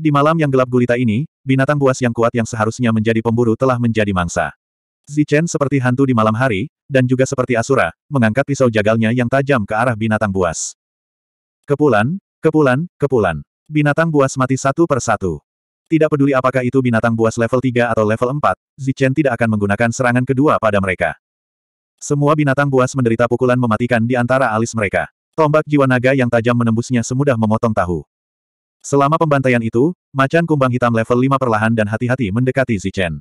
Di malam yang gelap gulita ini, binatang buas yang kuat yang seharusnya menjadi pemburu telah menjadi mangsa. Zichen seperti hantu di malam hari, dan juga seperti Asura, mengangkat pisau jagalnya yang tajam ke arah binatang buas. Kepulan, kepulan, kepulan. Binatang buas mati satu per satu. Tidak peduli apakah itu binatang buas level 3 atau level 4, Zichen tidak akan menggunakan serangan kedua pada mereka. Semua binatang buas menderita pukulan mematikan di antara alis mereka. Tombak jiwa naga yang tajam menembusnya semudah memotong tahu. Selama pembantaian itu, macan kumbang hitam level 5 perlahan dan hati-hati mendekati Zichen.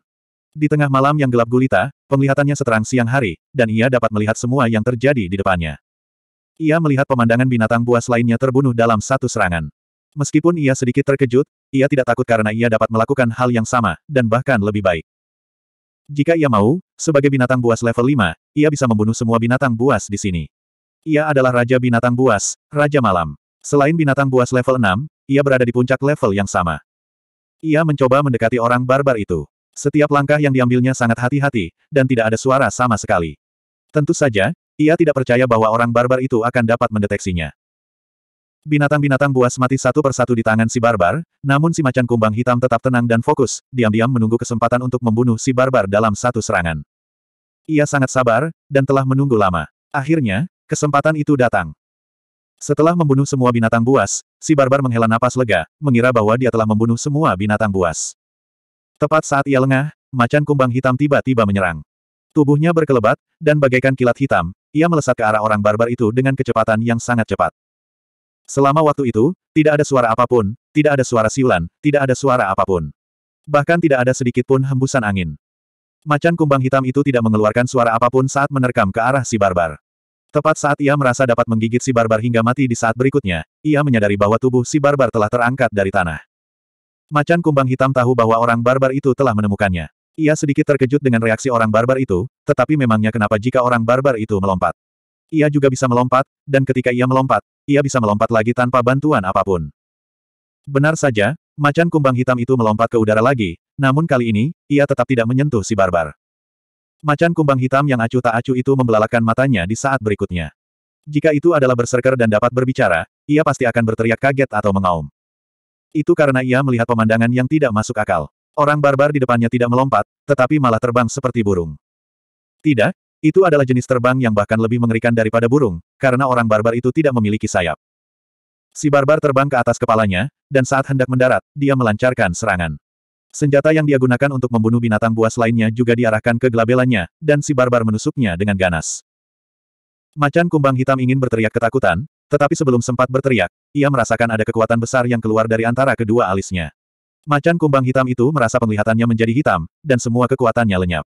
Di tengah malam yang gelap gulita, penglihatannya seterang siang hari, dan ia dapat melihat semua yang terjadi di depannya. Ia melihat pemandangan binatang buas lainnya terbunuh dalam satu serangan. Meskipun ia sedikit terkejut, ia tidak takut karena ia dapat melakukan hal yang sama, dan bahkan lebih baik. Jika ia mau, sebagai binatang buas level 5, ia bisa membunuh semua binatang buas di sini. Ia adalah Raja Binatang Buas, Raja Malam. Selain binatang buas level 6, ia berada di puncak level yang sama. Ia mencoba mendekati orang barbar itu. Setiap langkah yang diambilnya sangat hati-hati, dan tidak ada suara sama sekali. Tentu saja, ia tidak percaya bahwa orang barbar itu akan dapat mendeteksinya. Binatang-binatang buas mati satu persatu di tangan si barbar, namun si macan kumbang hitam tetap tenang dan fokus, diam-diam menunggu kesempatan untuk membunuh si barbar dalam satu serangan. Ia sangat sabar, dan telah menunggu lama. Akhirnya, kesempatan itu datang. Setelah membunuh semua binatang buas, si barbar menghela napas lega, mengira bahwa dia telah membunuh semua binatang buas. Tepat saat ia lengah, macan kumbang hitam tiba-tiba menyerang. Tubuhnya berkelebat, dan bagaikan kilat hitam, ia melesat ke arah orang barbar itu dengan kecepatan yang sangat cepat. Selama waktu itu, tidak ada suara apa pun, tidak ada suara siulan, tidak ada suara apa pun. Bahkan tidak ada sedikit pun hembusan angin. Macan kumbang hitam itu tidak mengeluarkan suara apa pun saat menerkam ke arah si barbar. Tepat saat ia merasa dapat menggigit si barbar hingga mati di saat berikutnya, ia menyadari bahwa tubuh si barbar telah terangkat dari tanah. Macan kumbang hitam tahu bahwa orang barbar itu telah menemukannya. Ia sedikit terkejut dengan reaksi orang barbar itu, tetapi memangnya kenapa jika orang barbar itu melompat. Ia juga bisa melompat, dan ketika ia melompat, ia bisa melompat lagi tanpa bantuan apa pun. Benar saja, macan kumbang hitam itu melompat ke udara lagi, namun kali ini, ia tetap tidak menyentuh si barbar. Macan kumbang hitam yang acuh tak acuh itu membelalakan matanya di saat berikutnya. Jika itu adalah berserker dan dapat berbicara, ia pasti akan berteriak kaget atau mengaum. Itu karena ia melihat pemandangan yang tidak masuk akal. Orang barbar di depannya tidak melompat, tetapi malah terbang seperti burung. Tidak, itu adalah jenis terbang yang bahkan lebih mengerikan daripada burung, karena orang barbar itu tidak memiliki sayap. Si barbar terbang ke atas kepalanya, dan saat hendak mendarat, dia melancarkan serangan. Senjata yang dia gunakan untuk membunuh binatang buas lainnya juga diarahkan ke gelabelannya, dan si barbar menusuknya dengan ganas. Macan kumbang hitam ingin berteriak ketakutan, tetapi sebelum sempat berteriak, ia merasakan ada kekuatan besar yang keluar dari antara kedua alisnya. Macan kumbang hitam itu merasa penglihatannya menjadi hitam, dan semua kekuatannya lenyap.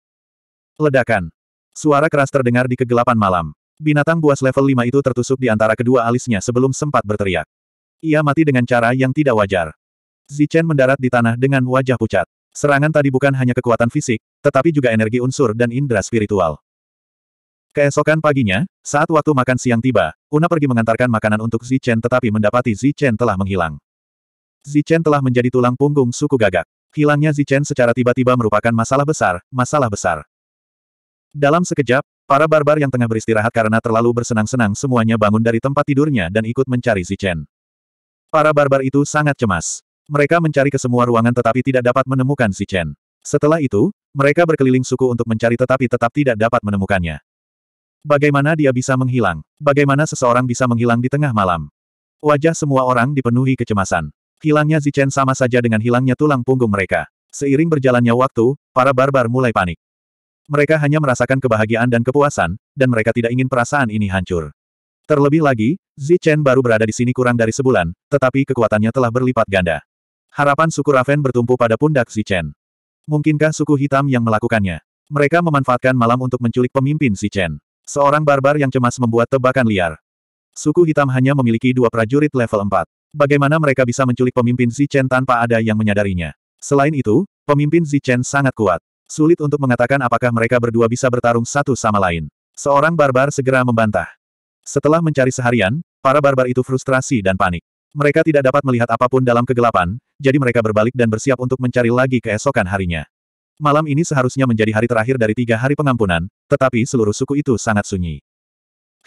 Ledakan. Suara keras terdengar di kegelapan malam. Binatang buas level 5 itu tertusuk di antara kedua alisnya sebelum sempat berteriak. Ia mati dengan cara yang tidak wajar. Zichen mendarat di tanah dengan wajah pucat. Serangan tadi bukan hanya kekuatan fisik, tetapi juga energi unsur dan indera spiritual. Keesokan paginya, saat waktu makan siang tiba, Una pergi mengantarkan makanan untuk Zichen tetapi mendapati Zichen telah menghilang. Zichen telah menjadi tulang punggung suku gagak. Hilangnya Zichen secara tiba-tiba merupakan masalah besar, masalah besar. Dalam sekejap, para barbar yang tengah beristirahat karena terlalu bersenang-senang semuanya bangun dari tempat tidurnya dan ikut mencari Zichen. Para barbar itu sangat cemas. Mereka mencari ke semua ruangan tetapi tidak dapat menemukan Zichen. Setelah itu, mereka berkeliling suku untuk mencari tetapi tetap tidak dapat menemukannya. Bagaimana dia bisa menghilang? Bagaimana seseorang bisa menghilang di tengah malam? Wajah semua orang dipenuhi kecemasan. Hilangnya Zichen sama saja dengan hilangnya tulang punggung mereka. Seiring berjalannya waktu, para barbar mulai panik. Mereka hanya merasakan kebahagiaan dan kepuasan, dan mereka tidak ingin perasaan ini hancur. Terlebih lagi, Zichen baru berada di sini kurang dari sebulan, tetapi kekuatannya telah berlipat ganda. Harapan suku Raven bertumpu pada pundak Zichen. Mungkinkah suku hitam yang melakukannya? Mereka memanfaatkan malam untuk menculik pemimpin Zichen. Seorang barbar yang cemas membuat tebakan liar. Suku hitam hanya memiliki dua prajurit level 4. Bagaimana mereka bisa menculik pemimpin Zichen tanpa ada yang menyadarinya? Selain itu, pemimpin Zichen sangat kuat. Sulit untuk mengatakan apakah mereka berdua bisa bertarung satu sama lain. Seorang barbar segera membantah. Setelah mencari seharian, para barbar itu frustrasi dan panik. Mereka tidak dapat melihat apa pun dalam kegelapan, jadi mereka berbalik dan bersiap untuk mencari lagi keesokan harinya. Malam ini seharusnya menjadi hari terakhir dari tiga hari pengampunan, tetapi seluruh suku itu sangat sunyi.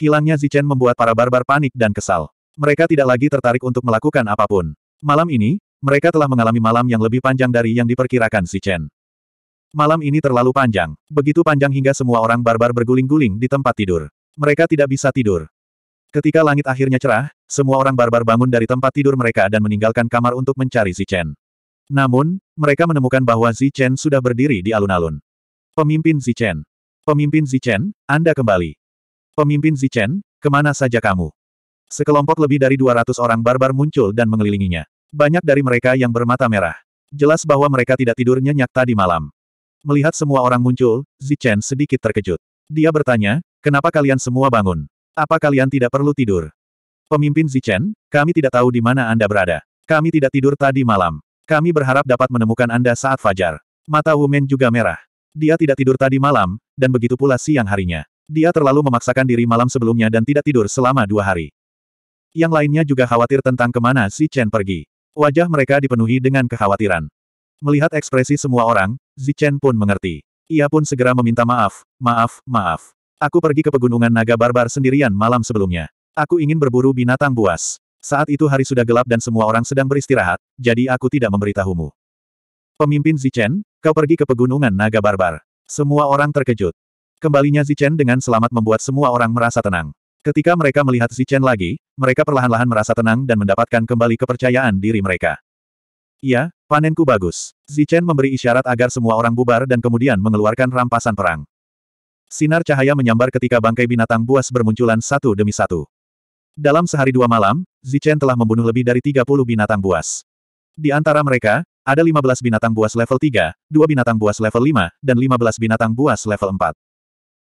Hilangnya Zichen membuat para barbar panik dan kesal. Mereka tidak lagi tertarik untuk melakukan apa pun. Malam ini, mereka telah mengalami malam yang lebih panjang dari yang diperkirakan si Chen. Malam ini terlalu panjang, begitu panjang hingga semua orang barbar berguling-guling di tempat tidur. Mereka tidak bisa tidur. Ketika langit akhirnya cerah, semua orang barbar bangun dari tempat tidur mereka dan meninggalkan kamar untuk mencari si Chen. Namun, mereka menemukan bahwa Zi Chen sudah berdiri di alun-alun. Pemimpin Zi Chen. Pemimpin Zi Chen, Anda kembali. Pemimpin Zi Chen, ke mana saja kamu? Sekelompok lebih dari 200 orang barbar muncul dan mengelilinginya. Banyak dari mereka yang bermata merah. Jelas bahwa mereka tidak tidur nyenyak tadi malam. Melihat semua orang muncul, Zi Chen sedikit terkejut. Dia bertanya, kenapa kalian semua bangun? Apa kalian tidak perlu tidur? Pemimpin Zi Chen, kami tidak tahu di mana Anda berada. Kami tidak tidur tadi malam. Kami berharap dapat menemukan Anda saat fajar. Mata Wumen juga merah. Dia tidak tidur tadi malam, dan begitu pula siang harinya. Dia terlalu memaksakan diri malam sebelumnya dan tidak tidur selama dua hari. Yang lainnya juga khawatir tentang ke mana si Chen pergi. Wajah mereka dipenuhi dengan kekhawatiran. Melihat ekspresi semua orang, Zi Chen pun mengerti. Ia pun segera meminta maaf, maaf, maaf. Aku pergi ke pegunungan naga barbar sendirian malam sebelumnya. Aku ingin berburu binatang buas. Saat itu hari sudah gelap dan semua orang sedang beristirahat, jadi aku tidak memberitahumu. Pemimpin Zi Chen, kau pergi ke pegunungan naga barbar. Semua orang terkejut. Kembalinya Zi Chen dengan selamat membuat semua orang merasa tenang. Ketika mereka melihat Zichen lagi, mereka perlahan-lahan merasa tenang dan mendapatkan kembali kepercayaan diri mereka. Iya, panenku bagus. Zichen memberi isyarat agar semua orang bubar dan kemudian mengeluarkan rampasan perang. Sinar cahaya menyambar ketika bangkai binatang buas bermunculan satu demi satu. Dalam sehari dua malam, Zichen telah membunuh lebih dari 30 binatang buas. Di antara mereka, ada 15 binatang buas level 3, 2 binatang buas level 5, dan 15 binatang buas level 4.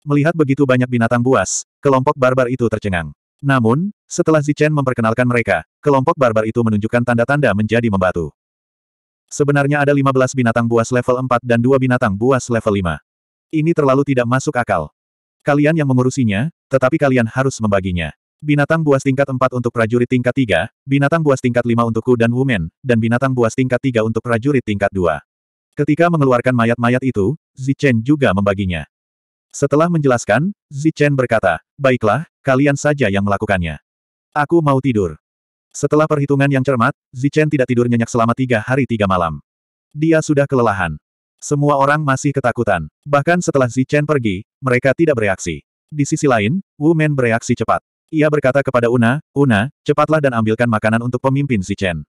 Melihat begitu banyak binatang buas, kelompok barbar itu tercengang. Namun, setelah Zichen memperkenalkan mereka, kelompok barbar itu menunjukkan tanda-tanda menjadi membatu. Sebenarnya ada 15 binatang buas level 4 dan 2 binatang buas level 5. Ini terlalu tidak masuk akal. Kalian yang mengurusinya, tetapi kalian harus membaginya. Binatang buas tingkat 4 untuk prajurit tingkat 3, binatang buas tingkat 5 untuk Ku dan Women, dan binatang buas tingkat 3 untuk prajurit tingkat 2. Ketika mengeluarkan mayat-mayat itu, Zichen juga membaginya. Setelah menjelaskan, Zichen berkata, baiklah, kalian saja yang melakukannya. Aku mau tidur. Setelah perhitungan yang cermat, Zichen tidak tidur nyenyak selama tiga hari tiga malam. Dia sudah kelelahan. Semua orang masih ketakutan. Bahkan setelah Zichen pergi, mereka tidak bereaksi. Di sisi lain, Wu Men bereaksi cepat. Ia berkata kepada Una, Una, cepatlah dan ambilkan makanan untuk pemimpin Zichen.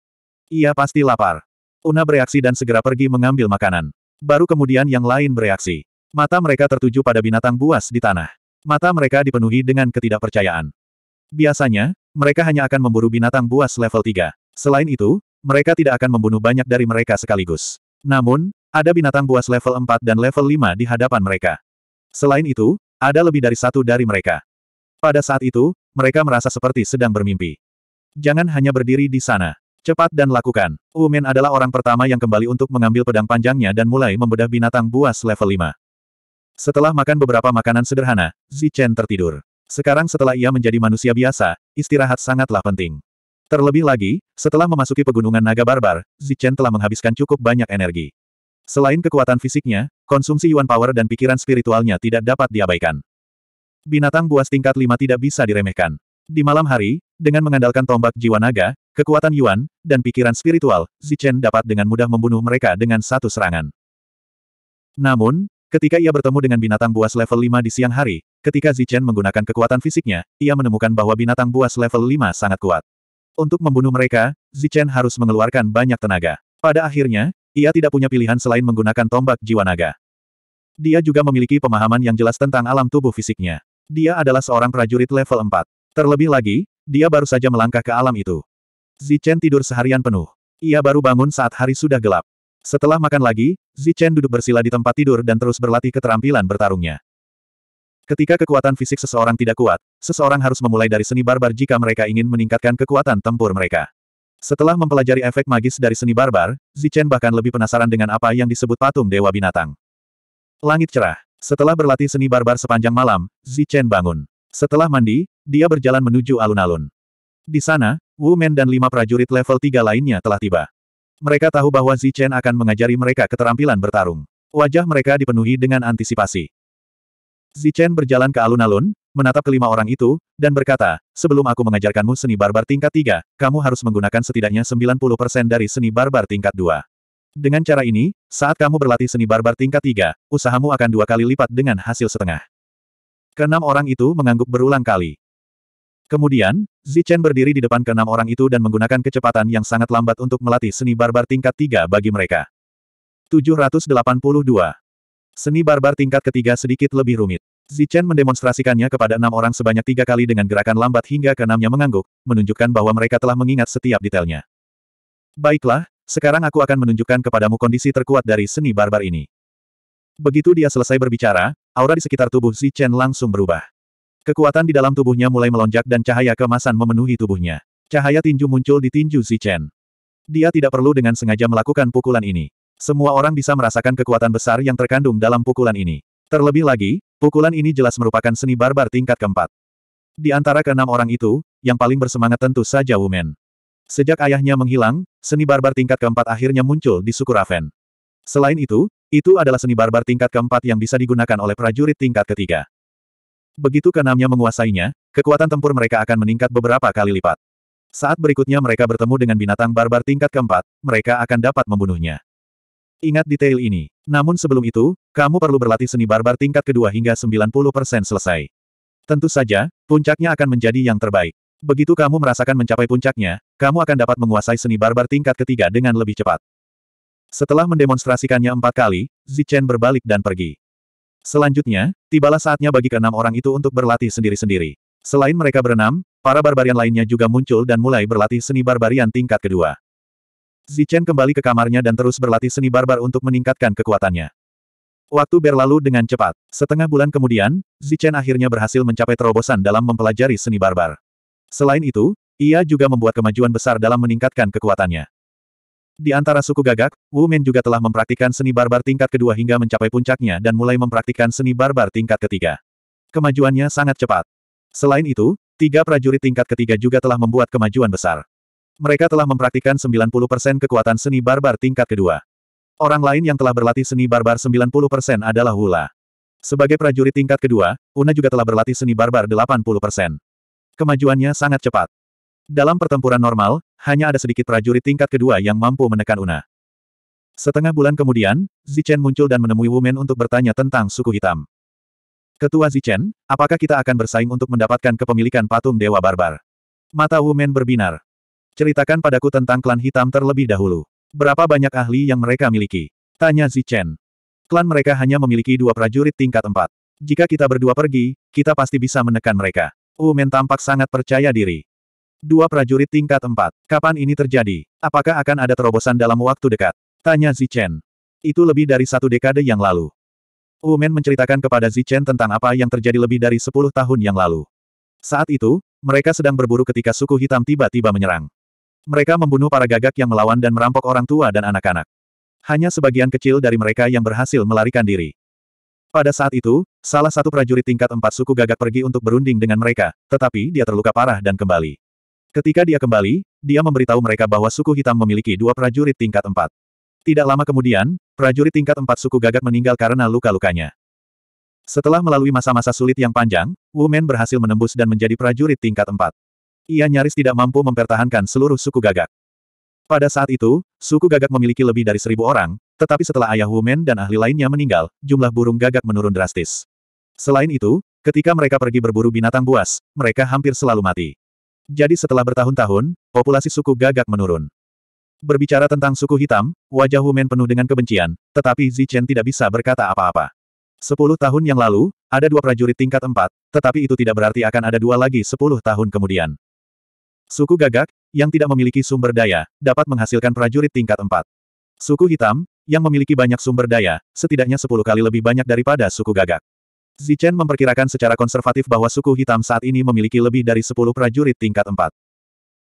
Ia pasti lapar. Una bereaksi dan segera pergi mengambil makanan. Baru kemudian yang lain bereaksi. Mata mereka tertuju pada binatang buas di tanah. Mata mereka dipenuhi dengan ketidakpercayaan. Biasanya, mereka hanya akan memburu binatang buas level 3. Selain itu, mereka tidak akan membunuh banyak dari mereka sekaligus. Namun, ada binatang buas level 4 dan level 5 di hadapan mereka. Selain itu, ada lebih dari satu dari mereka. Pada saat itu, mereka merasa seperti sedang bermimpi. Jangan hanya berdiri di sana. Cepat dan lakukan. Umen adalah orang pertama yang kembali untuk mengambil pedang panjangnya dan mulai membedah binatang buas level 5. Setelah makan beberapa makanan sederhana, Zichen tertidur. Sekarang setelah ia menjadi manusia biasa, istirahat sangatlah penting. Terlebih lagi, setelah memasuki pegunungan naga barbar, Zichen telah menghabiskan cukup banyak energi. Selain kekuatan fisiknya, konsumsi Yuan Power dan pikiran spiritualnya tidak dapat diabaikan. Binatang buas tingkat 5 tidak bisa diremehkan. Di malam hari, dengan mengandalkan tombak jiwa naga, kekuatan Yuan, dan pikiran spiritual, Zichen dapat dengan mudah membunuh mereka dengan satu serangan. Namun, Ketika ia bertemu dengan binatang buas level 5 di siang hari, ketika Zichen menggunakan kekuatan fisiknya, ia menemukan bahwa binatang buas level 5 sangat kuat. Untuk membunuh mereka, Zichen harus mengeluarkan banyak tenaga. Pada akhirnya, ia tidak punya pilihan selain menggunakan tombak jiwa naga. Dia juga memiliki pemahaman yang jelas tentang alam tubuh fisiknya. Dia adalah seorang prajurit level 4. Terlebih lagi, dia baru saja melangkah ke alam itu. Zichen tidur seharian penuh. Ia baru bangun saat hari sudah gelap. Setelah makan lagi, Zichen duduk bersila di tempat tidur dan terus berlatih keterampilan bertarungnya. Ketika kekuatan fisik seseorang tidak kuat, seseorang harus memulai dari seni barbar jika mereka ingin meningkatkan kekuatan tempur mereka. Setelah mempelajari efek magis dari seni barbar, Zichen bahkan lebih penasaran dengan apa yang disebut patung dewa binatang. Langit cerah. Setelah berlatih seni barbar sepanjang malam, Zichen bangun. Setelah mandi, dia berjalan menuju alun-alun. Di sana, Wu Men dan lima prajurit level 3 lainnya telah tiba. Mereka tahu bahwa Zichen akan mengajari mereka keterampilan bertarung. Wajah mereka dipenuhi dengan antisipasi. Zichen berjalan ke alun-alun, menatap kelima orang itu, dan berkata, sebelum aku mengajarkanmu seni barbar tingkat 3, kamu harus menggunakan setidaknya 90% dari seni barbar tingkat 2. Dengan cara ini, saat kamu berlatih seni barbar tingkat 3, usahamu akan dua kali lipat dengan hasil setengah. Keenam orang itu mengangguk berulang kali. Kemudian, Zichen berdiri di depan keenam orang itu dan menggunakan kecepatan yang sangat lambat untuk melatih seni barbar tingkat 3 bagi mereka. 782. Seni barbar tingkat ketiga sedikit lebih rumit. Zichen mendemonstrasikannya kepada enam orang sebanyak tiga kali dengan gerakan lambat hingga keenamnya mengangguk, menunjukkan bahwa mereka telah mengingat setiap detailnya. Baiklah, sekarang aku akan menunjukkan kepadamu kondisi terkuat dari seni barbar ini. Begitu dia selesai berbicara, aura di sekitar tubuh Zichen langsung berubah. Kekuatan di dalam tubuhnya mulai melonjak dan cahaya kemasan memenuhi tubuhnya. Cahaya tinju muncul di tinju Zichen. Dia tidak perlu dengan sengaja melakukan pukulan ini. Semua orang bisa merasakan kekuatan besar yang terkandung dalam pukulan ini. Terlebih lagi, pukulan ini jelas merupakan seni barbar tingkat keempat. Di antara keenam orang itu, yang paling bersemangat tentu saja Wumen. Sejak ayahnya menghilang, seni barbar tingkat keempat akhirnya muncul di suku Raven. Selain itu, itu adalah seni barbar tingkat keempat yang bisa digunakan oleh prajurit tingkat ketiga. Begitu keenamnya menguasainya, kekuatan tempur mereka akan meningkat beberapa kali lipat. Saat berikutnya mereka bertemu dengan binatang barbar tingkat keempat, mereka akan dapat membunuhnya. Ingat detail ini. Namun sebelum itu, kamu perlu berlatih seni barbar tingkat kedua hingga 90% selesai. Tentu saja, puncaknya akan menjadi yang terbaik. Begitu kamu merasakan mencapai puncaknya, kamu akan dapat menguasai seni barbar tingkat ketiga dengan lebih cepat. Setelah mendemonstrasikannya empat kali, Zichen berbalik dan pergi. Selanjutnya, tibalah saatnya bagi keenam orang itu untuk berlatih sendiri-sendiri. Selain mereka berenam, para barbarian lainnya juga muncul dan mulai berlatih seni barbarian tingkat kedua. Zichen kembali ke kamarnya dan terus berlatih seni barbar untuk meningkatkan kekuatannya. Waktu berlalu dengan cepat. Setengah bulan kemudian, Zichen akhirnya berhasil mencapai terobosan dalam mempelajari seni barbar. Selain itu, ia juga membuat kemajuan besar dalam meningkatkan kekuatannya. Di antara suku gagak, Wu Men juga telah mempraktikkan seni barbar tingkat kedua hingga mencapai puncaknya dan mulai mempraktikkan seni barbar tingkat ketiga. Kemajuannya sangat cepat. Selain itu, tiga prajurit tingkat ketiga juga telah membuat kemajuan besar. Mereka telah mempraktikkan 90% kekuatan seni barbar tingkat kedua. Orang lain yang telah berlatih seni barbar 90% adalah Wula. Sebagai prajurit tingkat kedua, Una juga telah berlatih seni barbar 80%. Kemajuannya sangat cepat. Dalam pertempuran normal, hanya ada sedikit prajurit tingkat kedua yang mampu menekan Una. Setengah bulan kemudian, Zichen muncul dan menemui Wumen untuk bertanya tentang suku hitam. Ketua Zichen, apakah kita akan bersaing untuk mendapatkan kepemilikan patung Dewa Barbar? Mata Wumen berbinar. Ceritakan padaku tentang klan hitam terlebih dahulu. Berapa banyak ahli yang mereka miliki? Tanya Zichen. Klan mereka hanya memiliki dua prajurit tingkat empat. Jika kita berdua pergi, kita pasti bisa menekan mereka. Umen tampak sangat percaya diri. Dua prajurit tingkat empat. Kapan ini terjadi? Apakah akan ada terobosan dalam waktu dekat? Tanya Zichen. Itu lebih dari satu dekade yang lalu. Umen menceritakan kepada Zichen tentang apa yang terjadi lebih dari sepuluh tahun yang lalu. Saat itu, mereka sedang berburu ketika suku hitam tiba-tiba menyerang. Mereka membunuh para gagak yang melawan dan merampok orang tua dan anak-anak. Hanya sebagian kecil dari mereka yang berhasil melarikan diri. Pada saat itu, salah satu prajurit tingkat empat suku gagak pergi untuk berunding dengan mereka, tetapi dia terluka parah dan kembali. Ketika dia kembali, dia memberitahu mereka bahwa suku hitam memiliki dua prajurit tingkat empat. Tidak lama kemudian, prajurit tingkat empat suku gagak meninggal karena luka-lukanya. Setelah melalui masa-masa sulit yang panjang, Wu Men berhasil menembus dan menjadi prajurit tingkat empat. Ia nyaris tidak mampu mempertahankan seluruh suku gagak. Pada saat itu, suku gagak memiliki lebih dari seribu orang, tetapi setelah ayah Wumen dan ahli lainnya meninggal, jumlah burung gagak menurun drastis. Selain itu, ketika mereka pergi berburu binatang buas, mereka hampir selalu mati. Jadi setelah bertahun-tahun, populasi suku gagak menurun. Berbicara tentang suku hitam, wajah Wumen penuh dengan kebencian, tetapi Zichen tidak bisa berkata apa-apa. Sepuluh tahun yang lalu, ada dua prajurit tingkat empat, tetapi itu tidak berarti akan ada dua lagi sepuluh tahun kemudian. Suku gagak, yang tidak memiliki sumber daya, dapat menghasilkan prajurit tingkat empat. Suku hitam, yang memiliki banyak sumber daya, setidaknya sepuluh kali lebih banyak daripada suku gagak. Zichen memperkirakan secara konservatif bahwa suku hitam saat ini memiliki lebih dari sepuluh prajurit tingkat empat.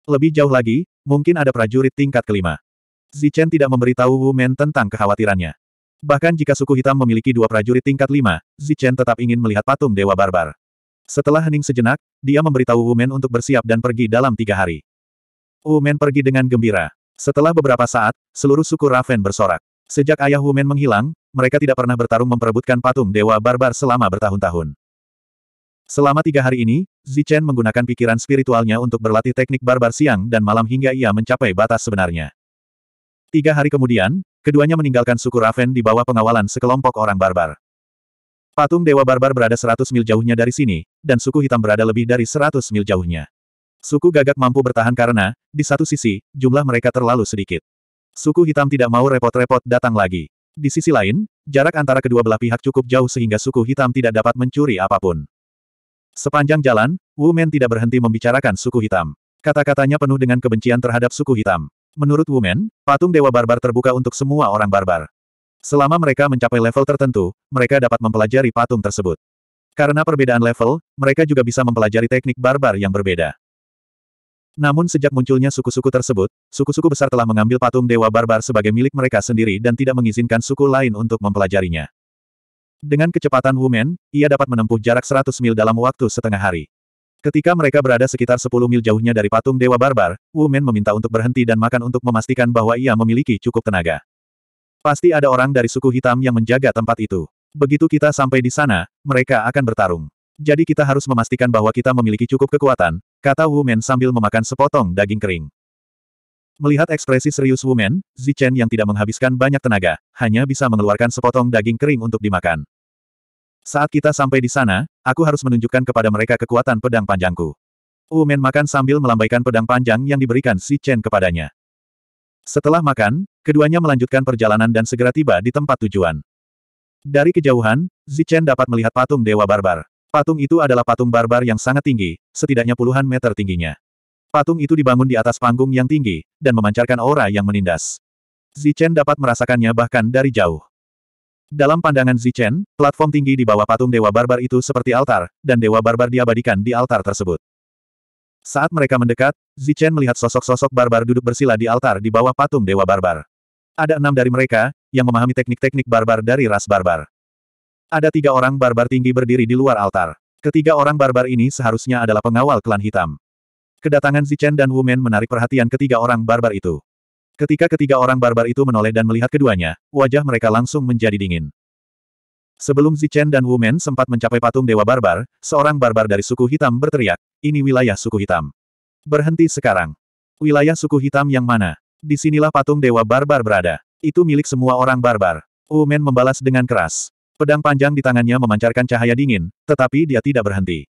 Lebih jauh lagi, mungkin ada prajurit tingkat kelima. Zichen tidak memberitahu Wu Men tentang kekhawatirannya. Bahkan jika suku hitam memiliki dua prajurit tingkat lima, Zichen tetap ingin melihat patung Dewa Barbar. Setelah hening sejenak, dia memberitahu Wumen untuk bersiap dan pergi dalam tiga hari. Wumen pergi dengan gembira. Setelah beberapa saat, seluruh suku Raven bersorak. Sejak ayah Wumen menghilang, mereka tidak pernah bertarung memperebutkan patung Dewa Barbar selama bertahun-tahun. Selama tiga hari ini, Zichen menggunakan pikiran spiritualnya untuk berlatih teknik barbar siang dan malam hingga ia mencapai batas sebenarnya. Tiga hari kemudian, keduanya meninggalkan suku Raven di bawah pengawalan sekelompok orang barbar. Patung Dewa Barbar berada 100 mil jauhnya dari sini, dan suku hitam berada lebih dari 100 mil jauhnya. Suku gagak mampu bertahan karena, di satu sisi, jumlah mereka terlalu sedikit. Suku hitam tidak mau repot-repot datang lagi. Di sisi lain, jarak antara kedua belah pihak cukup jauh sehingga suku hitam tidak dapat mencuri apa pun. Sepanjang jalan, Wu Men tidak berhenti membicarakan suku hitam. Kata-katanya penuh dengan kebencian terhadap suku hitam. Menurut Wu Men, patung Dewa Barbar terbuka untuk semua orang barbar. Selama mereka mencapai level tertentu, mereka dapat mempelajari patung tersebut. Karena perbedaan level, mereka juga bisa mempelajari teknik barbar yang berbeda. Namun sejak munculnya suku-suku tersebut, suku-suku besar telah mengambil patung Dewa Barbar sebagai milik mereka sendiri dan tidak mengizinkan suku lain untuk mempelajarinya. Dengan kecepatan Wumen, ia dapat menempuh jarak 100 mil dalam waktu setengah hari. Ketika mereka berada sekitar 10 mil jauhnya dari patung Dewa Barbar, Wumen meminta untuk berhenti dan makan untuk memastikan bahwa ia memiliki cukup tenaga. Pasti ada orang dari suku hitam yang menjaga tempat itu. Begitu kita sampai di sana, mereka akan bertarung. Jadi kita harus memastikan bahwa kita memiliki cukup kekuatan, kata Wumen sambil memakan sepotong daging kering. Melihat ekspresi serius Wumen, Zichen yang tidak menghabiskan banyak tenaga, hanya bisa mengeluarkan sepotong daging kering untuk dimakan. Saat kita sampai di sana, aku harus menunjukkan kepada mereka kekuatan pedang panjangku. Umen makan sambil melambaikan pedang panjang yang diberikan si Chen kepadanya. Setelah makan, keduanya melanjutkan perjalanan dan segera tiba di tempat tujuan. Dari kejauhan, Zichen dapat melihat patung Dewa Barbar. Patung itu adalah patung barbar yang sangat tinggi, setidaknya puluhan meter tingginya. Patung itu dibangun di atas panggung yang tinggi, dan memancarkan aura yang menindas. Zichen dapat merasakannya bahkan dari jauh. Dalam pandangan Zichen, platform tinggi di bawah patung Dewa Barbar itu seperti altar, dan Dewa Barbar diabadikan di altar tersebut. Saat mereka mendekat, Zichen melihat sosok-sosok barbar duduk bersila di altar di bawah patung Dewa Barbar. Ada enam dari mereka, yang memahami teknik-teknik barbar dari ras barbar. Ada tiga orang barbar tinggi berdiri di luar altar. Ketiga orang barbar ini seharusnya adalah pengawal klan hitam. Kedatangan Zichen dan Wumen menarik perhatian ketiga orang barbar itu. Ketika ketiga orang barbar itu menoleh dan melihat keduanya, wajah mereka langsung menjadi dingin. Sebelum Zichen dan Wu Men sempat mencapai patung Dewa Barbar, seorang barbar dari suku hitam berteriak, ini wilayah suku hitam. Berhenti sekarang. Wilayah suku hitam yang mana? Di sinilah patung Dewa Barbar berada. Itu milik semua orang barbar. Wu Men membalas dengan keras. Pedang panjang di tangannya memancarkan cahaya dingin, tetapi dia tidak berhenti.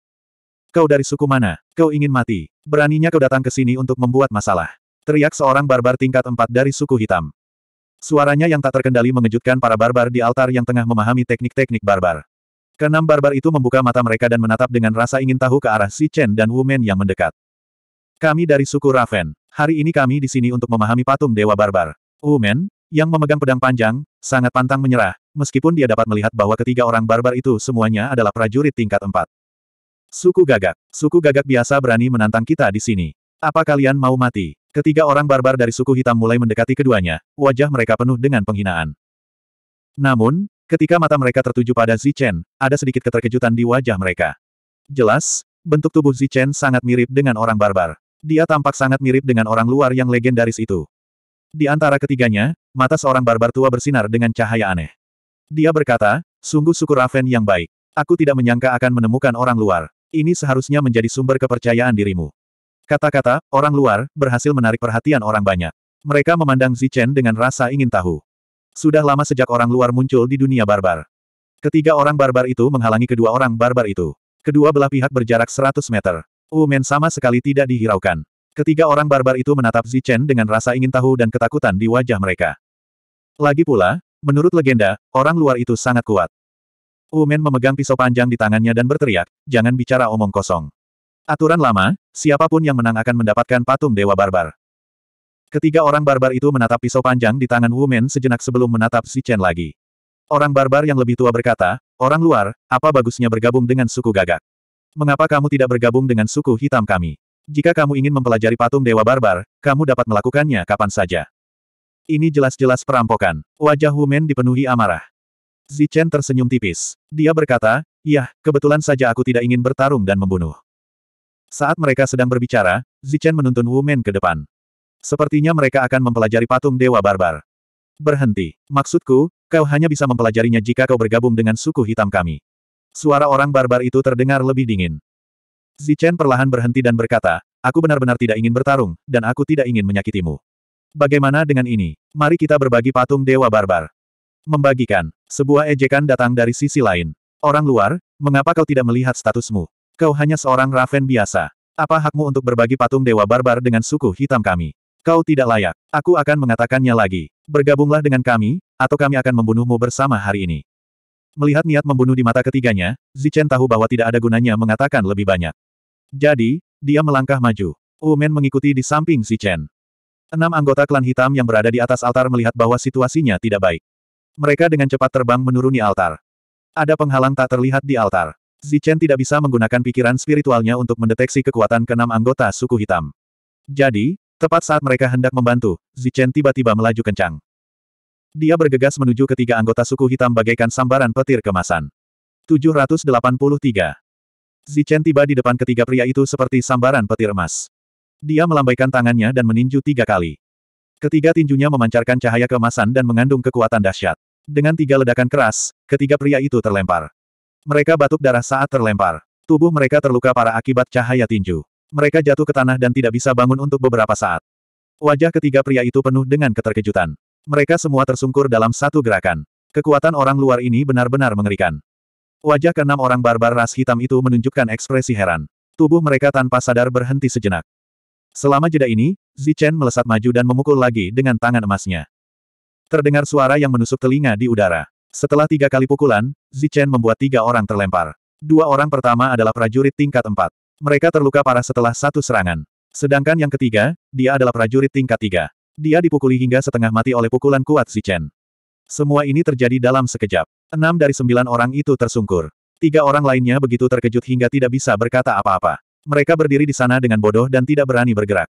Kau dari suku mana? Kau ingin mati. Beraninya kau datang ke sini untuk membuat masalah. Teriak seorang barbar tingkat empat dari suku hitam. Suaranya yang tak terkendali mengejutkan para barbar di altar yang tengah memahami teknik-teknik barbar. Keenam barbar itu membuka mata mereka dan menatap dengan rasa ingin tahu ke arah si Chen dan Wu Men yang mendekat. Kami dari suku Raven. Hari ini kami di sini untuk memahami patung Dewa Barbar. Wu Men, yang memegang pedang panjang, sangat pantang menyerah, meskipun dia dapat melihat bahwa ketiga orang barbar itu semuanya adalah prajurit tingkat empat. Suku gagak. Suku gagak biasa berani menantang kita di sini. Apa kalian mau mati? Ketiga orang barbar dari suku hitam mulai mendekati keduanya, wajah mereka penuh dengan penghinaan. Namun, ketika mata mereka tertuju pada Zichen, ada sedikit keterkejutan di wajah mereka. Jelas, bentuk tubuh Zichen sangat mirip dengan orang barbar. Dia tampak sangat mirip dengan orang luar yang legendaris itu. Di antara ketiganya, mata seorang barbar tua bersinar dengan cahaya aneh. Dia berkata, sungguh suku Raven yang baik. Aku tidak menyangka akan menemukan orang luar. Ini seharusnya menjadi sumber kepercayaan dirimu. Kata-kata, orang luar, berhasil menarik perhatian orang banyak. Mereka memandang Zichen dengan rasa ingin tahu. Sudah lama sejak orang luar muncul di dunia barbar. Ketiga orang barbar itu menghalangi kedua orang barbar itu. Kedua belah pihak berjarak 100 meter. Umen sama sekali tidak dihiraukan. Ketiga orang barbar itu menatap Zichen dengan rasa ingin tahu dan ketakutan di wajah mereka. Lagi pula, menurut legenda, orang luar itu sangat kuat. Umen memegang pisau panjang di tangannya dan berteriak, jangan bicara omong kosong. Aturan lama, siapa pun yang menang akan mendapatkan patung Dewa Barbar. Ketiga orang barbar itu menatap pisau panjang di tangan Wu Men sejenak sebelum menatap si Chen lagi. Orang barbar yang lebih tua berkata, orang luar, apa bagusnya bergabung dengan suku gagak? Mengapa kamu tidak bergabung dengan suku hitam kami? Jika kamu ingin mempelajari patung Dewa Barbar, kamu dapat melakukannya kapan saja. Ini jelas-jelas perampokan. Wajah Wu Men dipenuhi amarah. Zichen tersenyum tipis. Dia berkata, Yah, kebetulan saja aku tidak ingin bertarung dan membunuh. Saat mereka sedang berbicara, Zichen menuntun Wu Men ke depan. Sepertinya mereka akan mempelajari patung Dewa Barbar. Berhenti. Maksudku, kau hanya bisa mempelajarinya jika kau bergabung dengan suku hitam kami. Suara orang barbar itu terdengar lebih dingin. Zichen perlahan berhenti dan berkata, aku benar-benar tidak ingin bertarung, dan aku tidak ingin menyakitimu. Bagaimana dengan ini? Mari kita berbagi patung Dewa Barbar. Membagikan. Sebuah ejekan datang dari sisi lain. Orang luar, mengapa kau tidak melihat statusmu? Kau hanya seorang Raven biasa. Apa hakmu untuk berbagi patung Dewa Barbar dengan suku hitam kami? Kau tidak layak. Aku akan mengatakannya lagi. Bergabunglah dengan kami, atau kami akan membunuhmu bersama hari ini. Melihat niat membunuh di mata ketiganya, Zichen tahu bahwa tidak ada gunanya mengatakan lebih banyak. Jadi, dia melangkah maju. Umen mengikuti di samping Zichen. Enam anggota klan hitam yang berada di atas altar melihat bahwa situasinya tidak baik. Mereka dengan cepat terbang menuruni altar. Ada penghalang tak terlihat di altar. Zichen tidak bisa menggunakan pikiran spiritualnya untuk mendeteksi kekuatan keenam anggota suku hitam. Jadi, tepat saat mereka hendak membantu, Zichen tiba-tiba melaju kencang. Dia bergegas menuju ketiga anggota suku hitam bagaikan sambaran petir kemasan. 783. Zichen tiba di depan ketiga pria itu seperti sambaran petir emas. Dia melambaikan tangannya dan meninju tiga kali. Ketiga tinjunya memancarkan cahaya kemasan dan mengandung kekuatan dahsyat. Dengan tiga ledakan keras, ketiga pria itu terlempar. Mereka batuk darah saat terlempar. Tubuh mereka terluka parah akibat cahaya tinju. Mereka jatuh ke tanah dan tidak bisa bangun untuk beberapa saat. Wajah ketiga pria itu penuh dengan keterkejutan. Mereka semua tersungkur dalam satu gerakan. Kekuatan orang luar ini benar-benar mengerikan. Wajah keenam orang barbar ras hitam itu menunjukkan ekspresi heran. Tubuh mereka tanpa sadar berhenti sejenak. Selama jeda ini, Zichen melesat maju dan memukul lagi dengan tangan emasnya. Terdengar suara yang menusuk telinga di udara. Setelah tiga kali pukulan, Zichen membuat tiga orang terlempar. Dua orang pertama adalah prajurit tingkat empat. Mereka terluka parah setelah satu serangan. Sedangkan yang ketiga, dia adalah prajurit tingkat tiga. Dia dipukuli hingga setengah mati oleh pukulan kuat si Chen. Semua ini terjadi dalam sekejap. Enam dari sembilan orang itu tersungkur. Tiga orang lainnya begitu terkejut hingga tidak bisa berkata apa-apa. Mereka berdiri di sana dengan bodoh dan tidak berani bergerak.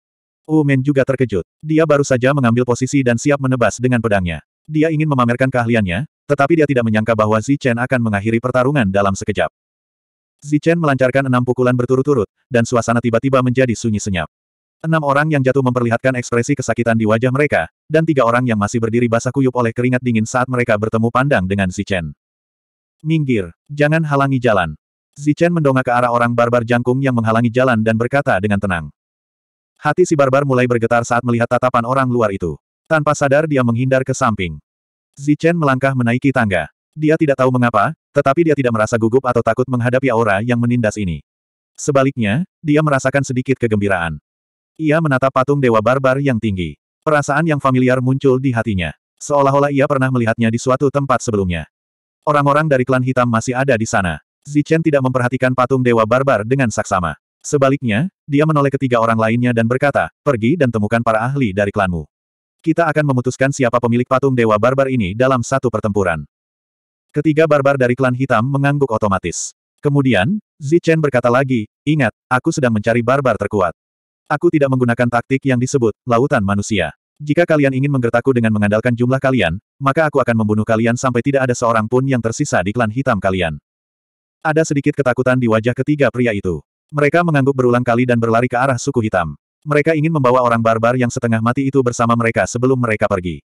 Wu Men juga terkejut. Dia baru saja mengambil posisi dan siap menebas dengan pedangnya. Dia ingin memamerkan keahliannya, tetapi dia tidak menyangka bahwa Zi Chen akan mengakhiri pertarungan dalam sekejap. Zi Chen melancarkan enam pukulan berturut-turut, dan suasana tiba-tiba menjadi sunyi senyap. Enam orang yang jatuh memperlihatkan ekspresi kesakitan di wajah mereka, dan tiga orang yang masih berdiri basah kuyup oleh keringat dingin saat mereka bertemu pandang dengan Zichen. Minggir, jangan halangi jalan. Zichen mendongak ke arah orang barbar jangkung yang menghalangi jalan dan berkata dengan tenang. Hati si barbar mulai bergetar saat melihat tatapan orang luar itu. Tanpa sadar dia menghindar ke samping. Zichen melangkah menaiki tangga. Dia tidak tahu mengapa, tetapi dia tidak merasa gugup atau takut menghadapi aura yang menindas ini. Sebaliknya, dia merasakan sedikit kegembiraan. Ia menatap patung dewa barbar yang tinggi. Perasaan yang familiar muncul di hatinya. Seolah-olah ia pernah melihatnya di suatu tempat sebelumnya. Orang-orang dari klan hitam masih ada di sana. Zichen tidak memperhatikan patung dewa barbar dengan saksama. Sebaliknya, dia menoleh ketiga orang lainnya dan berkata, pergi dan temukan para ahli dari klanmu. Kita akan memutuskan siapa pemilik patung dewa barbar ini dalam satu pertempuran. Ketiga barbar dari klan hitam mengangguk otomatis. Kemudian, Zichen berkata lagi, ingat, aku sedang mencari barbar terkuat. Aku tidak menggunakan taktik yang disebut lautan manusia. Jika kalian ingin menggertaku dengan mengandalkan jumlah kalian, maka aku akan membunuh kalian sampai tidak ada seorang pun yang tersisa di klan hitam kalian. Ada sedikit ketakutan di wajah ketiga pria itu. Mereka mengangguk berulang kali dan berlari ke arah suku hitam. Mereka ingin membawa orang barbar yang setengah mati itu bersama mereka sebelum mereka pergi.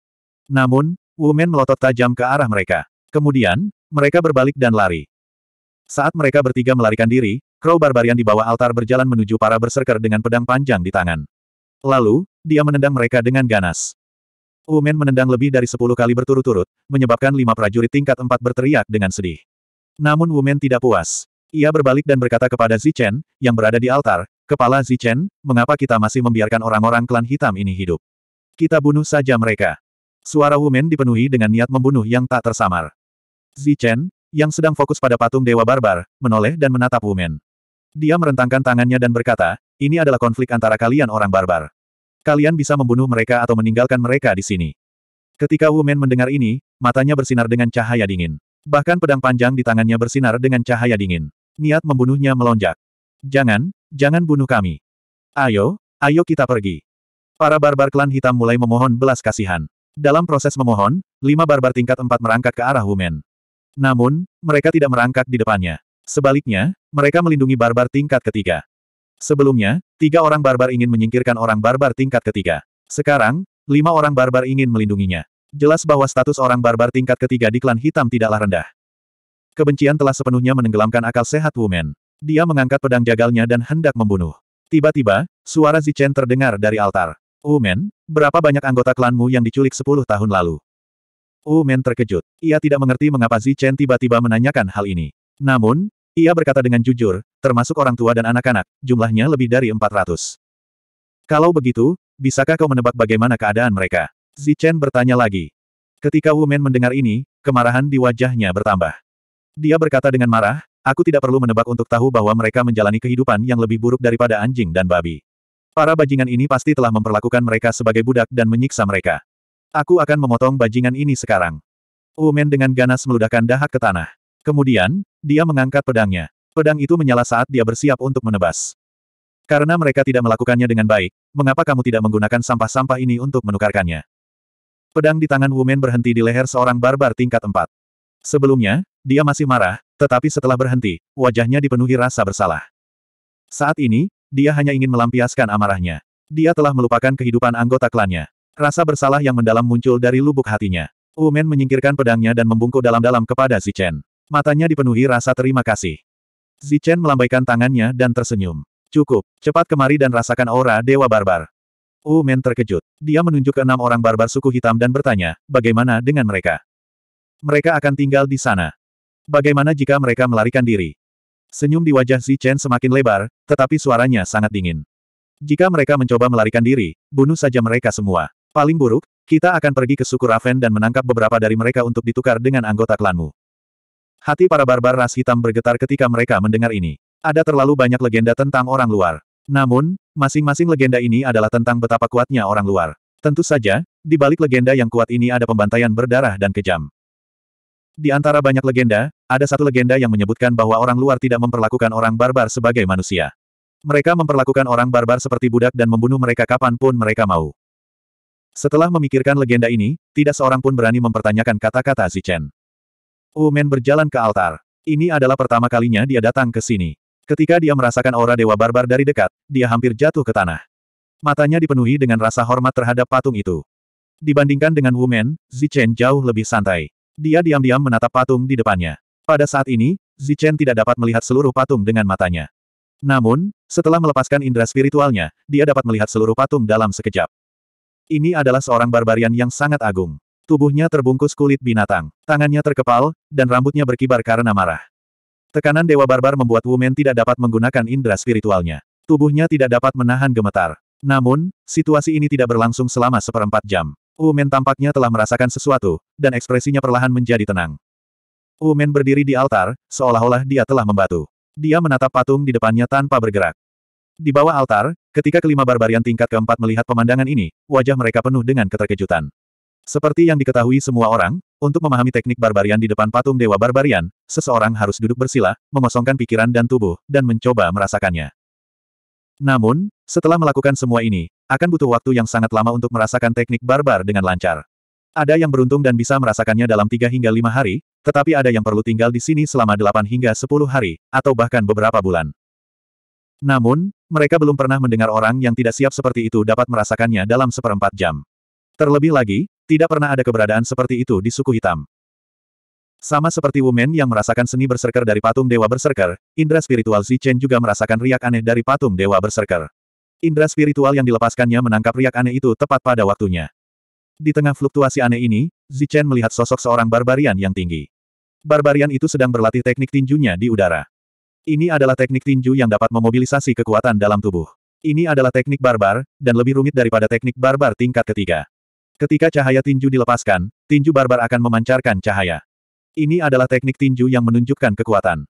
Namun, Wumen melotot tajam ke arah mereka. Kemudian, mereka berbalik dan lari. Saat mereka bertiga melarikan diri, Crow Barbarian di bawah altar berjalan menuju para berserker dengan pedang panjang di tangan. Lalu, dia menendang mereka dengan ganas. Umen menendang lebih dari sepuluh kali berturut-turut, menyebabkan lima prajurit tingkat empat berteriak dengan sedih. Namun Wumen tidak puas. Ia berbalik dan berkata kepada Zichen, yang berada di altar, Kepala Zichen, mengapa kita masih membiarkan orang-orang klan hitam ini hidup? Kita bunuh saja mereka. Suara Wumen dipenuhi dengan niat membunuh yang tak tersamar. Zichen, yang sedang fokus pada patung Dewa Barbar, menoleh dan menatap Wumen. Dia merentangkan tangannya dan berkata, ini adalah konflik antara kalian orang barbar. Kalian bisa membunuh mereka atau meninggalkan mereka di sini. Ketika Wu Men mendengar ini, matanya bersinar dengan cahaya dingin. Bahkan pedang panjang di tangannya bersinar dengan cahaya dingin. Niat membunuhnya melonjak. Jangan, jangan bunuh kami. Ayo, ayo kita pergi. Para barbar klan hitam mulai memohon belas kasihan. Dalam proses memohon, lima barbar tingkat empat merangkak ke arah Wu Men. Namun, mereka tidak merangkak di depannya. Sebaliknya, mereka melindungi barbar tingkat ketiga. Sebelumnya, tiga orang barbar ingin menyingkirkan orang barbar tingkat ketiga. Sekarang, lima orang barbar ingin melindunginya. Jelas bahwa status orang barbar tingkat ketiga di klan hitam tidaklah rendah. Kebencian telah sepenuhnya menenggelamkan akal sehat Wumen. Dia mengangkat pedang jagalnya dan hendak membunuh. Tiba-tiba, suara Zichen terdengar dari altar. Wumen, berapa banyak anggota klanmu yang diculik 10 tahun lalu? Wumen terkejut. Ia tidak mengerti mengapa Zichen tiba-tiba menanyakan hal ini. Namun, ia berkata dengan jujur, termasuk orang tua dan anak-anak, jumlahnya lebih dari 400. Kalau begitu, bisakah kau menebak bagaimana keadaan mereka? Zichen bertanya lagi. Ketika Wumen mendengar ini, kemarahan di wajahnya bertambah. Dia berkata dengan marah, aku tidak perlu menebak untuk tahu bahwa mereka menjalani kehidupan yang lebih buruk daripada anjing dan babi. Para bajingan ini pasti telah memperlakukan mereka sebagai budak dan menyiksa mereka. Aku akan memotong bajingan ini sekarang. Umen dengan ganas meludahkan dahak ke tanah. Kemudian, dia mengangkat pedangnya. Pedang itu menyala saat dia bersiap untuk menebas. Karena mereka tidak melakukannya dengan baik, mengapa kamu tidak menggunakan sampah-sampah ini untuk menukarkannya? Pedang di tangan Wumen berhenti di leher seorang barbar tingkat 4. Sebelumnya, dia masih marah, tetapi setelah berhenti, wajahnya dipenuhi rasa bersalah. Saat ini, dia hanya ingin melampiaskan amarahnya. Dia telah melupakan kehidupan anggota klannya. Rasa bersalah yang mendalam muncul dari lubuk hatinya. Umen menyingkirkan pedangnya dan membungkuk dalam-dalam kepada Zichen. Matanya dipenuhi rasa terima kasih. Zichen melambaikan tangannya dan tersenyum. Cukup, cepat kemari dan rasakan aura Dewa Barbar. Umen terkejut. Dia menunjuk ke enam orang barbar suku hitam dan bertanya, bagaimana dengan mereka? Mereka akan tinggal di sana. Bagaimana jika mereka melarikan diri? Senyum di wajah Chen semakin lebar, tetapi suaranya sangat dingin. Jika mereka mencoba melarikan diri, bunuh saja mereka semua. Paling buruk, kita akan pergi ke suku Raven dan menangkap beberapa dari mereka untuk ditukar dengan anggota klanmu. Hati para barbar ras hitam bergetar ketika mereka mendengar ini. Ada terlalu banyak legenda tentang orang luar. Namun, masing-masing legenda ini adalah tentang betapa kuatnya orang luar. Tentu saja, di balik legenda yang kuat ini ada pembantaian berdarah dan kejam. Di antara banyak legenda, ada satu legenda yang menyebutkan bahwa orang luar tidak memperlakukan orang barbar sebagai manusia. Mereka memperlakukan orang barbar seperti budak dan membunuh mereka kapan pun mereka mau. Setelah memikirkan legenda ini, tidak seorang pun berani mempertanyakan kata-kata Zichen. Umen berjalan ke altar. Ini adalah pertama kalinya dia datang ke sini. Ketika dia merasakan aura dewa barbar dari dekat, dia hampir jatuh ke tanah. Matanya dipenuhi dengan rasa hormat terhadap patung itu. Dibandingkan dengan Wumen, Zichen jauh lebih santai. Dia diam-diam menatap patung di depannya. Pada saat ini, Zichen tidak dapat melihat seluruh patung dengan matanya. Namun, setelah melepaskan indera spiritualnya, dia dapat melihat seluruh patung dalam sekejap. Ini adalah seorang barbarian yang sangat agung. Tubuhnya terbungkus kulit binatang, tangannya terkepal, dan rambutnya berkibar karena marah. Tekanan Dewa Barbar membuat Wumen tidak dapat menggunakan indera spiritualnya. Tubuhnya tidak dapat menahan gemetar. Namun, situasi ini tidak berlangsung selama seperempat jam. Umen tampaknya telah merasakan sesuatu, dan ekspresinya perlahan menjadi tenang. Umen berdiri di altar, seolah-olah dia telah membatu. Dia menatap patung di depannya tanpa bergerak. Di bawah altar, ketika kelima barbarian tingkat keempat melihat pemandangan ini, wajah mereka penuh dengan keterkejutan. Seperti yang diketahui semua orang, untuk memahami teknik barbarian di depan patung Dewa Barbarian, seseorang harus duduk bersila, mengosongkan pikiran dan tubuh, dan mencoba merasakannya. Namun, setelah melakukan semua ini, akan butuh waktu yang sangat lama untuk merasakan teknik barbar dengan lancar. Ada yang beruntung dan bisa merasakannya dalam tiga hingga lima hari, tetapi ada yang perlu tinggal di sini selama delapan hingga sepuluh hari, atau bahkan beberapa bulan. Namun, mereka belum pernah mendengar orang yang tidak siap seperti itu dapat merasakannya dalam seperempat jam. Terlebih lagi, tidak pernah ada keberadaan seperti itu di suku hitam. Sama seperti Wumen yang merasakan seni berserker dari patung Dewa Berserker, indera spiritual Zichen juga merasakan riak aneh dari patung Dewa Berserker. Indera spiritual yang dilepaskannya menangkap riak aneh itu tepat pada waktunya. Di tengah fluktuasi aneh ini, Zichen melihat sosok seorang barbarian yang tinggi. Barbarian itu sedang berlatih teknik tinjunya di udara. Ini adalah teknik tinju yang dapat memobilisasi kekuatan dalam tubuh. Ini adalah teknik barbar, dan lebih rumit daripada teknik barbar tingkat ketiga. Ketika cahaya tinju dilepaskan, tinju barbar akan memancarkan cahaya. Ini adalah teknik tinju yang menunjukkan kekuatan.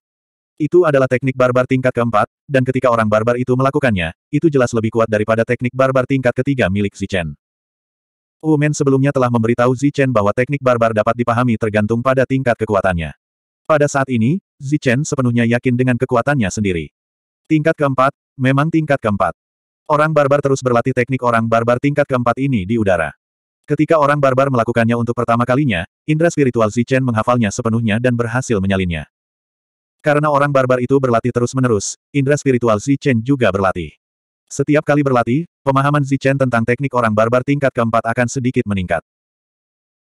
Itu adalah teknik barbar tingkat keempat, dan ketika orang barbar itu melakukannya, itu jelas lebih kuat daripada teknik barbar tingkat ketiga milik Zichen. Umen sebelumnya telah memberitahu Zichen bahwa teknik barbar dapat dipahami tergantung pada tingkat kekuatannya. Pada saat ini, Zichen sepenuhnya yakin dengan kekuatannya sendiri. Tingkat keempat, memang tingkat keempat. Orang barbar terus berlatih teknik orang barbar tingkat keempat ini di udara. Ketika orang barbar melakukannya untuk pertama kalinya, indera spiritual Zichen menghafalnya sepenuhnya dan berhasil menyalinnya. Karena orang barbar itu berlatih terus-menerus, indera spiritual Zichen juga berlatih. Setiap kali berlatih, pemahaman Zichen tentang teknik orang barbar tingkat keempat akan sedikit meningkat.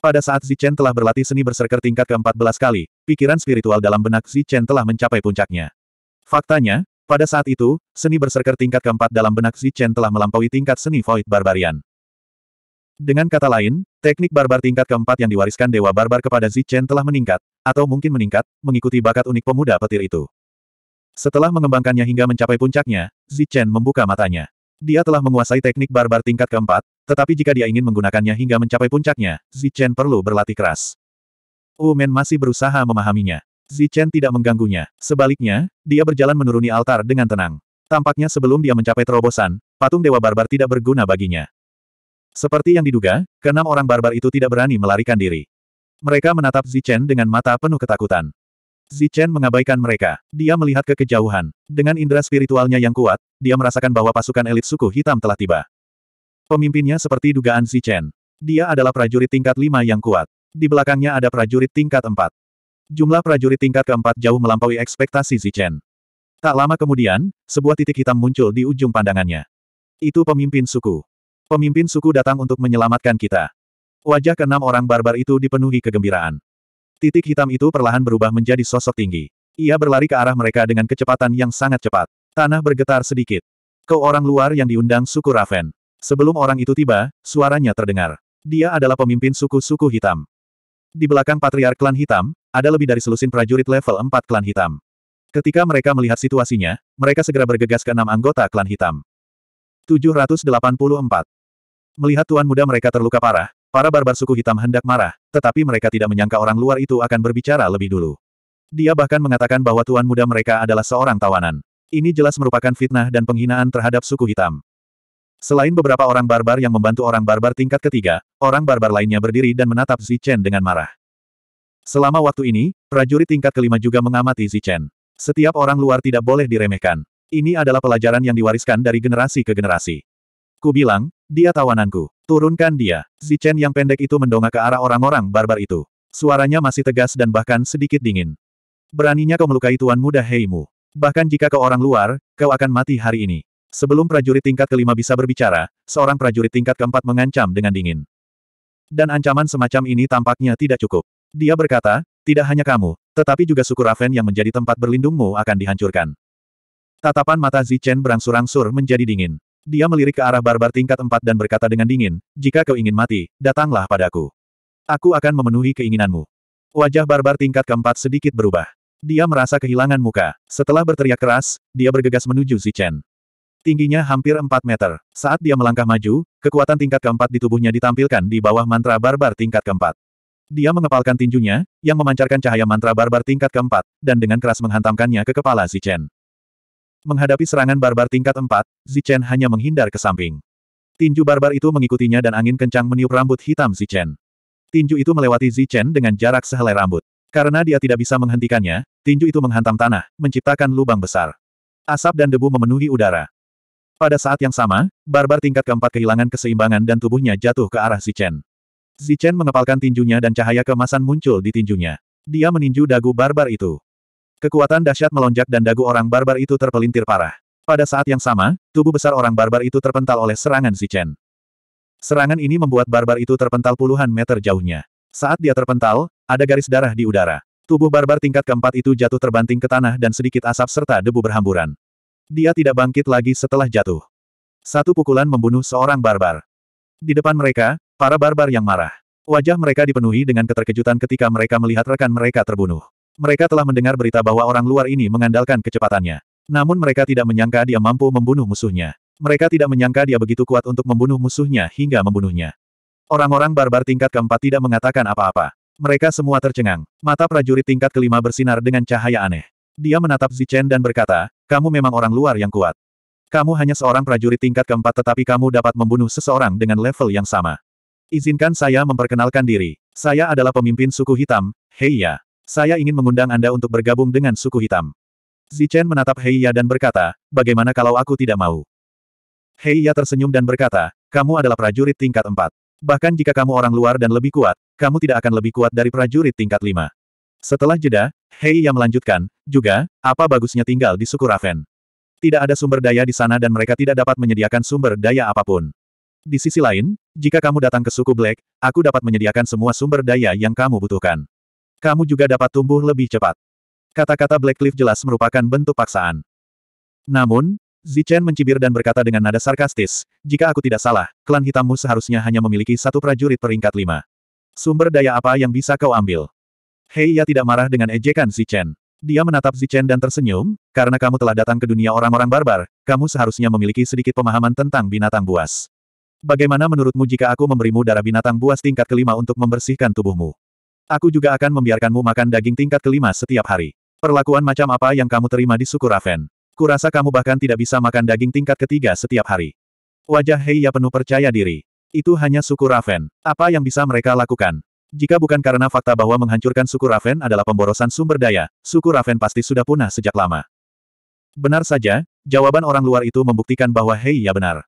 Pada saat Zichen telah berlatih seni berserker tingkat ke-14 kali, pikiran spiritual dalam benak Zichen telah mencapai puncaknya. Faktanya, pada saat itu, seni berserker tingkat keempat dalam benak Zichen telah melampaui tingkat seni Void Barbarian. Dengan kata lain, teknik barbar tingkat keempat yang diwariskan Dewa Barbar kepada Zichen telah meningkat, atau mungkin meningkat, mengikuti bakat unik pemuda petir itu. Setelah mengembangkannya hingga mencapai puncaknya, Zichen membuka matanya. Dia telah menguasai teknik barbar tingkat keempat, tetapi jika dia ingin menggunakannya hingga mencapai puncaknya, Zichen perlu berlatih keras. Umen masih berusaha memahaminya. Zichen tidak mengganggunya. Sebaliknya, dia berjalan menuruni altar dengan tenang. Tampaknya sebelum dia mencapai terobosan, patung Dewa Barbar tidak berguna baginya. Seperti yang diduga, keenam orang barbar itu tidak berani melarikan diri. Mereka menatap Zichen dengan mata penuh ketakutan. Zichen mengabaikan mereka. Dia melihat ke kejauhan. Dengan indera spiritualnya yang kuat, dia merasakan bahwa pasukan elit suku hitam telah tiba. Pemimpinnya seperti dugaan Zichen. Dia adalah prajurit tingkat lima yang kuat. Di belakangnya ada prajurit tingkat empat. Jumlah prajurit tingkat keempat jauh melampaui ekspektasi Zichen. Tak lama kemudian, sebuah titik hitam muncul di ujung pandangannya. Itu pemimpin suku. Pemimpin suku datang untuk menyelamatkan kita. Wajah keenam orang barbar itu dipenuhi kegembiraan. Titik hitam itu perlahan berubah menjadi sosok tinggi. Ia berlari ke arah mereka dengan kecepatan yang sangat cepat. Tanah bergetar sedikit. Kau orang luar yang diundang suku Raven. Sebelum orang itu tiba, suaranya terdengar. Dia adalah pemimpin suku-suku hitam. Di belakang patriark klan hitam, ada lebih dari selusin prajurit level 4 klan hitam. Ketika mereka melihat situasinya, mereka segera bergegas ke enam anggota klan hitam. 784 Melihat tuan muda mereka terluka parah, para barbar suku hitam hendak marah, tetapi mereka tidak menyangka orang luar itu akan berbicara lebih dulu. Dia bahkan mengatakan bahwa tuan muda mereka adalah seorang tawanan. Ini jelas merupakan fitnah dan penghinaan terhadap suku hitam. Selain beberapa orang barbar yang membantu orang barbar tingkat ketiga, orang barbar lainnya berdiri dan menatap Zichen dengan marah. Selama waktu ini, prajurit tingkat kelima juga mengamati Zichen. Setiap orang luar tidak boleh diremehkan. Ini adalah pelajaran yang diwariskan dari generasi ke generasi. Ku bilang, dia tawananku. Turunkan dia. Zichen yang pendek itu mendongak ke arah orang-orang barbar itu. Suaranya masih tegas dan bahkan sedikit dingin. Beraninya kau melukai tuan muda Heimu. Bahkan jika kau orang luar, kau akan mati hari ini. Sebelum prajurit tingkat kelima bisa berbicara, seorang prajurit tingkat keempat mengancam dengan dingin. Dan ancaman semacam ini tampaknya tidak cukup. Dia berkata, tidak hanya kamu, tetapi juga suku Raven yang menjadi tempat berlindungmu akan dihancurkan. Tatapan mata Zichen berangsur-angsur menjadi dingin. Dia melirik ke arah barbar tingkat empat dan berkata dengan dingin, jika kau ingin mati, datanglah padaku. Aku akan memenuhi keinginanmu. Wajah barbar tingkat keempat sedikit berubah. Dia merasa kehilangan muka. Setelah berteriak keras, dia bergegas menuju Zichen. Tingginya hampir 4 meter. Saat dia melangkah maju, kekuatan tingkat keempat di tubuhnya ditampilkan di bawah mantra barbar tingkat keempat. Dia mengepalkan tinjunya, yang memancarkan cahaya mantra barbar tingkat keempat, dan dengan keras menghantamkannya ke kepala Zichen. Menghadapi serangan barbar tingkat 4, Zichen hanya menghindar ke samping. Tinju barbar itu mengikutinya dan angin kencang meniup rambut hitam Zichen. Tinju itu melewati Zichen dengan jarak sehelai rambut. Karena dia tidak bisa menghentikannya, tinju itu menghantam tanah, menciptakan lubang besar. Asap dan debu memenuhi udara. Pada saat yang sama, barbar tingkat keempat kehilangan keseimbangan dan tubuhnya jatuh ke arah Zichen. Zichen mengepalkan tinjunya dan cahaya kemasan muncul di tinjunya. Dia meninju dagu barbar itu. Kekuatan dahsyat melonjak dan dagu orang barbar itu terpelintir parah. Pada saat yang sama, tubuh besar orang barbar itu terpental oleh serangan Zichen. Serangan ini membuat barbar itu terpental puluhan meter jauhnya. Saat dia terpental, ada garis darah di udara. Tubuh barbar tingkat keempat itu jatuh terbanting ke tanah dan sedikit asap serta debu berhamburan. Dia tidak bangkit lagi setelah jatuh. Satu pukulan membunuh seorang barbar. Di depan mereka, para barbar yang marah. Wajah mereka dipenuhi dengan keterkejutan ketika mereka melihat rekan mereka terbunuh. Mereka telah mendengar berita bahwa orang luar ini mengandalkan kecepatannya. Namun mereka tidak menyangka dia mampu membunuh musuhnya. Mereka tidak menyangka dia begitu kuat untuk membunuh musuhnya hingga membunuhnya. Orang-orang barbar tingkat keempat tidak mengatakan apa-apa. Mereka semua tercengang. Mata prajurit tingkat kelima bersinar dengan cahaya aneh. Dia menatap Zichen dan berkata, kamu memang orang luar yang kuat. Kamu hanya seorang prajurit tingkat keempat tetapi kamu dapat membunuh seseorang dengan level yang sama. Izinkan saya memperkenalkan diri. Saya adalah pemimpin suku hitam, Heiya. Saya ingin mengundang Anda untuk bergabung dengan suku hitam. Zichen menatap Heiya dan berkata, bagaimana kalau aku tidak mau? Heiya tersenyum dan berkata, kamu adalah prajurit tingkat empat. Bahkan jika kamu orang luar dan lebih kuat, kamu tidak akan lebih kuat dari prajurit tingkat lima. Setelah jeda, Heiya melanjutkan, juga, apa bagusnya tinggal di suku Raven? Tidak ada sumber daya di sana dan mereka tidak dapat menyediakan sumber daya apa pun. Di sisi lain, jika kamu datang ke suku Black, aku dapat menyediakan semua sumber daya yang kamu butuhkan. Kamu juga dapat tumbuh lebih cepat. Kata-kata Blackcliff jelas merupakan bentuk paksaan. Namun, Zichen mencibir dan berkata dengan nada sarkastis, jika aku tidak salah, klan hitammu seharusnya hanya memiliki satu prajurit peringkat lima. Sumber daya apa yang bisa kau ambil? Hei ya tidak marah dengan ejekan Zichen. Dia menatap Zichen dan tersenyum, karena kamu telah datang ke dunia orang-orang barbar, kamu seharusnya memiliki sedikit pemahaman tentang binatang buas. Bagaimana menurutmu jika aku memberimu darah binatang buas tingkat kelima untuk membersihkan tubuhmu? Aku juga akan membiarkanmu makan daging tingkat kelima setiap hari. Perlakuan macam apa yang kamu terima di suku Raven? Kurasa kamu bahkan tidak bisa makan daging tingkat ketiga setiap hari. Wajah Heiya penuh percaya diri. Itu hanya suku Raven. Apa yang bisa mereka lakukan? Jika bukan karena fakta bahwa menghancurkan suku Raven adalah pemborosan sumber daya, suku Raven pasti sudah punah sejak lama. Benar saja, jawaban orang luar itu membuktikan bahwa Heiya benar.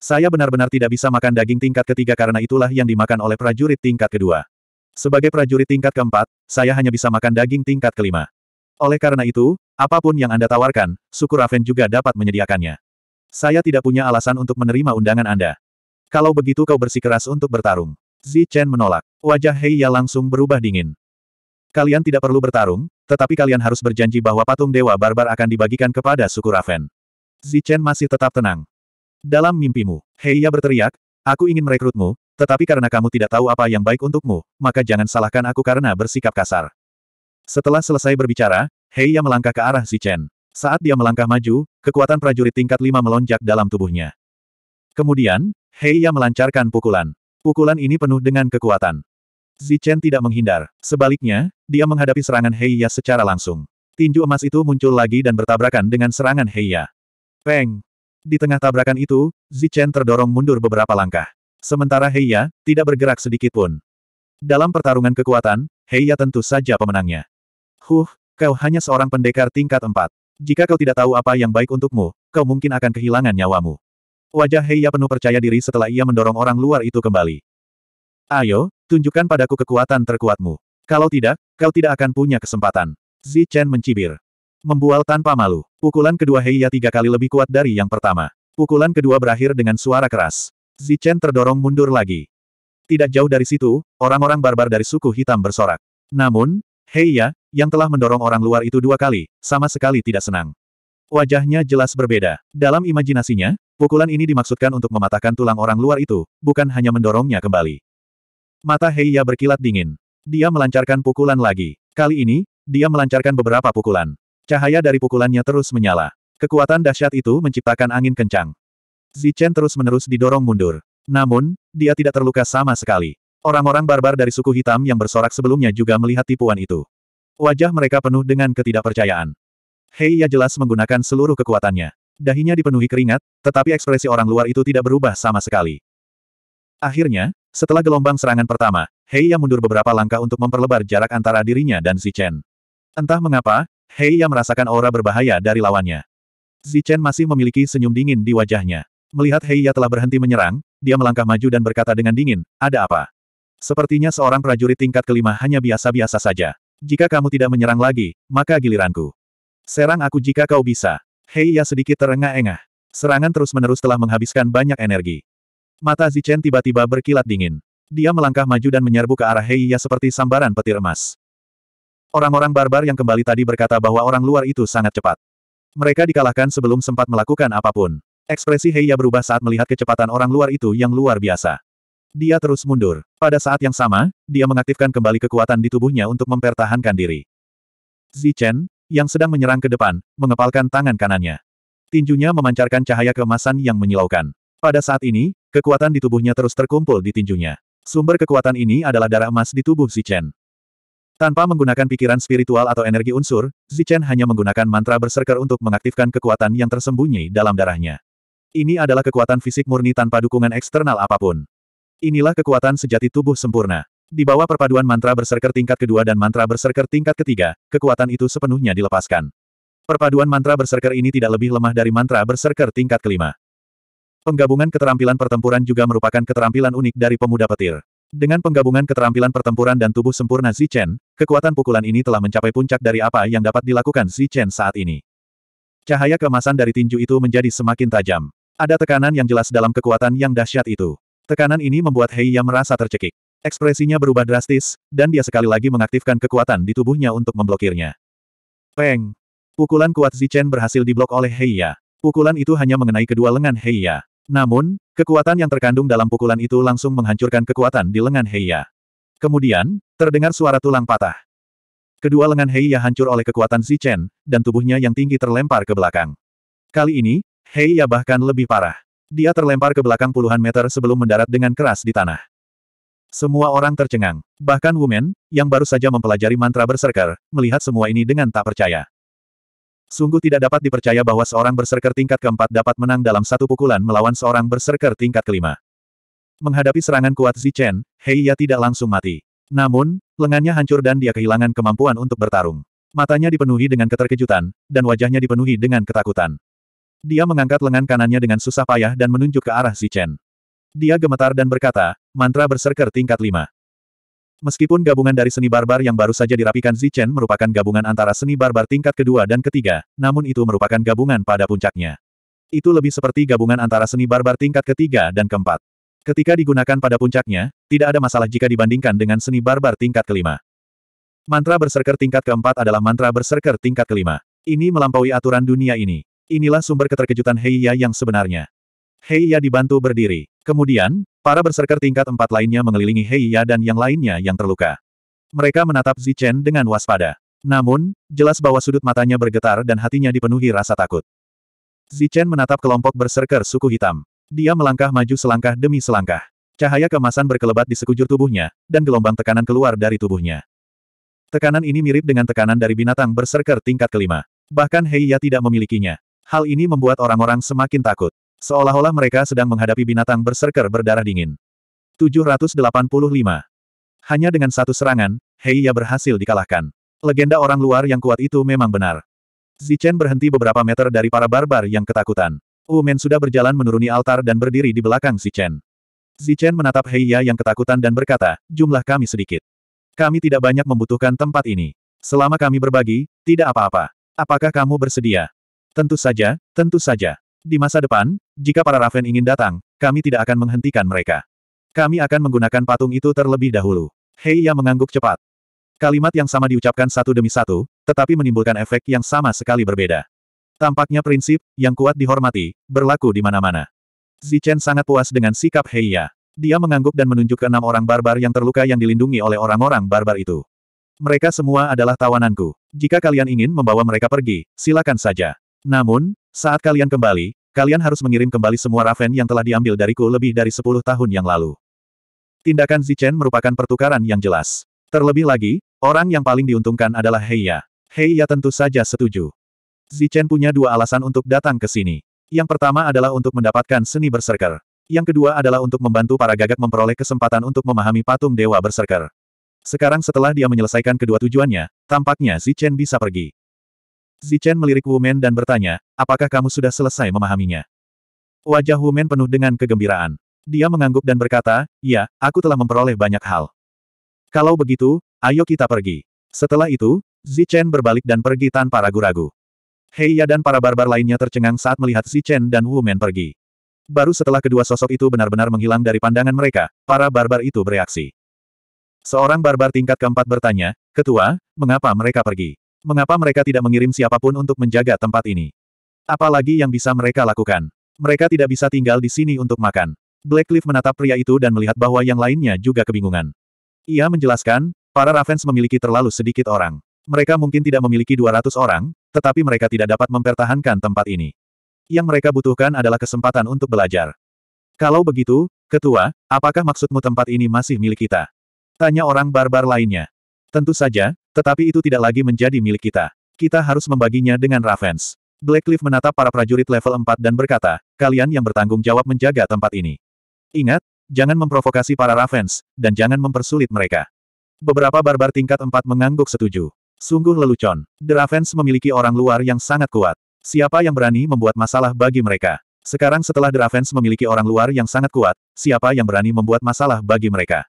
Saya benar-benar tidak bisa makan daging tingkat ketiga karena itulah yang dimakan oleh prajurit tingkat kedua. Sebagai prajurit tingkat keempat, saya hanya bisa makan daging tingkat kelima. Oleh karena itu, apa pun yang Anda tawarkan, suku Raven juga dapat menyediakannya. Saya tidak punya alasan untuk menerima undangan Anda. Kalau begitu kau bersikeras untuk bertarung. Zi Chen menolak. Wajah Hei Ya langsung berubah dingin. Kalian tidak perlu bertarung, tetapi kalian harus berjanji bahwa patung Dewa Barbar akan dibagikan kepada suku Raven. Zi Chen masih tetap tenang. Dalam mimpimu, Heiya berteriak, aku ingin merekrutmu, tetapi karena kamu tidak tahu apa yang baik untukmu, maka jangan salahkan aku karena bersikap kasar. Setelah selesai berbicara, Heiya melangkah ke arah Zichen. Saat dia melangkah maju, kekuatan prajurit tingkat lima melonjak dalam tubuhnya. Kemudian, Heiya melancarkan pukulan. Pukulan ini penuh dengan kekuatan. Zichen tidak menghindar. Sebaliknya, dia menghadapi serangan Heiya secara langsung. Tinju emas itu muncul lagi dan bertabrakan dengan serangan Heiya. Peng! Di tengah tabrakan itu, Zichen terdorong mundur beberapa langkah. Sementara Heiya, tidak bergerak sedikit pun. Dalam pertarungan kekuatan, Heiya tentu saja pemenangnya. Huh, kau hanya seorang pendekar tingkat empat. Jika kau tidak tahu apa yang baik untukmu, kau mungkin akan kehilangan nyawamu. Wajah Heiya penuh percaya diri setelah ia mendorong orang luar itu kembali. Ayo, tunjukkan padaku kekuatan terkuatmu. Kalau tidak, kau tidak akan punya kesempatan. Zichen mencibir. Membual tanpa malu. Pukulan kedua Heiya tiga kali lebih kuat dari yang pertama. Pukulan kedua berakhir dengan suara keras. Zichen terdorong mundur lagi. Tidak jauh dari situ, orang-orang barbar dari suku hitam bersorak. Namun, Heiya, yang telah mendorong orang luar itu dua kali, sama sekali tidak senang. Wajahnya jelas berbeda. Dalam imajinasinya, pukulan ini dimaksudkan untuk mematahkan tulang orang luar itu, bukan hanya mendorongnya kembali. Mata Heiya berkilat dingin. Dia melancarkan pukulan lagi. Kali ini, dia melancarkan beberapa pukulan. Cahaya dari pukulannya terus menyala. Kekuatan dahsyat itu menciptakan angin kencang. Zichen terus-menerus didorong mundur. Namun, dia tidak terluka sama sekali. Orang-orang barbar dari suku hitam yang bersorak sebelumnya juga melihat tipuan itu. Wajah mereka penuh dengan ketidakpercayaan. Hei ya jelas menggunakan seluruh kekuatannya. Dahinya dipenuhi keringat, tetapi ekspresi orang luar itu tidak berubah sama sekali. Akhirnya, setelah gelombang serangan pertama, Hei ya mundur beberapa langkah untuk memperlebar jarak antara dirinya dan Zichen. Entah mengapa, Hei Ya merasakan aura berbahaya dari lawannya. Zichen masih memiliki senyum dingin di wajahnya. Melihat Hei Ya telah berhenti menyerang, dia melangkah maju dan berkata dengan dingin, ada apa? Sepertinya seorang prajurit tingkat kelima hanya biasa-biasa saja. Jika kamu tidak menyerang lagi, maka giliranku. Serang aku jika kau bisa. Hei Ya sedikit terengah-engah. Serangan terus-menerus telah menghabiskan banyak energi. Mata Zichen tiba-tiba berkilat dingin. Dia melangkah maju dan menyerbu ke arah Hei Ya seperti sambaran petir emas. Orang-orang barbar yang kembali tadi berkata bahwa orang luar itu sangat cepat. Mereka dikalahkan sebelum sempat melakukan apa pun. Ekspresi Heiya berubah saat melihat kecepatan orang luar itu yang luar biasa. Dia terus mundur. Pada saat yang sama, dia mengaktifkan kembali kekuatan di tubuhnya untuk mempertahankan diri. Zichen, yang sedang menyerang ke depan, mengepalkan tangan kanannya. Tinjunya memancarkan cahaya keemasan yang menyilaukan. Pada saat ini, kekuatan di tubuhnya terus terkumpul di tinjunya. Sumber kekuatan ini adalah darah emas di tubuh Zichen. Tanpa menggunakan pikiran spiritual atau energi unsur, Zichen hanya menggunakan mantra berserker untuk mengaktifkan kekuatan yang tersembunyi dalam darahnya. Ini adalah kekuatan fisik murni tanpa dukungan eksternal apa pun. Inilah kekuatan sejati tubuh sempurna. Di bawah perpaduan mantra berserker tingkat kedua dan mantra berserker tingkat ketiga, kekuatan itu sepenuhnya dilepaskan. Perpaduan mantra berserker ini tidak lebih lemah dari mantra berserker tingkat kelima. Penggabungan keterampilan pertempuran juga merupakan keterampilan unik dari pemuda petir. Dengan penggabungan keterampilan pertempuran dan tubuh sempurna Zichen, kekuatan pukulan ini telah mencapai puncak dari apa yang dapat dilakukan Zichen saat ini. Cahaya keemasan dari tinju itu menjadi semakin tajam. Ada tekanan yang jelas dalam kekuatan yang dahsyat itu. Tekanan ini membuat Heiya merasa tercekik. Ekspresinya berubah drastis, dan dia sekali lagi mengaktifkan kekuatan di tubuhnya untuk memblokirnya. Peng! Pukulan kuat Zichen berhasil diblok oleh Heiya. Pukulan itu hanya mengenai kedua lengan Heiya. Namun, kekuatan yang terkandung dalam pukulan itu langsung menghancurkan kekuatan di lengan Heiya. Kemudian, terdengar suara tulang patah. Kedua lengan Heiya hancur oleh kekuatan Zichen, dan tubuhnya yang tinggi terlempar ke belakang. Kali ini, Heiya bahkan lebih parah. Dia terlempar ke belakang puluhan meter sebelum mendarat dengan keras di tanah. Semua orang tercengang. Bahkan Wumen, yang baru saja mempelajari mantra berserker, melihat semua ini dengan tak percaya. Sungguh tidak dapat dipercaya bahwa seorang berserker tingkat keempat dapat menang dalam satu pukulan melawan seorang berserker tingkat kelima. Menghadapi serangan kuat Zichen, Heiya tidak langsung mati. Namun, lengannya hancur dan dia kehilangan kemampuan untuk bertarung. Matanya dipenuhi dengan keterkejutan, dan wajahnya dipenuhi dengan ketakutan. Dia mengangkat lengan kanannya dengan susah payah dan menunjuk ke arah Zichen. Dia gemetar dan berkata, mantra berserker tingkat 5. Meskipun gabungan dari seni barbar yang baru saja dirapikan Zichen merupakan gabungan antara seni barbar tingkat kedua dan ketiga, namun itu merupakan gabungan pada puncaknya. Itu lebih seperti gabungan antara seni barbar tingkat ketiga dan keempat. Ketika digunakan pada puncaknya, tidak ada masalah jika dibandingkan dengan seni barbar tingkat kelima. Mantra berserker tingkat keempat adalah mantra berserker tingkat kelima. Ini melampaui aturan dunia ini. Inilah sumber keterkejutan Heiya yang sebenarnya. Heiya dibantu berdiri. Kemudian, para berserker tingkat empat lainnya mengelilingi Heiya dan yang lainnya yang terluka. Mereka menatap Zichen dengan waspada. Namun, jelas bahwa sudut matanya bergetar dan hatinya dipenuhi rasa takut. Zichen menatap kelompok berserker suku hitam. Dia melangkah maju selangkah demi selangkah. Cahaya kemasan berkelebat di sekujur tubuhnya, dan gelombang tekanan keluar dari tubuhnya. Tekanan ini mirip dengan tekanan dari binatang berserker tingkat kelima. Bahkan Heiya tidak memilikinya. Hal ini membuat orang-orang semakin takut. Seolah-olah mereka sedang menghadapi binatang berserker berdarah dingin. 785. Hanya dengan satu serangan, Heiya berhasil dikalahkan. Legenda orang luar yang kuat itu memang benar. Zichen berhenti beberapa meter dari para barbar yang ketakutan. Umen sudah berjalan menuruni altar dan berdiri di belakang Zichen. Zichen menatap Heiya yang ketakutan dan berkata, jumlah kami sedikit. Kami tidak banyak membutuhkan tempat ini. Selama kami berbagi, tidak apa-apa. Apakah kamu bersedia? Tentu saja, tentu saja. Di masa depan, jika para Raven ingin datang, kami tidak akan menghentikan mereka. Kami akan menggunakan patung itu terlebih dahulu. Hei yang mengangguk cepat. Kalimat yang sama diucapkan satu demi satu, tetapi menimbulkan efek yang sama sekali berbeda. Tampaknya prinsip, yang kuat dihormati, berlaku di mana-mana. Zichen sangat puas dengan sikap Heiya. Dia mengangguk dan menunjuk ke enam orang barbar yang terluka yang dilindungi oleh orang-orang barbar itu. Mereka semua adalah tawananku. Jika kalian ingin membawa mereka pergi, silakan saja. Namun, saat kalian kembali, kalian harus mengirim kembali semua Raven yang telah diambil dariku lebih dari 10 tahun yang lalu. Tindakan Zichen merupakan pertukaran yang jelas. Terlebih lagi, orang yang paling diuntungkan adalah Heiya. Heiya tentu saja setuju. Zichen punya dua alasan untuk datang ke sini. Yang pertama adalah untuk mendapatkan seni berserker. Yang kedua adalah untuk membantu para gagak memperoleh kesempatan untuk memahami patung dewa berserker. Sekarang setelah dia menyelesaikan kedua tujuannya, tampaknya Zichen bisa pergi. Zichen melirik Wu Men dan bertanya, apakah kamu sudah selesai memahaminya? Wajah Wu Men penuh dengan kegembiraan. Dia mengangguk dan berkata, ya, aku telah memperoleh banyak hal. Kalau begitu, ayo kita pergi. Setelah itu, Zichen berbalik dan pergi tanpa ragu-ragu. Heiya dan para barbar lainnya tercengang saat melihat Zichen dan Wu Men pergi. Baru setelah kedua sosok itu benar-benar menghilang dari pandangan mereka, para barbar itu bereaksi. Seorang barbar tingkat keempat bertanya, Ketua, mengapa mereka pergi? Mengapa mereka tidak mengirim siapa pun untuk menjaga tempat ini? Apalagi yang bisa mereka lakukan? Mereka tidak bisa tinggal di sini untuk makan. Blackcliff menatap pria itu dan melihat bahwa yang lainnya juga kebingungan. Ia menjelaskan, para Ravens memiliki terlalu sedikit orang. Mereka mungkin tidak memiliki 200 orang, tetapi mereka tidak dapat mempertahankan tempat ini. Yang mereka butuhkan adalah kesempatan untuk belajar. Kalau begitu, Ketua, apakah maksudmu tempat ini masih milik kita? Tanya orang barbar lainnya. Tentu saja, tetapi itu tidak lagi menjadi milik kita. Kita harus membaginya dengan Ravens. Blackcliff menatap para prajurit level 4 dan berkata, kalian yang bertanggung jawab menjaga tempat ini. Ingat, jangan memprovokasi para Ravens, dan jangan mempersulit mereka. Beberapa barbar tingkat 4 mengangguk setuju. Sungguh lelucon. The Ravens memiliki orang luar yang sangat kuat. Siapa yang berani membuat masalah bagi mereka? Sekarang setelah The Ravens memiliki orang luar yang sangat kuat, siapa yang berani membuat masalah bagi mereka?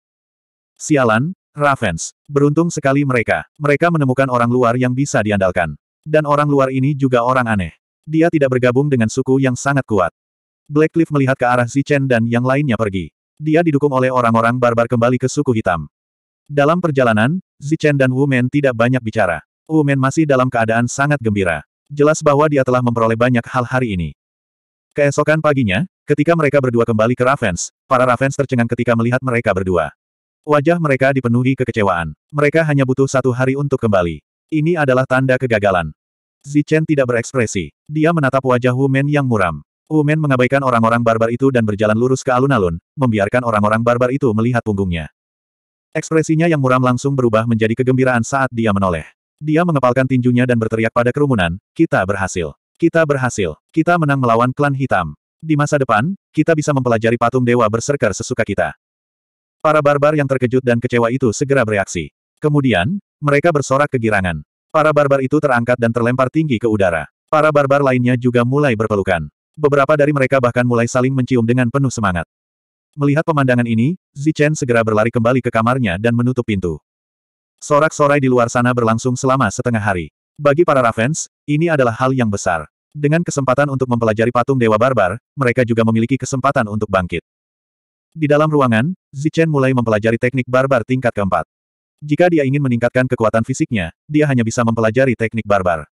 Sialan, Ravens. Beruntung sekali mereka. Mereka menemukan orang luar yang bisa diandalkan. Dan orang luar ini juga orang aneh. Dia tidak bergabung dengan suku yang sangat kuat. Blackcliff melihat ke arah Zichen dan yang lainnya pergi. Dia didukung oleh orang-orang barbar kembali ke suku hitam. Dalam perjalanan, Zichen dan Wu Men tidak banyak bicara. Wu Men masih dalam keadaan sangat gembira. Jelas bahwa dia telah memperoleh banyak hal hari ini. Keesokan paginya, ketika mereka berdua kembali ke Ravens, para Ravens tercengang ketika melihat mereka berdua. Wajah mereka dipenuhi kekecewaan. Mereka hanya butuh satu hari untuk kembali. Ini adalah tanda kegagalan. Zichen tidak berekspresi. Dia menatap wajah Wu Men yang muram. Umen mengabaikan orang-orang barbar itu dan berjalan lurus ke alun-alun, membiarkan orang-orang barbar itu melihat punggungnya. Ekspresinya yang muram langsung berubah menjadi kegembiraan saat dia menoleh. Dia mengepalkan tinjunya dan berteriak pada kerumunan, kita berhasil. Kita berhasil. Kita menang melawan klan hitam. Di masa depan, kita bisa mempelajari patung dewa berserker sesuka kita. Para barbar yang terkejut dan kecewa itu segera bereaksi. Kemudian, mereka bersorak kegirangan. Para barbar itu terangkat dan terlempar tinggi ke udara. Para barbar lainnya juga mulai berpelukan. Beberapa dari mereka bahkan mulai saling mencium dengan penuh semangat. Melihat pemandangan ini, Zichen segera berlari kembali ke kamarnya dan menutup pintu. Sorak-sorai di luar sana berlangsung selama setengah hari. Bagi para Ravens, ini adalah hal yang besar. Dengan kesempatan untuk mempelajari patung Dewa Barbar, mereka juga memiliki kesempatan untuk bangkit. Di dalam ruangan, Zichen mulai mempelajari teknik barbar tingkat keempat. Jika dia ingin meningkatkan kekuatan fisiknya, dia hanya bisa mempelajari teknik barbar.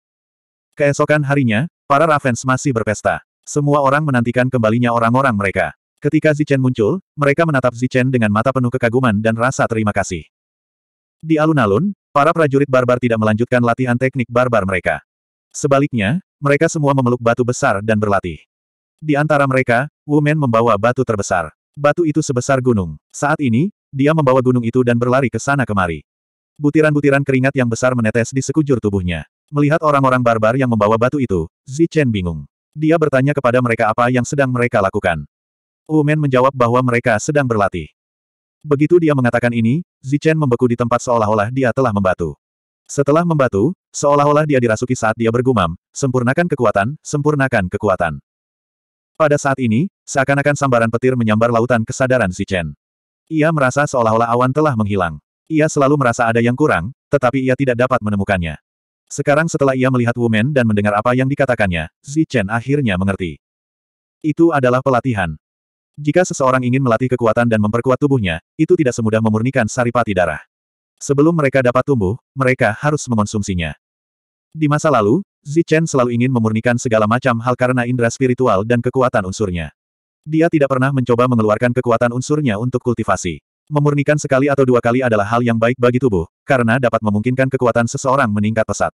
Keesokan harinya, para Ravens masih berpesta. Semua orang menantikan kembalinya orang-orang mereka. Ketika Zichen muncul, mereka menatap Zichen dengan mata penuh kekaguman dan rasa terima kasih. Di alun-alun, para prajurit barbar tidak melanjutkan latihan teknik barbar mereka. Sebaliknya, mereka semua memeluk batu besar dan berlatih. Di antara mereka, Wumen membawa batu terbesar. Batu itu sebesar gunung. Saat ini, dia membawa gunung itu dan berlari ke sana kemari. Butiran-butiran keringat yang besar menetes di sekujur tubuhnya. Melihat orang-orang barbar yang membawa batu itu, Zichen bingung. Dia bertanya kepada mereka apa yang sedang mereka lakukan. Umen menjawab bahwa mereka sedang berlatih. Begitu dia mengatakan ini, Zichen membeku di tempat seolah-olah dia telah membatu. Setelah membatu, seolah-olah dia dirasuki saat dia bergumam, sempurnakan kekuatan, sempurnakan kekuatan. Pada saat ini, seakan-akan sambaran petir menyambar lautan kesadaran Zichen. Ia merasa seolah-olah awan telah menghilang. Ia selalu merasa ada yang kurang, tetapi ia tidak dapat menemukannya. Sekarang setelah ia melihat Wumen dan mendengar apa yang dikatakannya, Zichen akhirnya mengerti. Itu adalah pelatihan. Jika seseorang ingin melatih kekuatan dan memperkuat tubuhnya, itu tidak semudah memurnikan saripati darah. Sebelum mereka dapat tumbuh, mereka harus mengonsumsinya. Di masa lalu, Zichen selalu ingin memurnikan segala macam hal karena indera spiritual dan kekuatan unsurnya. Dia tidak pernah mencoba mengeluarkan kekuatan unsurnya untuk kultivasi. Memurnikan sekali atau dua kali adalah hal yang baik bagi tubuh, karena dapat memungkinkan kekuatan seseorang meningkat pesat.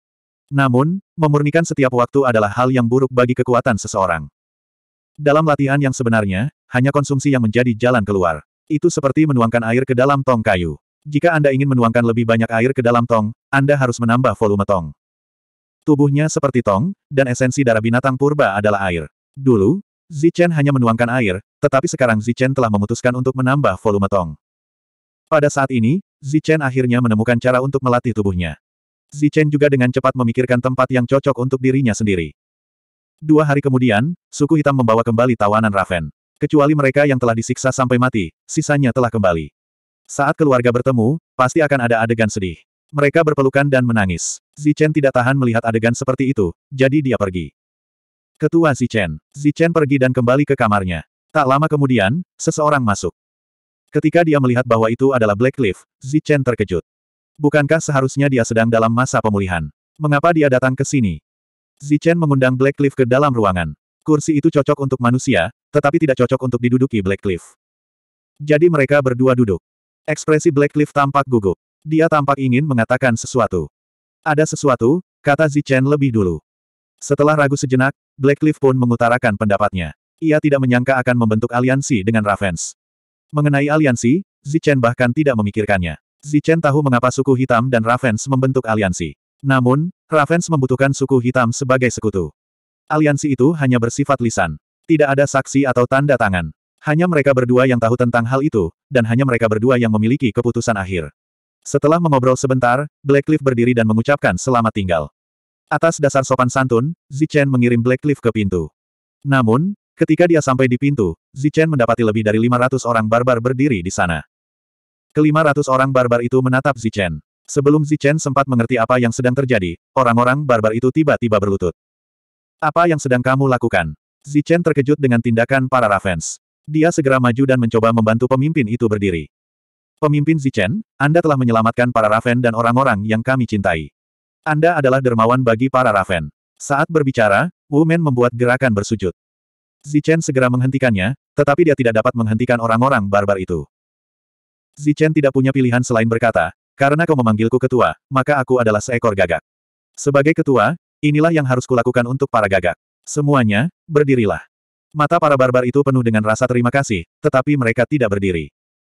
Namun, memurnikan setiap waktu adalah hal yang buruk bagi kekuatan seseorang. Dalam latihan yang sebenarnya, hanya konsumsi yang menjadi jalan keluar. Itu seperti menuangkan air ke dalam tong kayu. Jika Anda ingin menuangkan lebih banyak air ke dalam tong, Anda harus menambah volume tong. Tubuhnya seperti tong, dan esensi darah binatang purba adalah air. Dulu, Zichen hanya menuangkan air, tetapi sekarang Zichen telah memutuskan untuk menambah volume tong. Pada saat ini, Zichen akhirnya menemukan cara untuk melatih tubuhnya. Zichen juga dengan cepat memikirkan tempat yang cocok untuk dirinya sendiri. Dua hari kemudian, suku hitam membawa kembali tawanan Raven. Kecuali mereka yang telah disiksa sampai mati, sisanya telah kembali. Saat keluarga bertemu, pasti akan ada adegan sedih. Mereka berpelukan dan menangis. Zichen tidak tahan melihat adegan seperti itu, jadi dia pergi. Ketua Zichen. Zichen pergi dan kembali ke kamarnya. Tak lama kemudian, seseorang masuk. Ketika dia melihat bahwa itu adalah Black Cliff, Zichen terkejut. Bukankah seharusnya dia sedang dalam masa pemulihan? Mengapa dia datang ke sini? Zichen mengundang Black Cliff ke dalam ruangan. Kursi itu cocok untuk manusia, tetapi tidak cocok untuk diduduki Black Cliff. Jadi mereka berdua duduk. Ekspresi Black Cliff tampak gugup. Dia tampak ingin mengatakan sesuatu. Ada sesuatu, kata Zichen lebih dulu. Setelah ragu sejenak, Black Cliff pun mengutarakan pendapatnya. Ia tidak menyangka akan membentuk aliansi dengan Ravens. Mengenai aliansi, Zichen bahkan tidak memikirkannya. Zichen tahu mengapa suku hitam dan Ravens membentuk aliansi. Namun, Ravens membutuhkan suku hitam sebagai sekutu. Aliansi itu hanya bersifat lisan. Tidak ada saksi atau tanda tangan. Hanya mereka berdua yang tahu tentang hal itu, dan hanya mereka berdua yang memiliki keputusan akhir. Setelah mengobrol sebentar, Blackcliff berdiri dan mengucapkan selamat tinggal. Atas dasar sopan santun, Zichen mengirim Blackcliff ke pintu. Namun, Ketika dia sampai di pintu, Zichen mendapati lebih dari 500 orang barbar berdiri di sana. Kelima ratus orang barbar itu menatap Zichen. Sebelum Zichen sempat mengerti apa yang sedang terjadi, orang-orang barbar itu tiba-tiba berlutut. Apa yang sedang kamu lakukan? Zichen terkejut dengan tindakan para Ravens. Dia segera maju dan mencoba membantu pemimpin itu berdiri. Pemimpin Zichen, Anda telah menyelamatkan para Raven dan orang-orang yang kami cintai. Anda adalah dermawan bagi para Raven. Saat berbicara, Wu Men membuat gerakan bersujud. Zichen segera menghentikannya, tetapi dia tidak dapat menghentikan orang-orang barbar itu. Zichen tidak punya pilihan selain berkata, karena kau memanggilku ketua, maka aku adalah seekor gagak. Sebagai ketua, inilah yang harus kulakukan untuk para gagak. Semuanya, berdirilah. Mata para barbar itu penuh dengan rasa terima kasih, tetapi mereka tidak berdiri.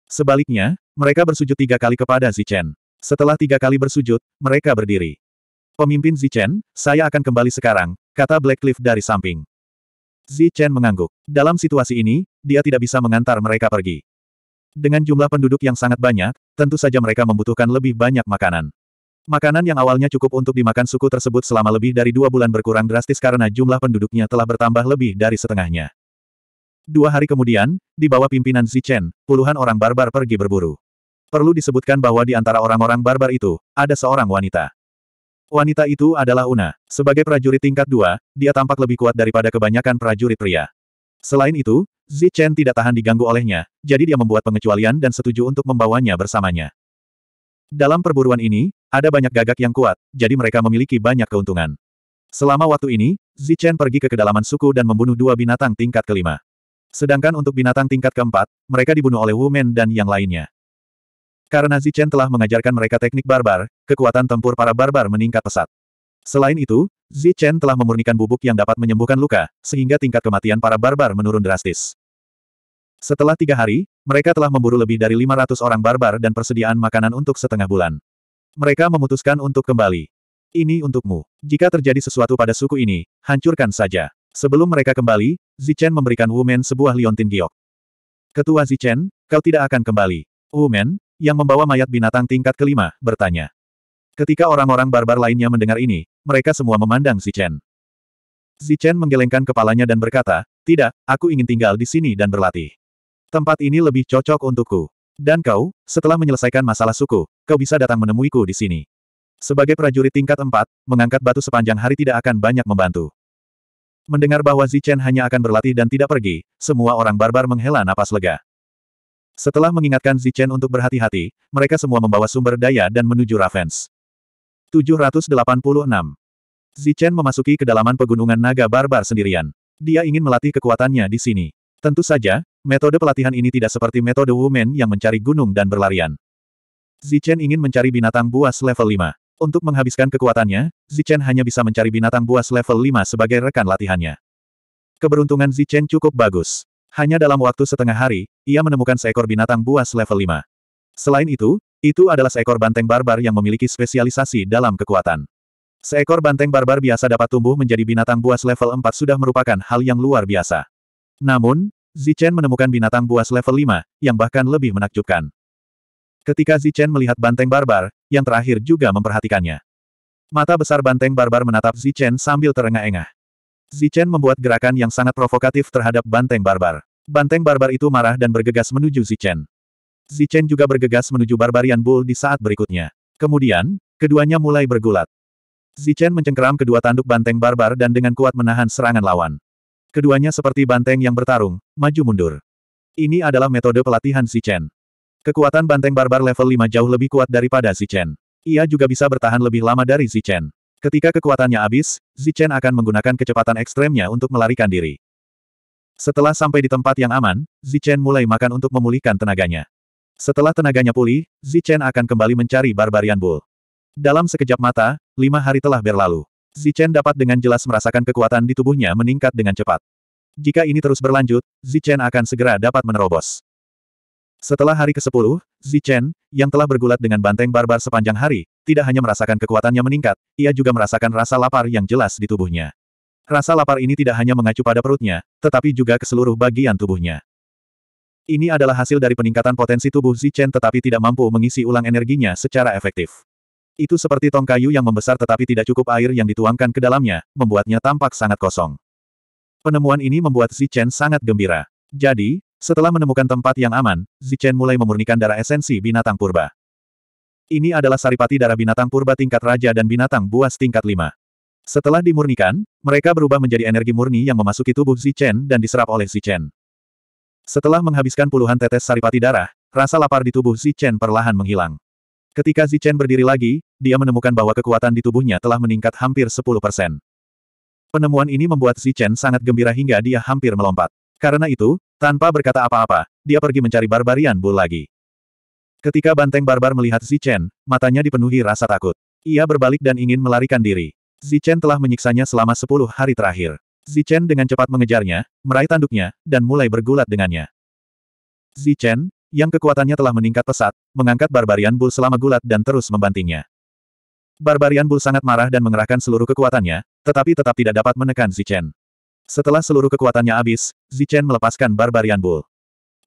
Sebaliknya, mereka bersujud tiga kali kepada Zichen. Setelah tiga kali bersujud, mereka berdiri. Pemimpin Zichen, saya akan kembali sekarang, kata Blackcliff dari samping. Zichen mengangguk. Dalam situasi ini, dia tidak bisa mengantar mereka pergi. Dengan jumlah penduduk yang sangat banyak, tentu saja mereka membutuhkan lebih banyak makanan. Makanan yang awalnya cukup untuk dimakan suku tersebut selama lebih dari dua bulan berkurang drastis karena jumlah penduduknya telah bertambah lebih dari setengahnya. Dua hari kemudian, di bawah pimpinan Zichen, puluhan orang barbar pergi berburu. Perlu disebutkan bahwa di antara orang-orang barbar itu, ada seorang wanita. Wanita itu adalah Una. Sebagai prajurit tingkat dua, dia tampak lebih kuat daripada kebanyakan prajurit pria. Selain itu, Zichen tidak tahan diganggu olehnya, jadi dia membuat pengecualian dan setuju untuk membawanya bersamanya. Dalam perburuan ini, ada banyak gagak yang kuat, jadi mereka memiliki banyak keuntungan. Selama waktu ini, Zichen pergi ke kedalaman suku dan membunuh dua binatang tingkat kelima. Sedangkan untuk binatang tingkat keempat, mereka dibunuh oleh Wumen dan yang lainnya. Karena Zichen telah mengajarkan mereka teknik barbar, kekuatan tempur para barbar meningkat pesat. Selain itu, Zichen telah memurnikan bubuk yang dapat menyembuhkan luka, sehingga tingkat kematian para barbar menurun drastis. Setelah tiga hari, mereka telah memburu lebih dari 500 orang barbar dan persediaan makanan untuk setengah bulan. Mereka memutuskan untuk kembali. Ini untukmu. Jika terjadi sesuatu pada suku ini, hancurkan saja. Sebelum mereka kembali, Zichen memberikan Wumen sebuah liontin giok. Ketua Zichen, kau tidak akan kembali. Wumen, yang membawa mayat binatang tingkat kelima, bertanya. Ketika orang-orang barbar lainnya mendengar ini, mereka semua memandang Zichen. Zichen menggelengkan kepalanya dan berkata, tidak, aku ingin tinggal di sini dan berlatih. Tempat ini lebih cocok untukku. Dan kau, setelah menyelesaikan masalah suku, kau bisa datang menemuiku di sini. Sebagai prajurit tingkat empat, mengangkat batu sepanjang hari tidak akan banyak membantu. Mendengar bahwa Zichen hanya akan berlatih dan tidak pergi, semua orang barbar menghela napas lega. Setelah mengingatkan Zichen untuk berhati-hati, mereka semua membawa sumber daya dan menuju Ravens. 786. Zichen memasuki kedalaman pegunungan naga barbar sendirian. Dia ingin melatih kekuatannya di sini. Tentu saja, metode pelatihan ini tidak seperti metode Wumen yang mencari gunung dan berlarian. Zichen ingin mencari binatang buas level 5. Untuk menghabiskan kekuatannya, Zichen hanya bisa mencari binatang buas level 5 sebagai rekan latihannya. Keberuntungan Zichen cukup bagus. Hanya dalam waktu setengah hari, ia menemukan seekor binatang buas level 5. Selain itu, itu adalah seekor banteng barbar yang memiliki spesialisasi dalam kekuatan. Seekor banteng barbar biasa dapat tumbuh menjadi binatang buas level 4 sudah merupakan hal yang luar biasa. Namun, Zichen menemukan binatang buas level 5, yang bahkan lebih menakjubkan. Ketika Zichen melihat banteng barbar, yang terakhir juga memperhatikannya. Mata besar banteng barbar menatap Zichen sambil terengah-engah. Zichen membuat gerakan yang sangat provokatif terhadap banteng barbar. Banteng barbar itu marah dan bergegas menuju Zichen. Zichen juga bergegas menuju Barbarian Bull di saat berikutnya. Kemudian, keduanya mulai bergulat. Zichen mencengkeram kedua tanduk banteng barbar dan dengan kuat menahan serangan lawan. Keduanya seperti banteng yang bertarung, maju mundur. Ini adalah metode pelatihan Zichen. Kekuatan banteng barbar level 5 jauh lebih kuat daripada Zichen. Ia juga bisa bertahan lebih lama dari Zichen. Ketika kekuatannya habis, Zichen akan menggunakan kecepatan ekstremnya untuk melarikan diri. Setelah sampai di tempat yang aman, Zichen mulai makan untuk memulihkan tenaganya. Setelah tenaganya pulih, Zichen akan kembali mencari Barbarian Bull. Dalam sekejap mata, lima hari telah berlalu. Zichen dapat dengan jelas merasakan kekuatan di tubuhnya meningkat dengan cepat. Jika ini terus berlanjut, Zichen akan segera dapat menerobos. Setelah hari ke-10, Zichen, yang telah bergulat dengan banteng barbar sepanjang hari, tidak hanya merasakan kekuatannya meningkat, ia juga merasakan rasa lapar yang jelas di tubuhnya. Rasa lapar ini tidak hanya mengacu pada perutnya, tetapi juga ke seluruh bagian tubuhnya. Ini adalah hasil dari peningkatan potensi tubuh Zichen tetapi tidak mampu mengisi ulang energinya secara efektif. Itu seperti tong kayu yang membesar tetapi tidak cukup air yang dituangkan ke dalamnya, membuatnya tampak sangat kosong. Penemuan ini membuat Zichen sangat gembira. Jadi, setelah menemukan tempat yang aman, Zichen mulai memurnikan darah esensi binatang purba. Ini adalah saripati darah binatang purba tingkat raja dan binatang buas tingkat lima. Setelah dimurnikan, mereka berubah menjadi energi murni yang memasuki tubuh Zichen dan diserap oleh Zichen. Setelah menghabiskan puluhan tetes saripati darah, rasa lapar di tubuh Zichen perlahan menghilang. Ketika Zichen berdiri lagi, dia menemukan bahwa kekuatan di tubuhnya telah meningkat hampir 10%. Penemuan ini membuat Zichen sangat gembira hingga dia hampir melompat. Karena itu, tanpa berkata apa-apa, dia pergi mencari Barbarian Bull lagi. Ketika banteng barbar melihat Zichen, matanya dipenuhi rasa takut. Ia berbalik dan ingin melarikan diri. Zichen telah menyiksanya selama sepuluh hari terakhir. Zichen dengan cepat mengejarnya, meraih tanduknya, dan mulai bergulat dengannya. Zichen, yang kekuatannya telah meningkat pesat, mengangkat Barbarian Bull selama gulat dan terus membantingnya. Barbarian Bull sangat marah dan mengerahkan seluruh kekuatannya, tetapi tetap tidak dapat menekan Zichen. Setelah seluruh kekuatannya habis, Zichen melepaskan Barbarian Bull.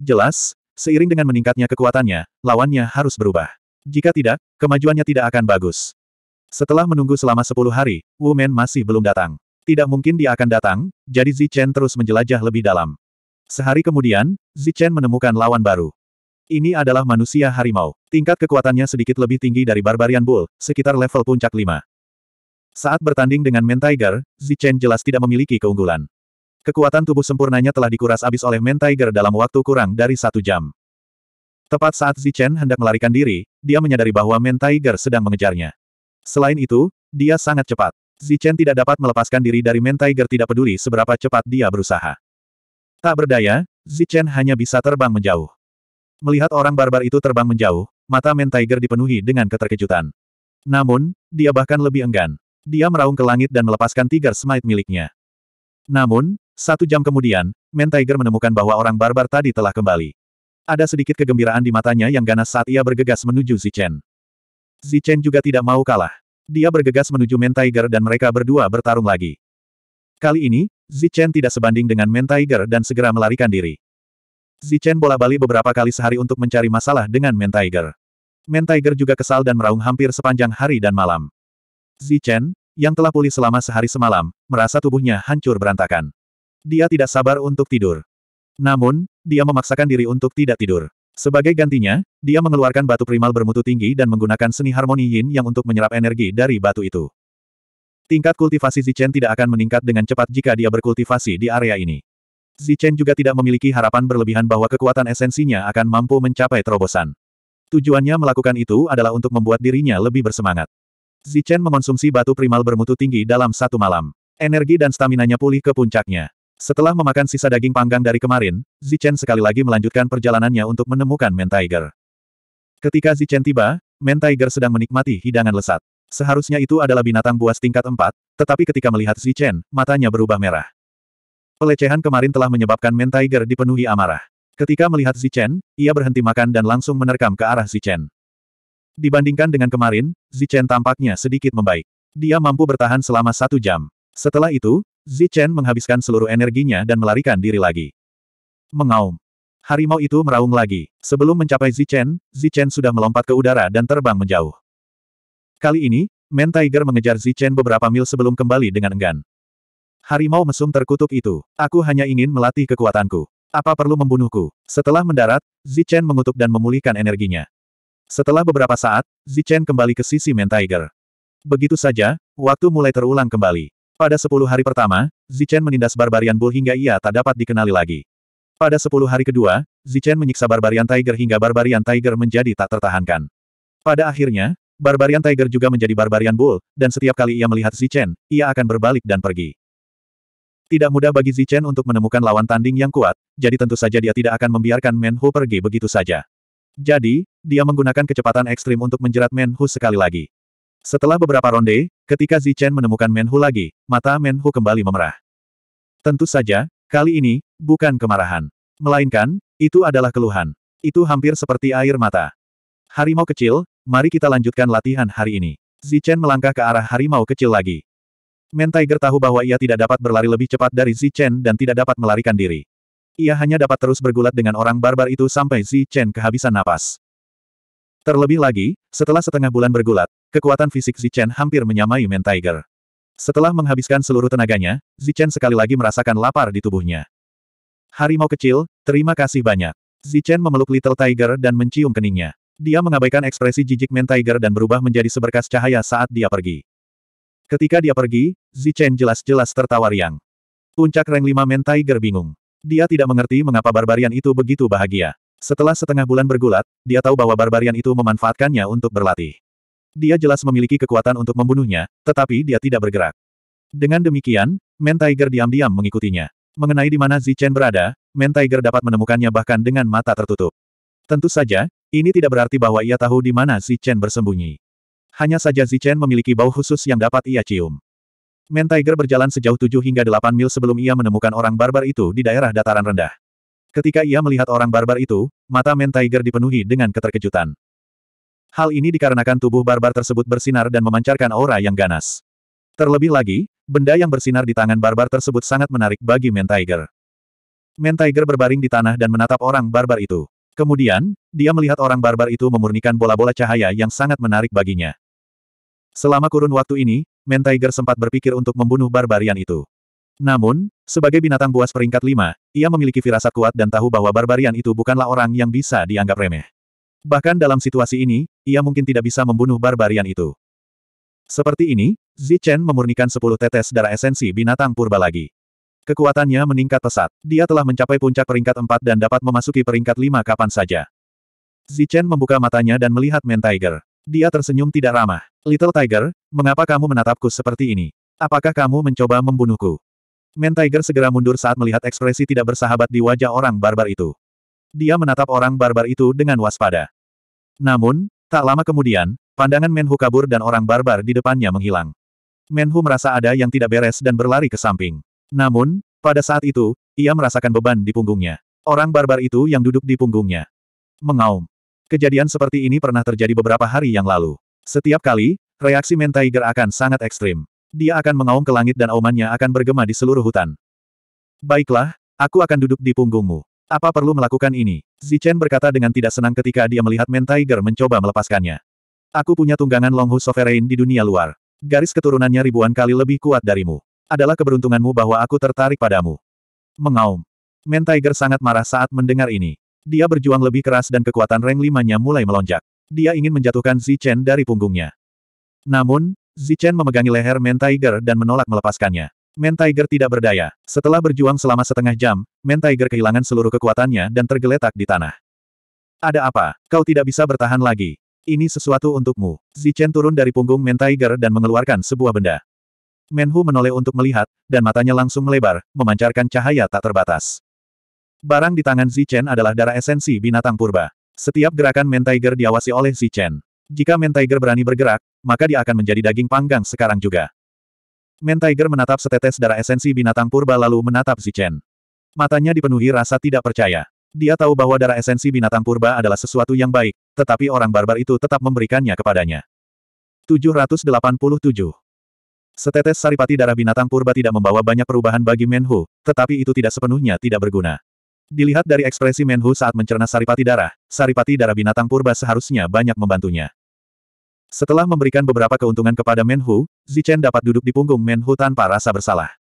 Jelas, Seiring dengan meningkatnya kekuatannya, lawannya harus berubah. Jika tidak, kemajuannya tidak akan bagus. Setelah menunggu selama 10 hari, Wu Men masih belum datang. Tidak mungkin dia akan datang, jadi Zichen terus menjelajah lebih dalam. Sehari kemudian, Zichen menemukan lawan baru. Ini adalah manusia harimau. Tingkat kekuatannya sedikit lebih tinggi dari Barbarian Bull, sekitar level puncak 5. Saat bertanding dengan Men Tiger, Zichen jelas tidak memiliki keunggulan. Kekuatan tubuh sempurnanya telah dikuras habis oleh Men Tiger dalam waktu kurang dari satu jam. Tepat saat Zichen hendak melarikan diri, dia menyadari bahwa Men Tiger sedang mengejarnya. Selain itu, dia sangat cepat. Zichen tidak dapat melepaskan diri dari Men Tiger tidak peduli seberapa cepat dia berusaha. Tak berdaya, Zichen hanya bisa terbang menjauh. Melihat orang barbar itu terbang menjauh, mata Men Tiger dipenuhi dengan keterkejutan. Namun, dia bahkan lebih enggan. Dia meraung ke langit dan melepaskan Tiger Smite miliknya. Namun, satu jam kemudian, Men Tiger menemukan bahwa orang barbar tadi telah kembali. Ada sedikit kegembiraan di matanya yang ganas saat ia bergegas menuju Zichen. Zichen juga tidak mau kalah. Dia bergegas menuju Men Tiger dan mereka berdua bertarung lagi. Kali ini, Zichen tidak sebanding dengan Men Tiger dan segera melarikan diri. Zichen bola-balik beberapa kali sehari untuk mencari masalah dengan Men Tiger. Men Tiger juga kesal dan meraung hampir sepanjang hari dan malam. Zichen, yang telah pulih selama sehari semalam, merasa tubuhnya hancur berantakan. Dia tidak sabar untuk tidur. Namun, dia memaksakan diri untuk tidak tidur. Sebagai gantinya, dia mengeluarkan batu primal bermutu tinggi dan menggunakan seni harmoni yin yang untuk menyerap energi dari batu itu. Tingkat kultivasi Zichen tidak akan meningkat dengan cepat jika dia berkultivasi di area ini. Zichen juga tidak memiliki harapan berlebihan bahwa kekuatan esensinya akan mampu mencapai terobosan. Tujuannya melakukan itu adalah untuk membuat dirinya lebih bersemangat. Zichen mengonsumsi batu primal bermutu tinggi dalam satu malam. Energi dan staminanya pulih ke puncaknya. Setelah memakan sisa daging panggang dari kemarin, Zichen sekali lagi melanjutkan perjalanannya untuk menemukan Men Tiger. Ketika Zichen tiba, Men Tiger sedang menikmati hidangan lesat. Seharusnya itu adalah binatang buas tingkat 4, tetapi ketika melihat Zichen, matanya berubah merah. Pelecehan kemarin telah menyebabkan Men Tiger dipenuhi amarah. Ketika melihat Zichen, ia berhenti makan dan langsung menerkam ke arah Zichen. Dibandingkan dengan kemarin, Zichen tampaknya sedikit membaik. Dia mampu bertahan selama satu jam. Setelah itu, Zichen menghabiskan seluruh energinya dan melarikan diri lagi. Mengaum. Harimau itu meraung lagi. Sebelum mencapai Zichen, Zichen sudah melompat ke udara dan terbang menjauh. Kali ini, Men Tiger mengejar Zichen beberapa mil sebelum kembali dengan enggan. Harimau mesum terkutuk itu. Aku hanya ingin melatih kekuatanku. Apa perlu membunuhku? Setelah mendarat, Zichen mengutuk dan memulihkan energinya. Setelah beberapa saat, Zichen kembali ke sisi Men Tiger. Begitu saja, waktu mulai terulang kembali. Pada sepuluh hari pertama, Zichen menindas Barbarian Bull hingga ia tak dapat dikenali lagi. Pada sepuluh hari kedua, Zichen menyiksa Barbarian Tiger hingga Barbarian Tiger menjadi tak tertahankan. Pada akhirnya, Barbarian Tiger juga menjadi Barbarian Bull, dan setiap kali ia melihat Zichen, ia akan berbalik dan pergi. Tidak mudah bagi Zichen untuk menemukan lawan tanding yang kuat, jadi tentu saja dia tidak akan membiarkan Menhu pergi begitu saja. Jadi, dia menggunakan kecepatan ekstrim untuk menjerat Menhu sekali lagi. Setelah beberapa ronde, ketika Zichen menemukan Menhu lagi, mata Menhu kembali memerah. Tentu saja, kali ini, bukan kemarahan. Melainkan, itu adalah keluhan. Itu hampir seperti air mata. Harimau kecil, mari kita lanjutkan latihan hari ini. Zichen melangkah ke arah harimau kecil lagi. Men Tiger tahu bahwa ia tidak dapat berlari lebih cepat dari Zichen dan tidak dapat melarikan diri. Ia hanya dapat terus bergulat dengan orang barbar itu sampai Zichen kehabisan napas. Terlebih lagi, setelah setengah bulan bergulat, kekuatan fisik Zichen hampir menyamai Men Tiger. Setelah menghabiskan seluruh tenaganya, Zichen sekali lagi merasakan lapar di tubuhnya. Harimau kecil, terima kasih banyak. Zichen memeluk Little Tiger dan mencium keningnya. Dia mengabaikan ekspresi jijik Men Tiger dan berubah menjadi seberkas cahaya saat dia pergi. Ketika dia pergi, Zichen jelas-jelas tertawa riang. Puncak rank 5 Men Tiger bingung. Dia tidak mengerti mengapa barbarian itu begitu bahagia. Setelah setengah bulan bergulat, dia tahu bahwa barbarian itu memanfaatkannya untuk berlatih. Dia jelas memiliki kekuatan untuk membunuhnya, tetapi dia tidak bergerak. Dengan demikian, Men Tiger diam-diam mengikutinya. Mengenai di mana Zichen berada, Men Tiger dapat menemukannya bahkan dengan mata tertutup. Tentu saja, ini tidak berarti bahwa ia tahu di mana Zichen bersembunyi. Hanya saja Zichen memiliki bau khusus yang dapat ia cium. Men Tiger berjalan sejauh 7 hingga 8 mil sebelum ia menemukan orang barbar itu di daerah dataran rendah. Ketika ia melihat orang barbar itu, mata Men Tiger dipenuhi dengan keterkejutan. Hal ini dikarenakan tubuh barbar tersebut bersinar dan memancarkan aura yang ganas. Terlebih lagi, benda yang bersinar di tangan barbar tersebut sangat menarik bagi Men Tiger. Men Tiger berbaring di tanah dan menatap orang barbar itu. Kemudian, dia melihat orang barbar itu memurnikan bola-bola cahaya yang sangat menarik baginya. Selama kurun waktu ini, Men Tiger sempat berpikir untuk membunuh barbarian itu. Namun, sebagai binatang buas peringkat lima, ia memiliki firasat kuat dan tahu bahwa barbarian itu bukanlah orang yang bisa dianggap remeh. Bahkan dalam situasi ini, ia mungkin tidak bisa membunuh barbarian itu. Seperti ini, Zichen memurnikan sepuluh tetes darah esensi binatang purba lagi. Kekuatannya meningkat pesat. Dia telah mencapai puncak peringkat empat dan dapat memasuki peringkat lima kapan saja. Zichen membuka matanya dan melihat Men Tiger. Dia tersenyum tidak ramah. Little Tiger, mengapa kamu menatapku seperti ini? Apakah kamu mencoba membunuhku? Men Tiger segera mundur saat melihat ekspresi tidak bersahabat di wajah orang barbar itu. Dia menatap orang barbar itu dengan waspada. Namun, tak lama kemudian, pandangan Menhu kabur dan orang barbar di depannya menghilang. Menhu merasa ada yang tidak beres dan berlari ke samping. Namun, pada saat itu, ia merasakan beban di punggungnya. Orang barbar itu yang duduk di punggungnya. Mengaum. Kejadian seperti ini pernah terjadi beberapa hari yang lalu. Setiap kali, reaksi Men Tiger akan sangat ekstrim. Dia akan mengaum ke langit dan aumannya akan bergema di seluruh hutan. Baiklah, aku akan duduk di punggungmu. Apa perlu melakukan ini? Zichen berkata dengan tidak senang ketika dia melihat Men Tiger mencoba melepaskannya. Aku punya tunggangan Longhu Sovereign di dunia luar. Garis keturunannya ribuan kali lebih kuat darimu. Adalah keberuntunganmu bahwa aku tertarik padamu. Mengaum. Men Tiger sangat marah saat mendengar ini. Dia berjuang lebih keras dan kekuatan rank 5-nya mulai melonjak. Dia ingin menjatuhkan Zichen dari punggungnya. Namun, Zichen memegangi leher Men Tiger dan menolak melepaskannya. Men Tiger tidak berdaya. Setelah berjuang selama setengah jam, Men Tiger kehilangan seluruh kekuatannya dan tergeletak di tanah. Ada apa? Kau tidak bisa bertahan lagi. Ini sesuatu untukmu. Zichen turun dari punggung Men Tiger dan mengeluarkan sebuah benda. Menhu menoleh untuk melihat, dan matanya langsung melebar, memancarkan cahaya tak terbatas. Barang di tangan Zichen adalah darah esensi binatang purba. Setiap gerakan Men Tiger diawasi oleh Zichen. Jika Men Tiger berani bergerak, maka dia akan menjadi daging panggang sekarang juga. Men Tiger menatap setetes darah esensi binatang purba lalu menatap Zichen. Matanya dipenuhi rasa tidak percaya. Dia tahu bahwa darah esensi binatang purba adalah sesuatu yang baik, tetapi orang barbar itu tetap memberikannya kepadanya. 787. Setetes saripati darah binatang purba tidak membawa banyak perubahan bagi Menhu, tetapi itu tidak sepenuhnya tidak berguna. Dilihat dari ekspresi Menhu saat mencerna saripati darah, saripati darah binatang purba seharusnya banyak membantunya. Setelah memberikan beberapa keuntungan kepada Menhu, Zichen dapat duduk di punggung Menhu tanpa rasa bersalah.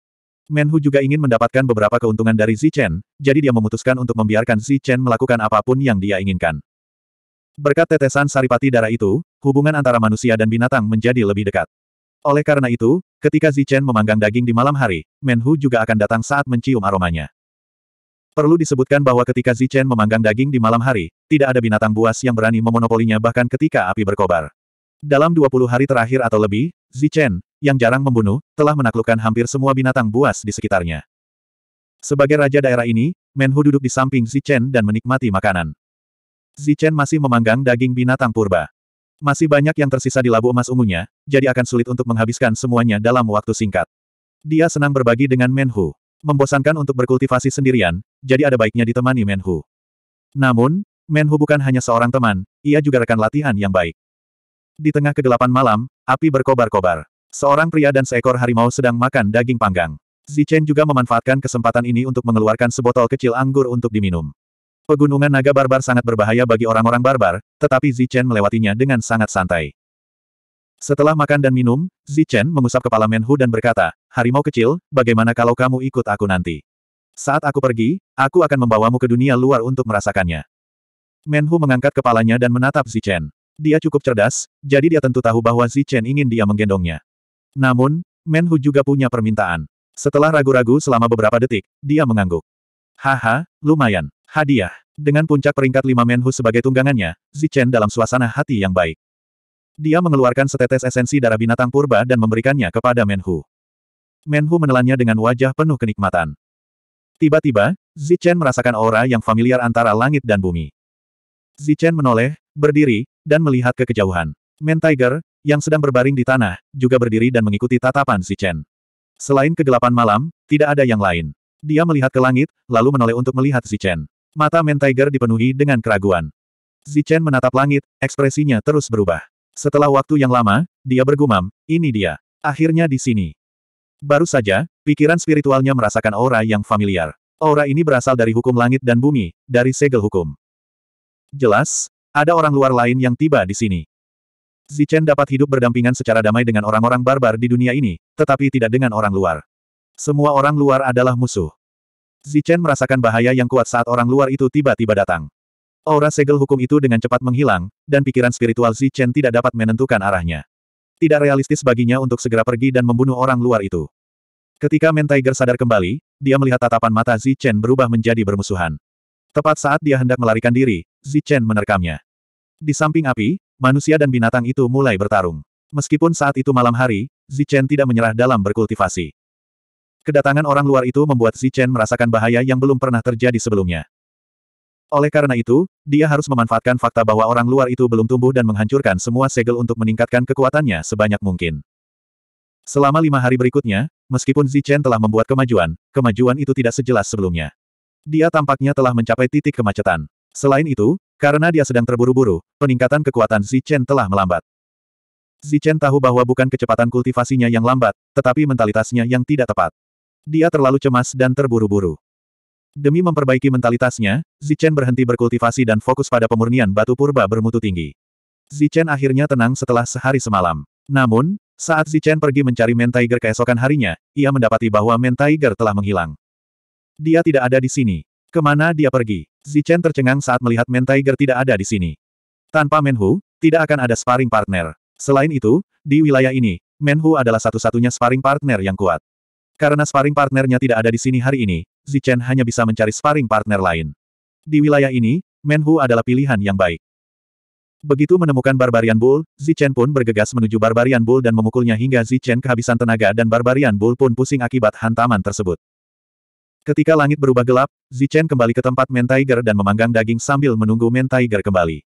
Menhu juga ingin mendapatkan beberapa keuntungan dari Zichen, jadi dia memutuskan untuk membiarkan Zichen melakukan apa pun yang dia inginkan. Berkat tetesan saripati darah itu, hubungan antara manusia dan binatang menjadi lebih dekat. Oleh karena itu, ketika Zichen memanggang daging di malam hari, Menhu juga akan datang saat mencium aromanya. Perlu disebutkan bahwa ketika Zichen memanggang daging di malam hari, tidak ada binatang buas yang berani memonopolinya bahkan ketika api berkobar. Dalam 20 hari terakhir atau lebih, Zichen, yang jarang membunuh, telah menaklukkan hampir semua binatang buas di sekitarnya. Sebagai raja daerah ini, Menhu duduk di samping Zichen dan menikmati makanan. Zichen masih memanggang daging binatang purba. Masih banyak yang tersisa di labu emas ungunya, jadi akan sulit untuk menghabiskan semuanya dalam waktu singkat. Dia senang berbagi dengan Menhu. Membosankan untuk berkultivasi sendirian, jadi ada baiknya ditemani Menhu. Namun, Menhu bukan hanya seorang teman, ia juga rekan latihan yang baik. Di tengah kegelapan malam, api berkobar-kobar. Seorang pria dan seekor harimau sedang makan daging panggang. Zichen juga memanfaatkan kesempatan ini untuk mengeluarkan sebotol kecil anggur untuk diminum. Pegunungan naga barbar sangat berbahaya bagi orang-orang barbar, tetapi Zichen melewatinya dengan sangat santai. Setelah makan dan minum, Zichen mengusap kepala Menhu dan berkata, Harimau kecil, bagaimana kalau kamu ikut aku nanti? Saat aku pergi, aku akan membawamu ke dunia luar untuk merasakannya. Menhu mengangkat kepalanya dan menatap Zichen. Dia cukup cerdas, jadi dia tentu tahu bahwa Zichen ingin dia menggendongnya. Namun, Menhu juga punya permintaan. Setelah ragu-ragu selama beberapa detik, dia mengangguk. Haha, lumayan. Hadiah. Dengan puncak peringkat lima Menhu sebagai tunggangannya, Zichen dalam suasana hati yang baik. Dia mengeluarkan setetes esensi darah binatang purba dan memberikannya kepada Menhu. Menhu menelannya dengan wajah penuh kenikmatan. Tiba-tiba, Zichen merasakan aura yang familiar antara langit dan bumi. Zichen menoleh, berdiri, dan melihat ke kejauhan. Men Tiger, yang sedang berbaring di tanah, juga berdiri dan mengikuti tatapan Zichen. Selain kegelapan malam, tidak ada yang lain. Dia melihat ke langit, lalu menoleh untuk melihat Zichen. Mata Men Tiger dipenuhi dengan keraguan. Zichen menatap langit, ekspresinya terus berubah. Setelah waktu yang lama, dia bergumam, ini dia. Akhirnya di sini. Baru saja, pikiran spiritualnya merasakan aura yang familiar. Aura ini berasal dari hukum langit dan bumi, dari segel hukum. Jelas, ada orang luar lain yang tiba di sini. Zichen dapat hidup berdampingan secara damai dengan orang-orang barbar di dunia ini, tetapi tidak dengan orang luar. Semua orang luar adalah musuh. Zichen merasakan bahaya yang kuat saat orang luar itu tiba-tiba datang. Aura segel hukum itu dengan cepat menghilang, dan pikiran spiritual Zichen tidak dapat menentukan arahnya. Tidak realistis baginya untuk segera pergi dan membunuh orang luar itu. Ketika Men Tiger sadar kembali, dia melihat tatapan mata Zichen berubah menjadi bermusuhan. Tepat saat dia hendak melarikan diri, Zichen menerkamnya. Di samping api, manusia dan binatang itu mulai bertarung. Meskipun saat itu malam hari, Zichen tidak menyerah dalam berkultivasi. Kedatangan orang luar itu membuat Zichen merasakan bahaya yang belum pernah terjadi sebelumnya. Oleh karena itu, dia harus memanfaatkan fakta bahwa orang luar itu belum tumbuh dan menghancurkan semua segel untuk meningkatkan kekuatannya sebanyak mungkin. Selama lima hari berikutnya, meskipun Zichen telah membuat kemajuan, kemajuan itu tidak sejelas sebelumnya. Dia tampaknya telah mencapai titik kemacetan. Selain itu, karena dia sedang terburu-buru, peningkatan kekuatan Zichen telah melambat. Zichen tahu bahwa bukan kecepatan kultivasinya yang lambat, tetapi mentalitasnya yang tidak tepat. Dia terlalu cemas dan terburu-buru. Demi memperbaiki mentalitasnya, Zichen berhenti berkultivasi dan fokus pada pemurnian batu purba bermutu tinggi. Zichen akhirnya tenang setelah sehari semalam. Namun, saat Zichen pergi mencari Men Tiger keesokan harinya, ia mendapati bahwa Men Tiger telah menghilang. Dia tidak ada di sini. Ke mana dia pergi? Zichen tercengang saat melihat Men Tiger tidak ada di sini. Tanpa Menhu, tidak akan ada sparring partner. Selain itu, di wilayah ini, Menhu adalah satu-satunya sparring partner yang kuat. Karena sparring partnernya tidak ada di sini hari ini, Zichen hanya bisa mencari sparring partner lain. Di wilayah ini, Menhu adalah pilihan yang baik. Begitu menemukan Barbarian Bull, Zichen pun bergegas menuju Barbarian Bull dan memukulnya hingga Zichen kehabisan tenaga dan Barbarian Bull pun pusing akibat hantaman tersebut. Ketika langit berubah gelap, Zichen kembali ke tempat Men Tiger dan memanggang daging sambil menunggu Men Tiger kembali.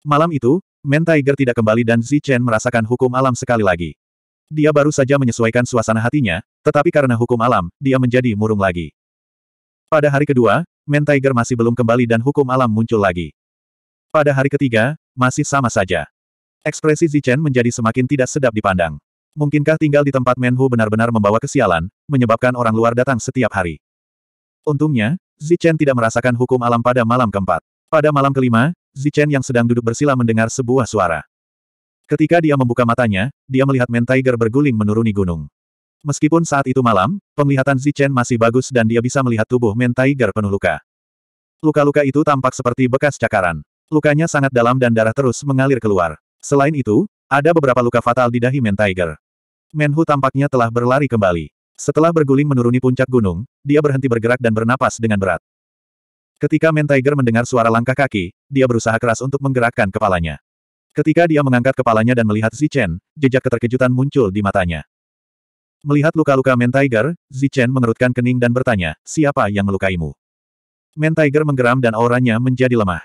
Malam itu, Men Tiger tidak kembali dan Zichen merasakan hukum alam sekali lagi. Dia baru saja menyesuaikan suasana hatinya, tetapi karena hukum alam, dia menjadi murung lagi. Pada hari kedua, Men Tiger masih belum kembali dan hukum alam muncul lagi. Pada hari ketiga, masih sama saja. Ekspresi Zichen menjadi semakin tidak sedap dipandang. Mungkinkah tinggal di tempat Menhu benar-benar membawa kesialan, menyebabkan orang luar datang setiap hari? Untungnya, Zichen tidak merasakan hukum alam pada malam keempat. Pada malam kelima, Zichen yang sedang duduk bersila mendengar sebuah suara. Ketika dia membuka matanya, dia melihat Men Tiger berguling menuruni gunung. Meskipun saat itu malam, penglihatan Zichen masih bagus dan dia bisa melihat tubuh Men Tiger penuh luka. Luka-luka itu tampak seperti bekas cakaran. Lukanya sangat dalam dan darah terus mengalir keluar. Selain itu, ada beberapa luka fatal di dahi Men Tiger. Menhu tampaknya telah berlari kembali. Setelah berguling menuruni puncak gunung, dia berhenti bergerak dan bernapas dengan berat. Ketika Men Tiger mendengar suara langkah kaki, dia berusaha keras untuk menggerakkan kepalanya. Ketika dia mengangkat kepalanya dan melihat Zichen, jejak keterkejutan muncul di matanya. Melihat luka-luka Men Tiger, Zichen mengerutkan kening dan bertanya, siapa yang melukaimu? Men Tiger menggeram dan auranya menjadi lemah.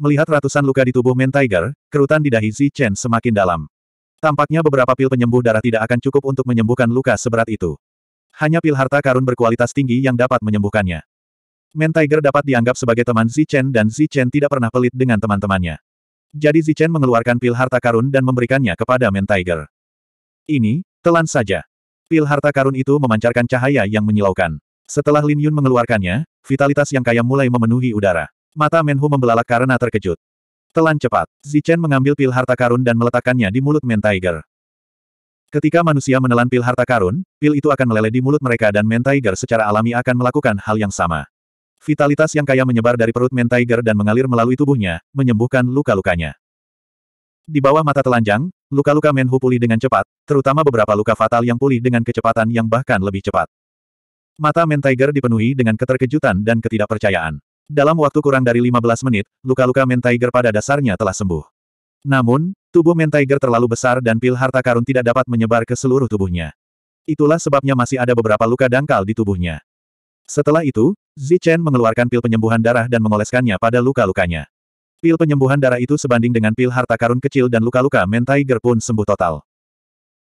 Melihat ratusan luka di tubuh Men Tiger, kerutan di dahi Zichen semakin dalam. Tampaknya beberapa pil penyembuh darah tidak akan cukup untuk menyembuhkan luka seberat itu. Hanya pil harta karun berkualitas tinggi yang dapat menyembuhkannya. Men Tiger dapat dianggap sebagai teman Zichen dan Zichen tidak pernah pelit dengan teman-temannya. Jadi Zichen mengeluarkan pil harta karun dan memberikannya kepada Men Tiger. Ini, telan saja. Pil harta karun itu memancarkan cahaya yang menyilaukan. Setelah Lin Yun mengeluarkannya, vitalitas yang kaya mulai memenuhi udara. Mata Menhu membelalak karena terkejut. Telan cepat, Zichen mengambil pil harta karun dan meletakkannya di mulut Men Tiger. Ketika manusia menelan pil harta karun, pil itu akan meleleh di mulut mereka dan Men Tiger secara alami akan melakukan hal yang sama. Vitalitas yang kaya menyebar dari perut Men Tiger dan mengalir melalui tubuhnya, menyembuhkan luka-lukanya. Di bawah mata telanjang, luka-luka Menhu pulih dengan cepat, terutama beberapa luka fatal yang pulih dengan kecepatan yang bahkan lebih cepat. Mata Men Tiger dipenuhi dengan keterkejutan dan ketidakpercayaan. Dalam waktu kurang dari 15 menit, luka-luka Men Tiger pada dasarnya telah sembuh. Namun, tubuh Men Tiger terlalu besar dan pil harta karun tidak dapat menyebar ke seluruh tubuhnya. Itulah sebabnya masih ada beberapa luka dangkal di tubuhnya. Setelah itu, Zichen mengeluarkan pil penyembuhan darah dan mengoleskannya pada luka-lukanya. Pil penyembuhan darah itu sebanding dengan pil harta karun kecil dan luka-luka Tiger pun sembuh total.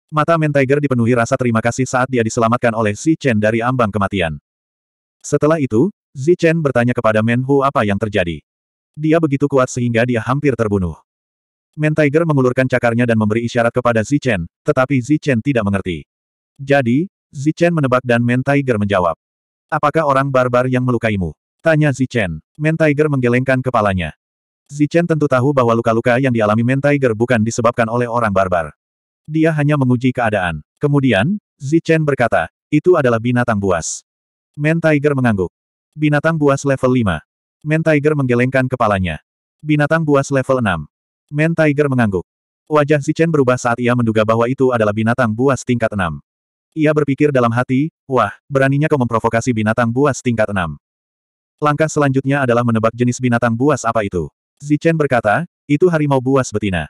Mata Tiger dipenuhi rasa terima kasih saat dia diselamatkan oleh Zi Chen dari ambang kematian. Setelah itu, Zi Chen bertanya kepada Menhu apa yang terjadi. Dia begitu kuat sehingga dia hampir terbunuh. Tiger mengulurkan cakarnya dan memberi isyarat kepada Zi Chen, tetapi Zi Chen tidak mengerti. Jadi, Zi Chen menebak dan Tiger menjawab. Apakah orang barbar yang melukaimu? Tanya Zi Chen. Tiger menggelengkan kepalanya. Zichen tentu tahu bahwa luka-luka yang dialami Men Tiger bukan disebabkan oleh orang barbar. Dia hanya menguji keadaan. Kemudian, Zichen berkata, itu adalah binatang buas. Men Tiger mengangguk. Binatang buas level 5. Men Tiger menggelengkan kepalanya. Binatang buas level 6. Men Tiger mengangguk. Wajah Zichen berubah saat ia menduga bahwa itu adalah binatang buas tingkat 6. Ia berpikir dalam hati, wah, beraninya kau memprovokasi binatang buas tingkat 6. Langkah selanjutnya adalah menebak jenis binatang buas apa itu. Zichen berkata, itu harimau buas betina.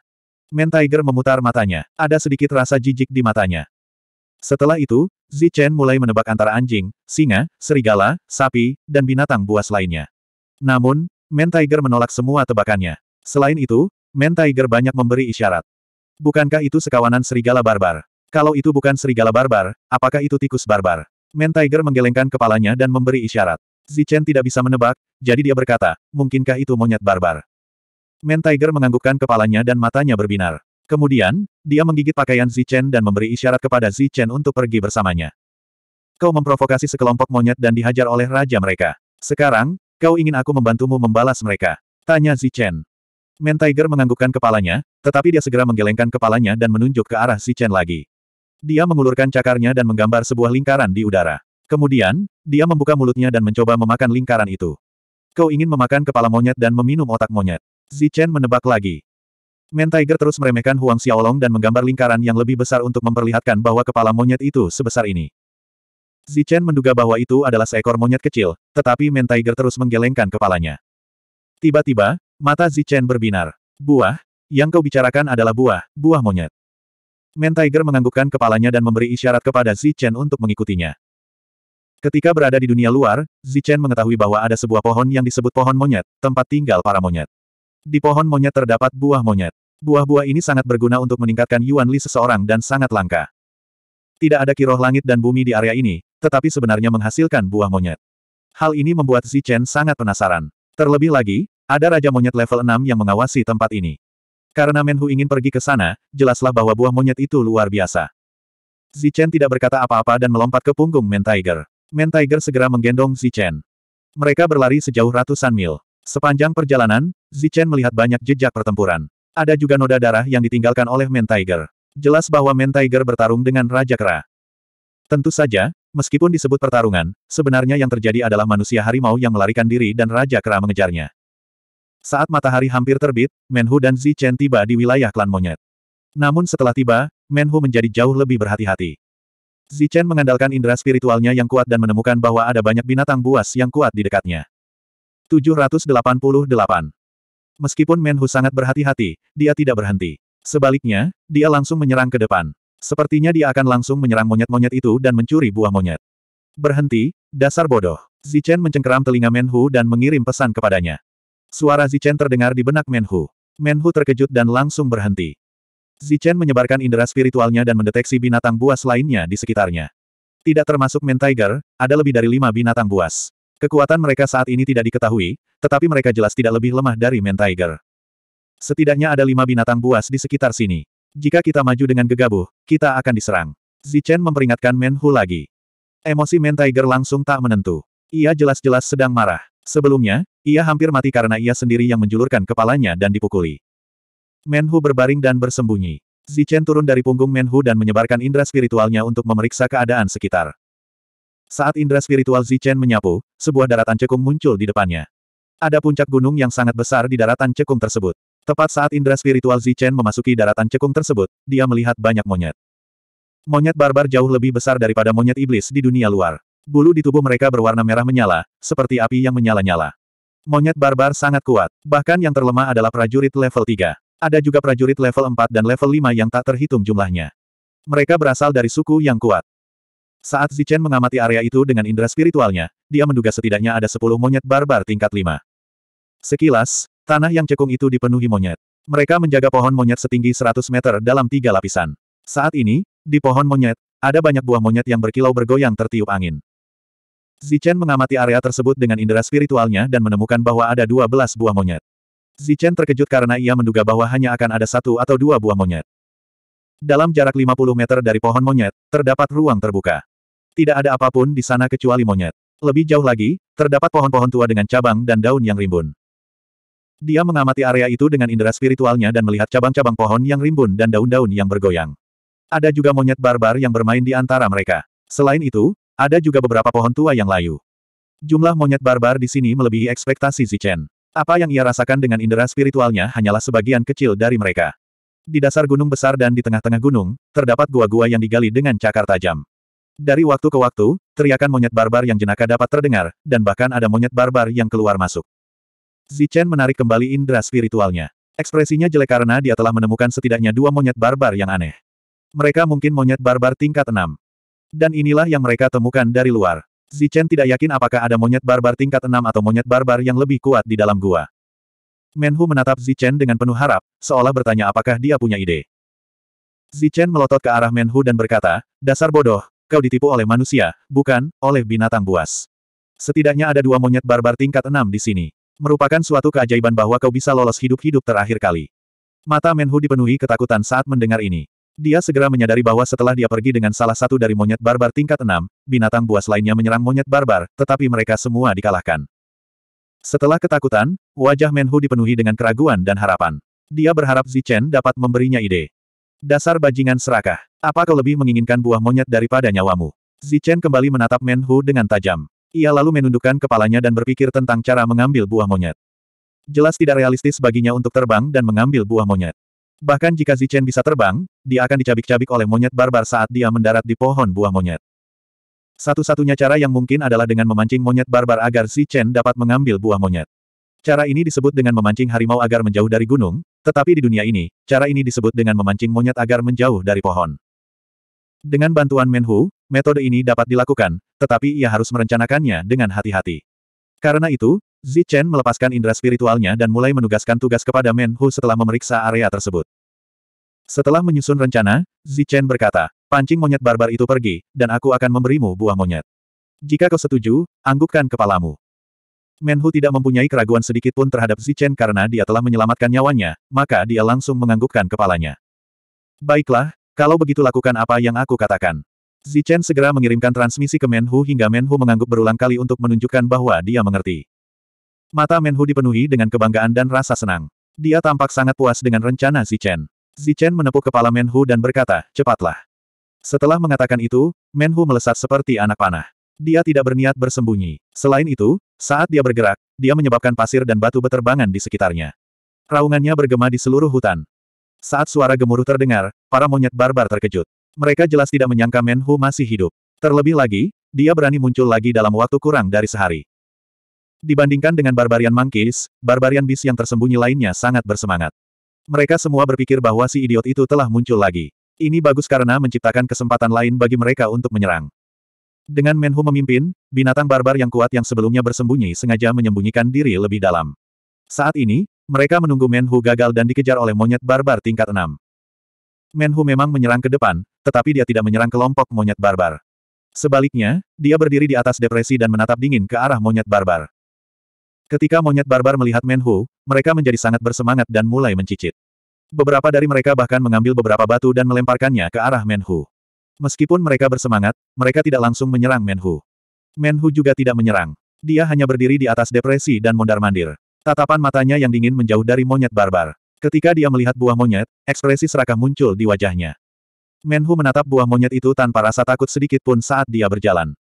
Men Tiger memutar matanya. Ada sedikit rasa jijik di matanya. Setelah itu, Zichen mulai menebak antara anjing, singa, serigala, sapi, dan binatang buas lainnya. Namun, Men Tiger menolak semua tebakannya. Selain itu, Men Tiger banyak memberi isyarat. Bukankah itu sekawanan serigala barbar? Kalau itu bukan serigala barbar, apakah itu tikus barbar? Men Tiger menggelengkan kepalanya dan memberi isyarat. Zichen tidak bisa menebak, jadi dia berkata, mungkinkah itu monyet barbar? Men Tiger menganggukkan kepalanya dan matanya berbinar. Kemudian, dia menggigit pakaian Zichen dan memberi isyarat kepada Zichen untuk pergi bersamanya. Kau memprovokasi sekelompok monyet dan dihajar oleh raja mereka. Sekarang, kau ingin aku membantumu membalas mereka? Tanya Zichen. Men Tiger menganggukkan kepalanya, tetapi dia segera menggelengkan kepalanya dan menunjuk ke arah Zichen lagi. Dia mengulurkan cakarnya dan menggambar sebuah lingkaran di udara. Kemudian, dia membuka mulutnya dan mencoba memakan lingkaran itu. Kau ingin memakan kepala monyet dan meminum otak monyet. Zichen menebak lagi. Men Tiger terus meremehkan Huang Xiaolong dan menggambar lingkaran yang lebih besar untuk memperlihatkan bahwa kepala monyet itu sebesar ini. Zichen menduga bahwa itu adalah seekor monyet kecil, tetapi Men Tiger terus menggelengkan kepalanya. Tiba-tiba, mata Zichen berbinar. Buah, yang kau bicarakan adalah buah, buah monyet. Men Tiger menganggukkan kepalanya dan memberi isyarat kepada Zichen untuk mengikutinya. Ketika berada di dunia luar, Zichen mengetahui bahwa ada sebuah pohon yang disebut pohon monyet, tempat tinggal para monyet. Di pohon monyet terdapat buah monyet. Buah-buah ini sangat berguna untuk meningkatkan Yuan Li seseorang dan sangat langka. Tidak ada kiroh langit dan bumi di area ini, tetapi sebenarnya menghasilkan buah monyet. Hal ini membuat Zichen sangat penasaran. Terlebih lagi, ada Raja Monyet level 6 yang mengawasi tempat ini. Karena Menhu ingin pergi ke sana, jelaslah bahwa buah monyet itu luar biasa. Zichen tidak berkata apa-apa dan melompat ke punggung Men Tiger. Men Tiger segera menggendong Zichen. Mereka berlari sejauh ratusan mil. Sepanjang perjalanan, Zichen melihat banyak jejak pertempuran. Ada juga noda darah yang ditinggalkan oleh Men Tiger. Jelas bahwa Men Tiger bertarung dengan Raja Kera. Tentu saja, meskipun disebut pertarungan, sebenarnya yang terjadi adalah manusia harimau yang melarikan diri dan Raja Kera mengejarnya. Saat matahari hampir terbit, Menhu dan Zichen tiba di wilayah klan monyet. Namun setelah tiba, Menhu menjadi jauh lebih berhati-hati. Zichen mengandalkan indera spiritualnya yang kuat dan menemukan bahwa ada banyak binatang buas yang kuat di dekatnya. 788. Meskipun Menhu sangat berhati-hati, dia tidak berhenti. Sebaliknya, dia langsung menyerang ke depan. Sepertinya dia akan langsung menyerang monyet-monyet itu dan mencuri buah monyet. Berhenti, dasar bodoh. Zichen mencengkeram telinga Menhu dan mengirim pesan kepadanya. Suara Zichen terdengar di benak Menhu. Menhu terkejut dan langsung berhenti. Zichen menyebarkan indera spiritualnya dan mendeteksi binatang buas lainnya di sekitarnya. Tidak termasuk Men Tiger, ada lebih dari lima binatang buas. Kekuatan mereka saat ini tidak diketahui, tetapi mereka jelas tidak lebih lemah dari Men Tiger. Setidaknya ada lima binatang buas di sekitar sini. Jika kita maju dengan gegabah, kita akan diserang. Zichen memperingatkan Men Hu lagi. Emosi Men Tiger langsung tak menentu. Ia jelas-jelas sedang marah. Sebelumnya, ia hampir mati karena ia sendiri yang menjulurkan kepalanya dan dipukuli. Men Hu berbaring dan bersembunyi. Zichen turun dari punggung Men Hu dan menyebarkan indera spiritualnya untuk memeriksa keadaan sekitar. Saat indera spiritual Zichen menyapu, sebuah daratan cekung muncul di depannya. Ada puncak gunung yang sangat besar di daratan cekung tersebut. Tepat saat indera spiritual Zichen memasuki daratan cekung tersebut, dia melihat banyak monyet. Monyet barbar jauh lebih besar daripada monyet iblis di dunia luar. Bulu di tubuh mereka berwarna merah menyala, seperti api yang menyala-nyala. Monyet barbar sangat kuat, bahkan yang terlemah adalah prajurit level 3. Ada juga prajurit level 4 dan level 5 yang tak terhitung jumlahnya. Mereka berasal dari suku yang kuat. Saat Zichen mengamati area itu dengan indera spiritualnya, dia menduga setidaknya ada 10 monyet barbar tingkat 5. Sekilas, Tanah yang cekung itu dipenuhi monyet. Mereka menjaga pohon monyet setinggi 100 meter dalam tiga lapisan. Saat ini, di pohon monyet, ada banyak buah monyet yang berkilau bergoyang tertiup angin. Zichen mengamati area tersebut dengan indera spiritualnya dan menemukan bahwa ada 12 buah monyet. Zichen terkejut karena ia menduga bahwa hanya akan ada satu atau dua buah monyet. Dalam jarak 50 meter dari pohon monyet, terdapat ruang terbuka. Tidak ada apa pun di sana kecuali monyet. Lebih jauh lagi, terdapat pohon-pohon tua dengan cabang dan daun yang rimbun. Dia mengamati area itu dengan indera spiritualnya dan melihat cabang-cabang pohon yang rimbun dan daun-daun yang bergoyang. Ada juga monyet barbar yang bermain di antara mereka. Selain itu, ada juga beberapa pohon tua yang layu. Jumlah monyet barbar di sini melebihi ekspektasi Zichen. Apa yang ia rasakan dengan indera spiritualnya hanyalah sebagian kecil dari mereka. Di dasar gunung besar dan di tengah-tengah gunung, terdapat gua-gua yang digali dengan cakar tajam. Dari waktu ke waktu, teriakan monyet barbar yang jenaka dapat terdengar, dan bahkan ada monyet barbar yang keluar masuk. Zichen menarik kembali indera spiritualnya. Ekspresinya jelek karena dia telah menemukan setidaknya dua monyet barbar yang aneh. Mereka mungkin monyet barbar tingkat enam. Dan inilah yang mereka temukan dari luar. Zichen tidak yakin apakah ada monyet barbar tingkat enam atau monyet barbar yang lebih kuat di dalam gua. Menhu menatap Zichen dengan penuh harap, seolah bertanya apakah dia punya ide. Zichen melotot ke arah Menhu dan berkata, dasar bodoh, kau ditipu oleh manusia, bukan, oleh binatang buas. Setidaknya ada dua monyet barbar tingkat enam di sini. Merupakan suatu keajaiban bahwa kau bisa lolos hidup-hidup terakhir kali. Mata Menhu dipenuhi ketakutan saat mendengar ini. Dia segera menyadari bahwa setelah dia pergi dengan salah satu dari monyet barbar tingkat enam, binatang buas lainnya menyerang monyet barbar, tetapi mereka semua dikalahkan. Setelah ketakutan, wajah Menhu dipenuhi dengan keraguan dan harapan. Dia berharap Zichen dapat memberinya ide. Dasar bajingan serakah. Apa kau lebih menginginkan buah monyet daripada nyawamu? Zichen kembali menatap Menhu dengan tajam. Ia lalu menundukkan kepalanya dan berpikir tentang cara mengambil buah monyet. Jelas tidak realistis baginya untuk terbang dan mengambil buah monyet. Bahkan jika Zichen bisa terbang, dia akan dicabik-cabik oleh monyet barbar saat dia mendarat di pohon buah monyet. Satu-satunya cara yang mungkin adalah dengan memancing monyet barbar agar Zichen dapat mengambil buah monyet. Cara ini disebut dengan memancing harimau agar menjauh dari gunung, tetapi di dunia ini, cara ini disebut dengan memancing monyet agar menjauh dari pohon. Dengan bantuan Menhu, metode ini dapat dilakukan, tetapi ia harus merencanakannya dengan hati-hati. Karena itu, Zichen melepaskan indera spiritualnya dan mulai menugaskan tugas kepada Menhu setelah memeriksa area tersebut. Setelah menyusun rencana, Zichen berkata, pancing monyet barbar itu pergi, dan aku akan memberimu buah monyet. Jika kau setuju, anggukkan kepalamu. Menhu tidak mempunyai keraguan sedikit pun terhadap Zichen karena dia telah menyelamatkan nyawanya, maka dia langsung menganggukkan kepalanya. Baiklah, kalau begitu lakukan apa yang aku katakan. Zichen segera mengirimkan transmisi ke Menhu hingga Menhu mengangguk berulang kali untuk menunjukkan bahwa dia mengerti. Mata Menhu dipenuhi dengan kebanggaan dan rasa senang. Dia tampak sangat puas dengan rencana Zichen. Zichen menepuk kepala Menhu dan berkata, cepatlah. Setelah mengatakan itu, Menhu melesat seperti anak panah. Dia tidak berniat bersembunyi. Selain itu, saat dia bergerak, dia menyebabkan pasir dan batu beterbangan di sekitarnya. Raungannya bergema di seluruh hutan. Saat suara gemuruh terdengar, para monyet barbar terkejut. Mereka jelas tidak menyangka Menhu masih hidup. Terlebih lagi, dia berani muncul lagi dalam waktu kurang dari sehari. Dibandingkan dengan Barbarian Monkeys, Barbarian Beast yang tersembunyi lainnya sangat bersemangat. Mereka semua berpikir bahwa si idiot itu telah muncul lagi. Ini bagus karena menciptakan kesempatan lain bagi mereka untuk menyerang. Dengan Menhu memimpin, binatang barbar yang kuat yang sebelumnya bersembunyi sengaja menyembunyikan diri lebih dalam. Saat ini, mereka menunggu Menhu gagal dan dikejar oleh monyet barbar tingkat 6. Menhu memang menyerang ke depan, tetapi dia tidak menyerang kelompok monyet barbar. Sebaliknya, dia berdiri di atas depresi dan menatap dingin ke arah monyet barbar. Ketika monyet barbar melihat Menhu, mereka menjadi sangat bersemangat dan mulai mencicit. Beberapa dari mereka bahkan mengambil beberapa batu dan melemparkannya ke arah Menhu. Meskipun mereka bersemangat, mereka tidak langsung menyerang Menhu. Menhu juga tidak menyerang. Dia hanya berdiri di atas depresi dan mondar-mandir. Tatapan matanya yang dingin menjauh dari monyet barbar. Ketika dia melihat buah monyet, ekspresi serakah muncul di wajahnya. Menhu menatap buah monyet itu tanpa rasa takut sedikit pun saat dia berjalan.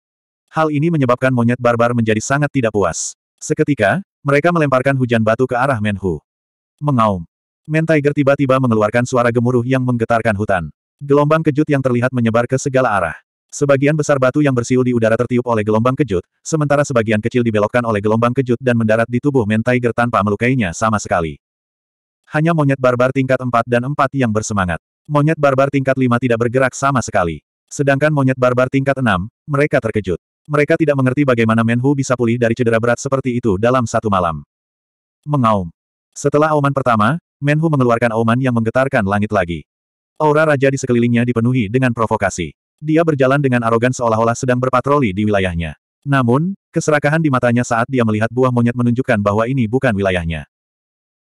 Hal ini menyebabkan monyet barbar menjadi sangat tidak puas. Seketika, mereka melemparkan hujan batu ke arah Menhu. Mengaum. Man Tiger tiba-tiba mengeluarkan suara gemuruh yang menggetarkan hutan. Gelombang kejut yang terlihat menyebar ke segala arah. Sebagian besar batu yang bersiul di udara tertiup oleh gelombang kejut, sementara sebagian kecil dibelokkan oleh gelombang kejut dan mendarat di tubuh Man Tiger tanpa melukainya sama sekali. Hanya monyet barbar tingkat 4 dan 4 yang bersemangat. Monyet barbar tingkat 5 tidak bergerak sama sekali. Sedangkan monyet barbar tingkat 6, mereka terkejut. Mereka tidak mengerti bagaimana Menhu bisa pulih dari cedera berat seperti itu dalam satu malam. Mengaum. Setelah auman pertama, Menhu mengeluarkan auman yang menggetarkan langit lagi. Aura raja di sekelilingnya dipenuhi dengan provokasi. Dia berjalan dengan arogan seolah-olah sedang berpatroli di wilayahnya. Namun, keserakahan di matanya saat dia melihat buah monyet menunjukkan bahwa ini bukan wilayahnya.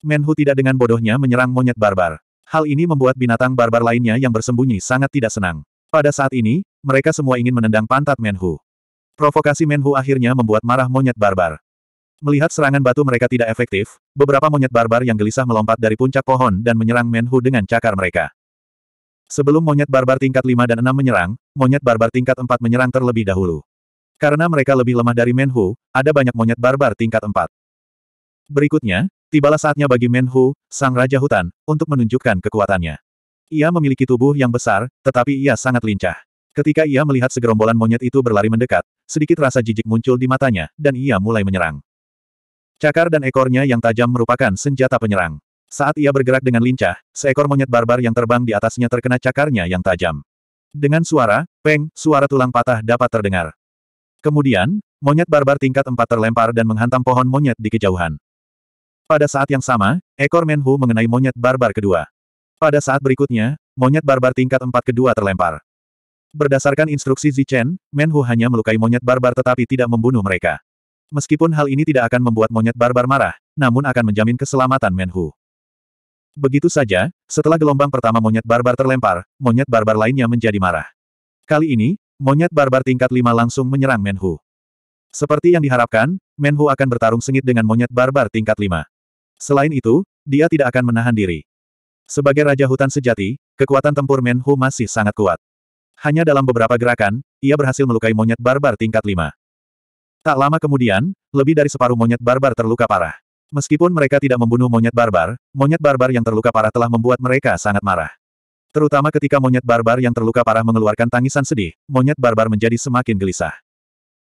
Menhu tidak dengan bodohnya menyerang monyet barbar. Hal ini membuat binatang barbar lainnya yang bersembunyi sangat tidak senang. Pada saat ini, mereka semua ingin menendang pantat Menhu. Provokasi Menhu akhirnya membuat marah monyet barbar. Melihat serangan batu mereka tidak efektif, beberapa monyet barbar yang gelisah melompat dari puncak pohon dan menyerang Menhu dengan cakar mereka. Sebelum monyet barbar tingkat 5 dan 6 menyerang, monyet barbar tingkat 4 menyerang terlebih dahulu. Karena mereka lebih lemah dari Menhu, ada banyak monyet barbar tingkat 4. Berikutnya, tibalah saatnya bagi Menhu, sang Raja Hutan, untuk menunjukkan kekuatannya. Ia memiliki tubuh yang besar, tetapi ia sangat lincah. Ketika ia melihat segerombolan monyet itu berlari mendekat, sedikit rasa jijik muncul di matanya, dan ia mulai menyerang. Cakar dan ekornya yang tajam merupakan senjata penyerang. Saat ia bergerak dengan lincah, seekor monyet barbar yang terbang di atasnya terkena cakarnya yang tajam. Dengan suara, peng, suara tulang patah dapat terdengar. Kemudian, monyet barbar tingkat empat terlempar dan menghantam pohon monyet di kejauhan. Pada saat yang sama, ekor Menhu mengenai monyet barbar kedua. Pada saat berikutnya, monyet barbar tingkat empat kedua terlempar. Berdasarkan instruksi Zichen, Menhu hanya melukai monyet barbar tetapi tidak membunuh mereka. Meskipun hal ini tidak akan membuat monyet barbar marah, namun akan menjamin keselamatan Menhu. Begitu saja, setelah gelombang pertama monyet barbar terlempar, monyet barbar lainnya menjadi marah. Kali ini, monyet barbar tingkat 5 langsung menyerang Menhu. Seperti yang diharapkan, Menhu akan bertarung sengit dengan monyet barbar tingkat 5. Selain itu, dia tidak akan menahan diri. Sebagai Raja Hutan sejati, kekuatan tempur Menhu masih sangat kuat. Hanya dalam beberapa gerakan, ia berhasil melukai monyet barbar tingkat 5. Tak lama kemudian, lebih dari separuh monyet barbar terluka parah. Meskipun mereka tidak membunuh monyet barbar, monyet barbar yang terluka parah telah membuat mereka sangat marah. Terutama ketika monyet barbar yang terluka parah mengeluarkan tangisan sedih, monyet barbar menjadi semakin gelisah.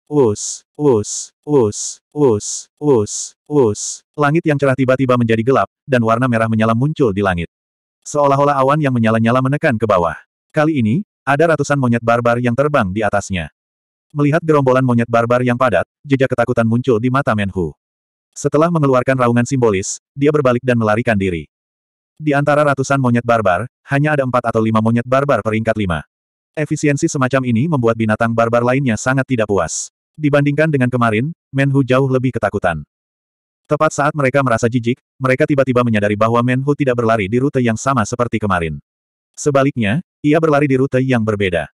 Us, us, us, us, us, us. Langit yang cerah tiba-tiba menjadi gelap, dan warna merah menyala muncul di langit. Seolah-olah awan yang menyala-nyala menekan ke bawah. Kali ini, ada ratusan monyet barbar yang terbang di atasnya. Melihat gerombolan monyet barbar yang padat, jejak ketakutan muncul di mata Menhu. Setelah mengeluarkan raungan simbolis, dia berbalik dan melarikan diri. Di antara ratusan monyet barbar, hanya ada empat atau lima monyet barbar peringkat lima. Efisiensi semacam ini membuat binatang barbar lainnya sangat tidak puas. Dibandingkan dengan kemarin, Menhu jauh lebih ketakutan. Tepat saat mereka merasa jijik, mereka tiba-tiba menyadari bahwa Menhu tidak berlari di rute yang sama seperti kemarin. Sebaliknya, ia berlari di rute yang berbeda.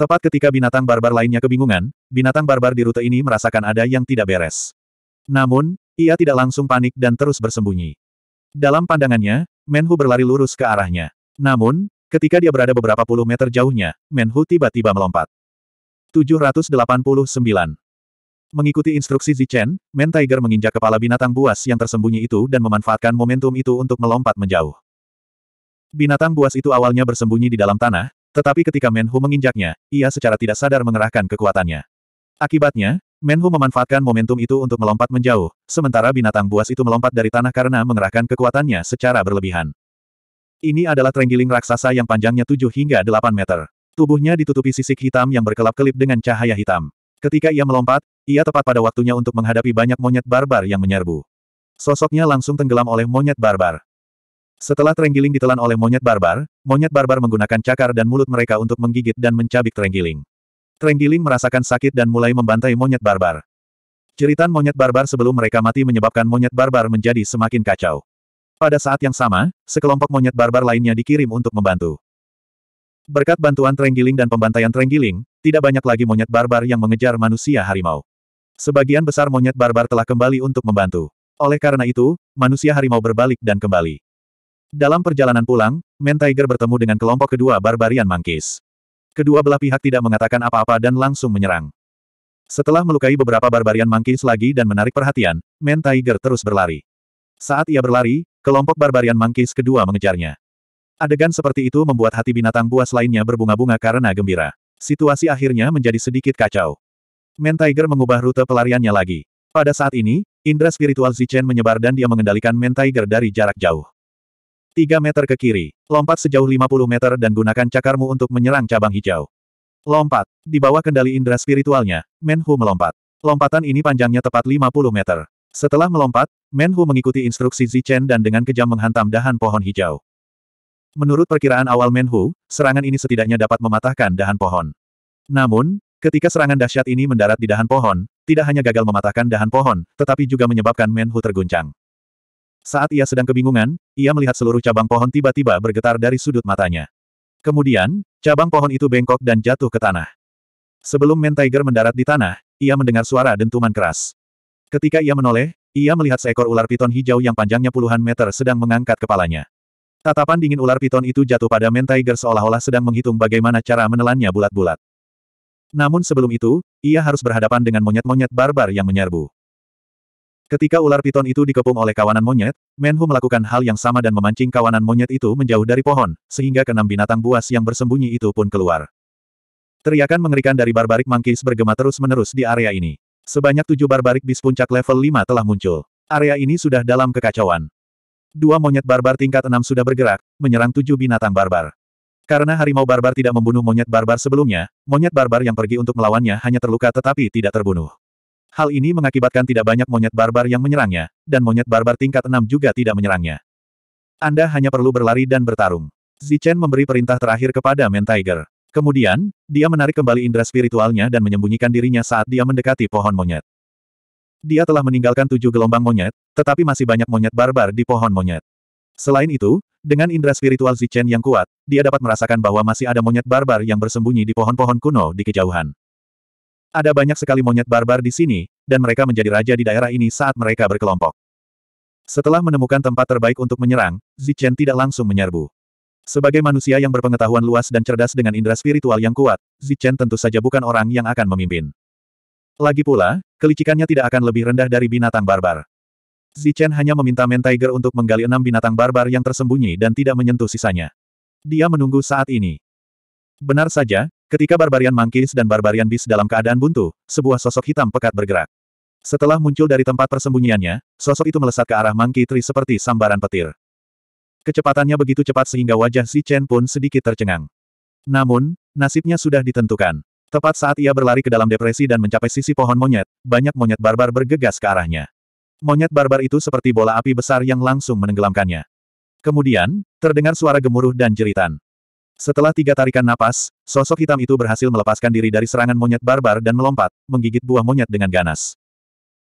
Tepat ketika binatang barbar lainnya kebingungan, binatang barbar di rute ini merasakan ada yang tidak beres. Namun, ia tidak langsung panik dan terus bersembunyi. Dalam pandangannya, Menhu berlari lurus ke arahnya. Namun, ketika dia berada beberapa puluh meter jauhnya, Menhu tiba-tiba melompat. 789. Mengikuti instruksi Zichen, Men Tiger menginjak kepala binatang buas yang tersembunyi itu dan memanfaatkan momentum itu untuk melompat menjauh. Binatang buas itu awalnya bersembunyi di dalam tanah, tetapi ketika Menhu menginjaknya, ia secara tidak sadar mengerahkan kekuatannya. Akibatnya, Menhu memanfaatkan momentum itu untuk melompat menjauh, sementara binatang buas itu melompat dari tanah karena mengerahkan kekuatannya secara berlebihan. Ini adalah terenggiling raksasa yang panjangnya 7 hingga 8 meter. Tubuhnya ditutupi sisik hitam yang berkelap-kelip dengan cahaya hitam. Ketika ia melompat, ia tepat pada waktunya untuk menghadapi banyak monyet barbar yang menyerbu. Sosoknya langsung tenggelam oleh monyet barbar. Setelah terenggiling ditelan oleh monyet barbar, monyet barbar menggunakan cakar dan mulut mereka untuk menggigit dan mencabik terenggiling. Terenggiling merasakan sakit dan mulai membantai monyet barbar. Ceritan monyet barbar sebelum mereka mati menyebabkan monyet barbar menjadi semakin kacau. Pada saat yang sama, sekelompok monyet barbar lainnya dikirim untuk membantu. Berkat bantuan terenggiling dan pembantaian terenggiling, tidak banyak lagi monyet barbar yang mengejar manusia harimau. Sebagian besar monyet barbar telah kembali untuk membantu. Oleh karena itu, manusia harimau berbalik dan kembali. Dalam perjalanan pulang, Men Tiger bertemu dengan kelompok kedua Barbarian Monkeys. Kedua belah pihak tidak mengatakan apa-apa dan langsung menyerang. Setelah melukai beberapa Barbarian Monkeys lagi dan menarik perhatian, Men Tiger terus berlari. Saat ia berlari, kelompok barbarian monkeys kedua mengejarnya. Adegan seperti itu membuat hati binatang buas lainnya berbunga-bunga karena gembira. Situasi akhirnya menjadi sedikit kacau. Man Tiger mengubah rute pelariannya lagi. Pada saat ini, indera spiritual Zichen menyebar dan dia mengendalikan Man Tiger dari jarak jauh. 3 meter ke kiri, lompat sejauh 50 meter dan gunakan cakarmu untuk menyerang cabang hijau. Lompat. Di bawah kendali indera spiritualnya, Menhu melompat. Lompatan ini panjangnya tepat 50 meter. Setelah melompat, Menhu mengikuti instruksi Zichen dan dengan kejam menghantam dahan pohon hijau. Menurut perkiraan awal Menhu, serangan ini setidaknya dapat mematahkan dahan pohon. Namun, ketika serangan dahsyat ini mendarat di dahan pohon, tidak hanya gagal mematahkan dahan pohon, tetapi juga menyebabkan Menhu terguncang. Saat ia sedang kebingungan, ia melihat seluruh cabang pohon tiba-tiba bergetar dari sudut matanya. Kemudian, cabang pohon itu bengkok dan jatuh ke tanah. Sebelum Men Tiger mendarat di tanah, ia mendengar suara dentuman keras. Ketika ia menoleh, ia melihat seekor ular piton hijau yang panjangnya puluhan meter sedang mengangkat kepalanya. Tatapan dingin ular piton itu jatuh pada Man Tiger seolah-olah sedang menghitung bagaimana cara menelannya bulat-bulat. Namun sebelum itu, ia harus berhadapan dengan monyet-monyet barbar yang menyerbu. Ketika ular piton itu dikepung oleh kawanan monyet, Menhu melakukan hal yang sama dan memancing kawanan monyet itu menjauh dari pohon, sehingga keenam binatang buas yang bersembunyi itu pun keluar. Teriakan mengerikan dari barbarik monkeys bergema terus-menerus di area ini. Sebanyak tujuh barbarik bis puncak level 5 telah muncul. Area ini sudah dalam kekacauan. Dua monyet barbar tingkat enam sudah bergerak, menyerang tujuh binatang barbar. Karena harimau barbar tidak membunuh monyet barbar sebelumnya, monyet barbar yang pergi untuk melawannya hanya terluka tetapi tidak terbunuh. Hal ini mengakibatkan tidak banyak monyet barbar yang menyerangnya, dan monyet barbar tingkat enam juga tidak menyerangnya. Anda hanya perlu berlari dan bertarung. Zichen memberi perintah terakhir kepada Men Tiger. Kemudian, dia menarik kembali indera spiritualnya dan menyembunyikan dirinya saat dia mendekati pohon monyet. Dia telah meninggalkan tujuh gelombang monyet, tetapi masih banyak monyet barbar di pohon monyet. Selain itu, dengan indera spiritual Zichen yang kuat, dia dapat merasakan bahwa masih ada monyet barbar yang bersembunyi di pohon-pohon kuno di kejauhan. Ada banyak sekali monyet barbar di sini, dan mereka menjadi raja di daerah ini saat mereka berkelompok. Setelah menemukan tempat terbaik untuk menyerang, Zichen tidak langsung menyerbu. Sebagai manusia yang berpengetahuan luas dan cerdas dengan indera spiritual yang kuat, Zichen tentu saja bukan orang yang akan memimpin. Lagi pula, kelicikannya tidak akan lebih rendah dari binatang barbar. Zichen hanya meminta Men Tiger untuk menggali enam binatang barbar yang tersembunyi dan tidak menyentuh sisanya. Dia menunggu saat ini. Benar saja, ketika Barbarian Monkeys dan Barbarian Beast dalam keadaan buntu, sebuah sosok hitam pekat bergerak. Setelah muncul dari tempat persembunyiannya, sosok itu melesat ke arah Monkey Tree seperti sambaran petir. Kecepatannya begitu cepat sehingga wajah Zichen pun sedikit tercengang. Namun, nasibnya sudah ditentukan. Tepat saat ia berlari ke dalam depresi dan mencapai sisi pohon monyet, banyak monyet barbar bergegas ke arahnya. Monyet barbar itu seperti bola api besar yang langsung menenggelamkannya. Kemudian, terdengar suara gemuruh dan jeritan. Setelah tiga tarikan napas, sosok hitam itu berhasil melepaskan diri dari serangan monyet barbar dan melompat, menggigit buah monyet dengan ganas.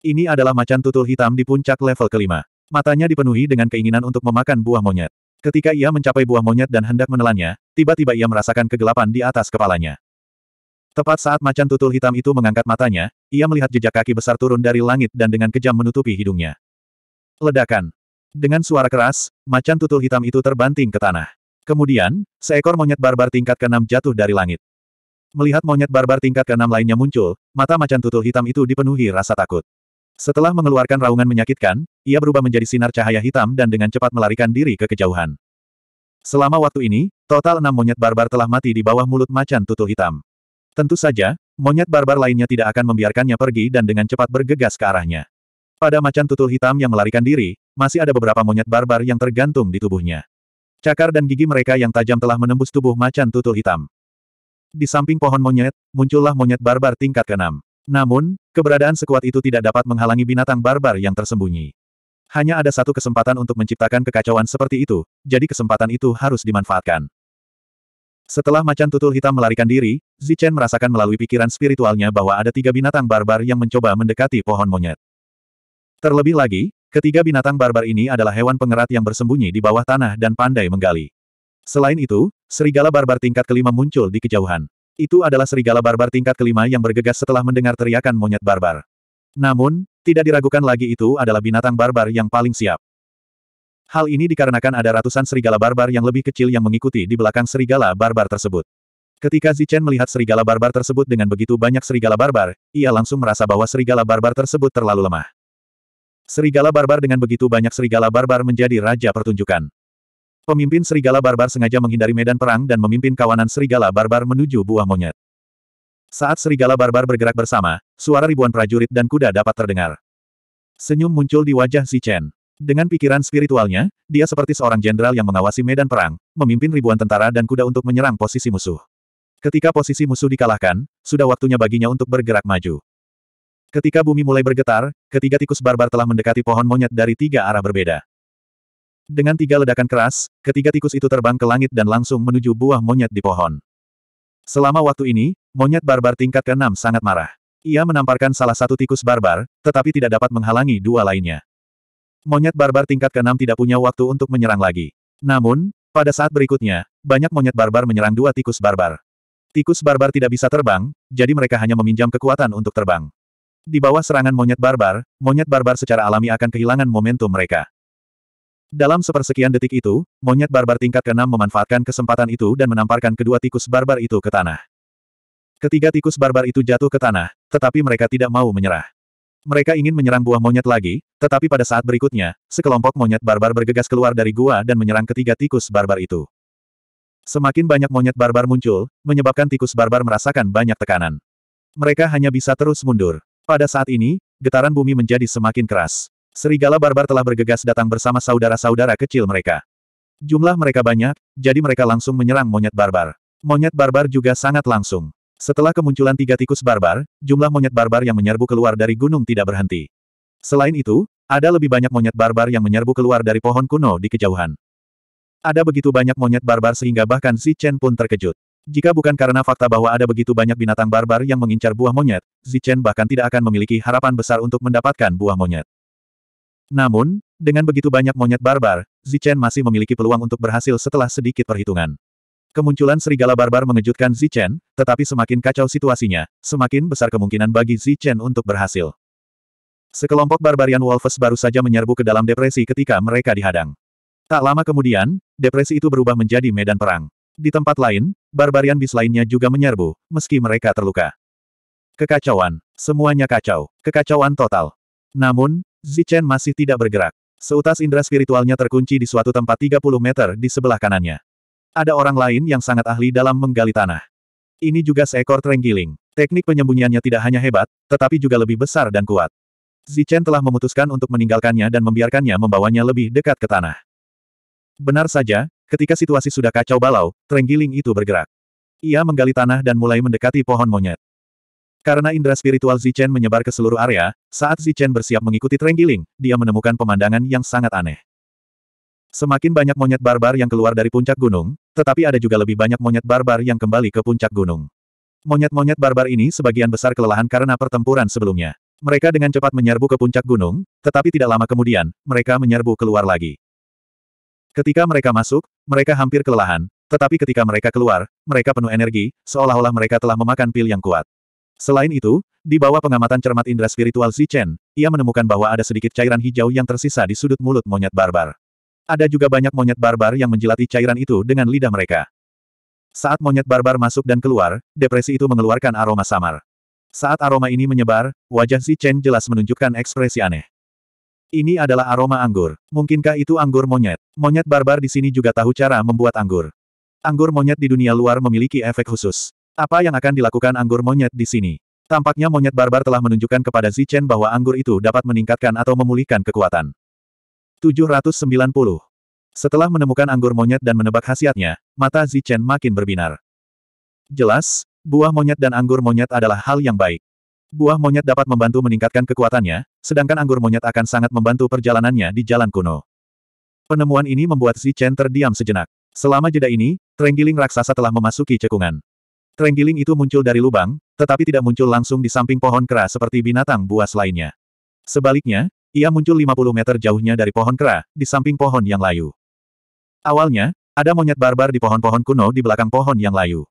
Ini adalah macan tutul hitam di puncak level kelima. Matanya dipenuhi dengan keinginan untuk memakan buah monyet. Ketika ia mencapai buah monyet dan hendak menelannya, tiba-tiba ia merasakan kegelapan di atas kepalanya. Tepat saat macan tutul hitam itu mengangkat matanya, ia melihat jejak kaki besar turun dari langit dan dengan kejam menutupi hidungnya. Ledakan. Dengan suara keras, macan tutul hitam itu terbanting ke tanah. Kemudian, seekor monyet barbar tingkat keenam jatuh dari langit. Melihat monyet barbar tingkat keenam lainnya muncul, mata macan tutul hitam itu dipenuhi rasa takut. Setelah mengeluarkan raungan menyakitkan, ia berubah menjadi sinar cahaya hitam dan dengan cepat melarikan diri ke kejauhan. Selama waktu ini, total enam monyet barbar telah mati di bawah mulut macan tutul hitam. Tentu saja, monyet barbar lainnya tidak akan membiarkannya pergi dan dengan cepat bergegas ke arahnya. Pada macan tutul hitam yang melarikan diri, masih ada beberapa monyet barbar yang tergantung di tubuhnya. Cakar dan gigi mereka yang tajam telah menembus tubuh macan tutul hitam. Di samping pohon monyet, muncullah monyet barbar tingkat keenam. Namun, keberadaan sekuat itu tidak dapat menghalangi binatang barbar yang tersembunyi. Hanya ada satu kesempatan untuk menciptakan kekacauan seperti itu, jadi kesempatan itu harus dimanfaatkan. Setelah macan tutul hitam melarikan diri, Zichen merasakan melalui pikiran spiritualnya bahwa ada tiga binatang barbar yang mencoba mendekati pohon monyet. Terlebih lagi, ketiga binatang barbar ini adalah hewan pengerat yang bersembunyi di bawah tanah dan pandai menggali. Selain itu, serigala barbar tingkat kelima muncul di kejauhan. Itu adalah serigala barbar tingkat kelima yang bergegas setelah mendengar teriakan monyet barbar. Namun, tidak diragukan lagi itu adalah binatang barbar yang paling siap. Hal ini dikarenakan ada ratusan serigala barbar yang lebih kecil yang mengikuti di belakang serigala barbar tersebut. Ketika Zichen melihat serigala barbar tersebut dengan begitu banyak serigala barbar, ia langsung merasa bahwa serigala barbar tersebut terlalu lemah. Serigala barbar dengan begitu banyak serigala barbar menjadi raja pertunjukan. Pemimpin serigala barbar sengaja menghindari medan perang dan memimpin kawanan serigala barbar menuju buah monyet. Saat serigala barbar bergerak bersama, suara ribuan prajurit dan kuda dapat terdengar. Senyum muncul di wajah Si Chen. Dengan pikiran spiritualnya, dia seperti seorang jenderal yang mengawasi medan perang, memimpin ribuan tentara dan kuda untuk menyerang posisi musuh. Ketika posisi musuh dikalahkan, sudah waktunya baginya untuk bergerak maju. Ketika bumi mulai bergetar, ketiga tikus barbar telah mendekati pohon monyet dari tiga arah berbeda. Dengan tiga ledakan keras, ketiga tikus itu terbang ke langit dan langsung menuju buah monyet di pohon. Selama waktu ini, monyet barbar tingkat ke-6 sangat marah. Ia menamparkan salah satu tikus barbar, tetapi tidak dapat menghalangi dua lainnya. Monyet barbar tingkat ke-6 tidak punya waktu untuk menyerang lagi. Namun, pada saat berikutnya, banyak monyet barbar menyerang dua tikus barbar. Tikus barbar tidak bisa terbang, jadi mereka hanya meminjam kekuatan untuk terbang. Di bawah serangan monyet barbar, monyet barbar secara alami akan kehilangan momentum mereka. Dalam sepersekian detik itu, monyet barbar tingkat ke-6 memanfaatkan kesempatan itu dan menamparkan kedua tikus barbar itu ke tanah. Ketiga tikus barbar itu jatuh ke tanah, tetapi mereka tidak mau menyerah. Mereka ingin menyerang buah monyet lagi, tetapi pada saat berikutnya, sekelompok monyet barbar bergegas keluar dari gua dan menyerang ketiga tikus barbar itu. Semakin banyak monyet barbar muncul, menyebabkan tikus barbar merasakan banyak tekanan. Mereka hanya bisa terus mundur. Pada saat ini, getaran bumi menjadi semakin keras. Serigala barbar telah bergegas datang bersama saudara-saudara kecil mereka. Jumlah mereka banyak, jadi mereka langsung menyerang monyet barbar. Monyet barbar juga sangat langsung. Setelah kemunculan tiga tikus barbar, jumlah monyet barbar yang menyerbu keluar dari gunung tidak berhenti. Selain itu, ada lebih banyak monyet barbar yang menyerbu keluar dari pohon kuno di kejauhan. Ada begitu banyak monyet barbar sehingga bahkan Si Chen pun terkejut. Jika bukan karena fakta bahwa ada begitu banyak binatang barbar yang mengincar buah monyet, Zichen bahkan tidak akan memiliki harapan besar untuk mendapatkan buah monyet. Namun, dengan begitu banyak monyet barbar, Zichen masih memiliki peluang untuk berhasil setelah sedikit perhitungan. Kemunculan serigala barbar mengejutkan Zichen, tetapi semakin kacau situasinya, semakin besar kemungkinan bagi Zichen untuk berhasil. Sekelompok barbarian Wolves baru saja menyerbu ke dalam depresi ketika mereka dihadang. Tak lama kemudian, depresi itu berubah menjadi medan perang. Di tempat lain, barbarian bis lainnya juga menyerbu, meski mereka terluka. Kekacauan. Semuanya kacau. Kekacauan total. Namun, Zichen masih tidak bergerak. Seutas indera spiritualnya terkunci di suatu tempat 30 meter di sebelah kanannya. Ada orang lain yang sangat ahli dalam menggali tanah. Ini juga seekor terenggiling. Teknik penyembunyiannya tidak hanya hebat, tetapi juga lebih besar dan kuat. Zichen telah memutuskan untuk meninggalkannya dan membiarkannya membawanya lebih dekat ke tanah. Benar saja, ketika situasi sudah kacau balau, terenggiling itu bergerak. Ia menggali tanah dan mulai mendekati pohon monyet. Karena indera spiritual Zichen menyebar ke seluruh area, saat Zichen bersiap mengikuti Trenggiling, dia menemukan pemandangan yang sangat aneh. Semakin banyak monyet barbar yang keluar dari puncak gunung, tetapi ada juga lebih banyak monyet barbar yang kembali ke puncak gunung. Monyet-monyet barbar ini sebagian besar kelelahan karena pertempuran sebelumnya. Mereka dengan cepat menyerbu ke puncak gunung, tetapi tidak lama kemudian, mereka menyerbu keluar lagi. Ketika mereka masuk, mereka hampir kelelahan, tetapi ketika mereka keluar, mereka penuh energi, seolah-olah mereka telah memakan pil yang kuat. Selain itu, di bawah pengamatan cermat indera spiritual Zichen, ia menemukan bahwa ada sedikit cairan hijau yang tersisa di sudut mulut monyet barbar. Ada juga banyak monyet barbar yang menjilati cairan itu dengan lidah mereka. Saat monyet barbar masuk dan keluar, depresi itu mengeluarkan aroma samar. Saat aroma ini menyebar, wajah Zichen jelas menunjukkan ekspresi aneh. Ini adalah aroma anggur. Mungkinkah itu anggur monyet? Monyet barbar di sini juga tahu cara membuat anggur. Anggur monyet di dunia luar memiliki efek khusus. Apa yang akan dilakukan anggur monyet di sini? Tampaknya monyet barbar telah menunjukkan kepada Zichen bahwa anggur itu dapat meningkatkan atau memulihkan kekuatan. 790. Setelah menemukan anggur monyet dan menebak khasiatnya, mata Zichen makin berbinar. Jelas, buah monyet dan anggur monyet adalah hal yang baik. Buah monyet dapat membantu meningkatkan kekuatannya, sedangkan anggur monyet akan sangat membantu perjalanannya di jalan kuno. Penemuan ini membuat Zichen terdiam sejenak. Selama jeda ini, Trenggiling raksasa telah memasuki cekungan. Trenggiling itu muncul dari lubang, tetapi tidak muncul langsung di samping pohon kera seperti binatang buas lainnya. Sebaliknya, ia muncul 50 meter jauhnya dari pohon kera, di samping pohon yang layu. Awalnya, ada monyet barbar di pohon-pohon kuno di belakang pohon yang layu.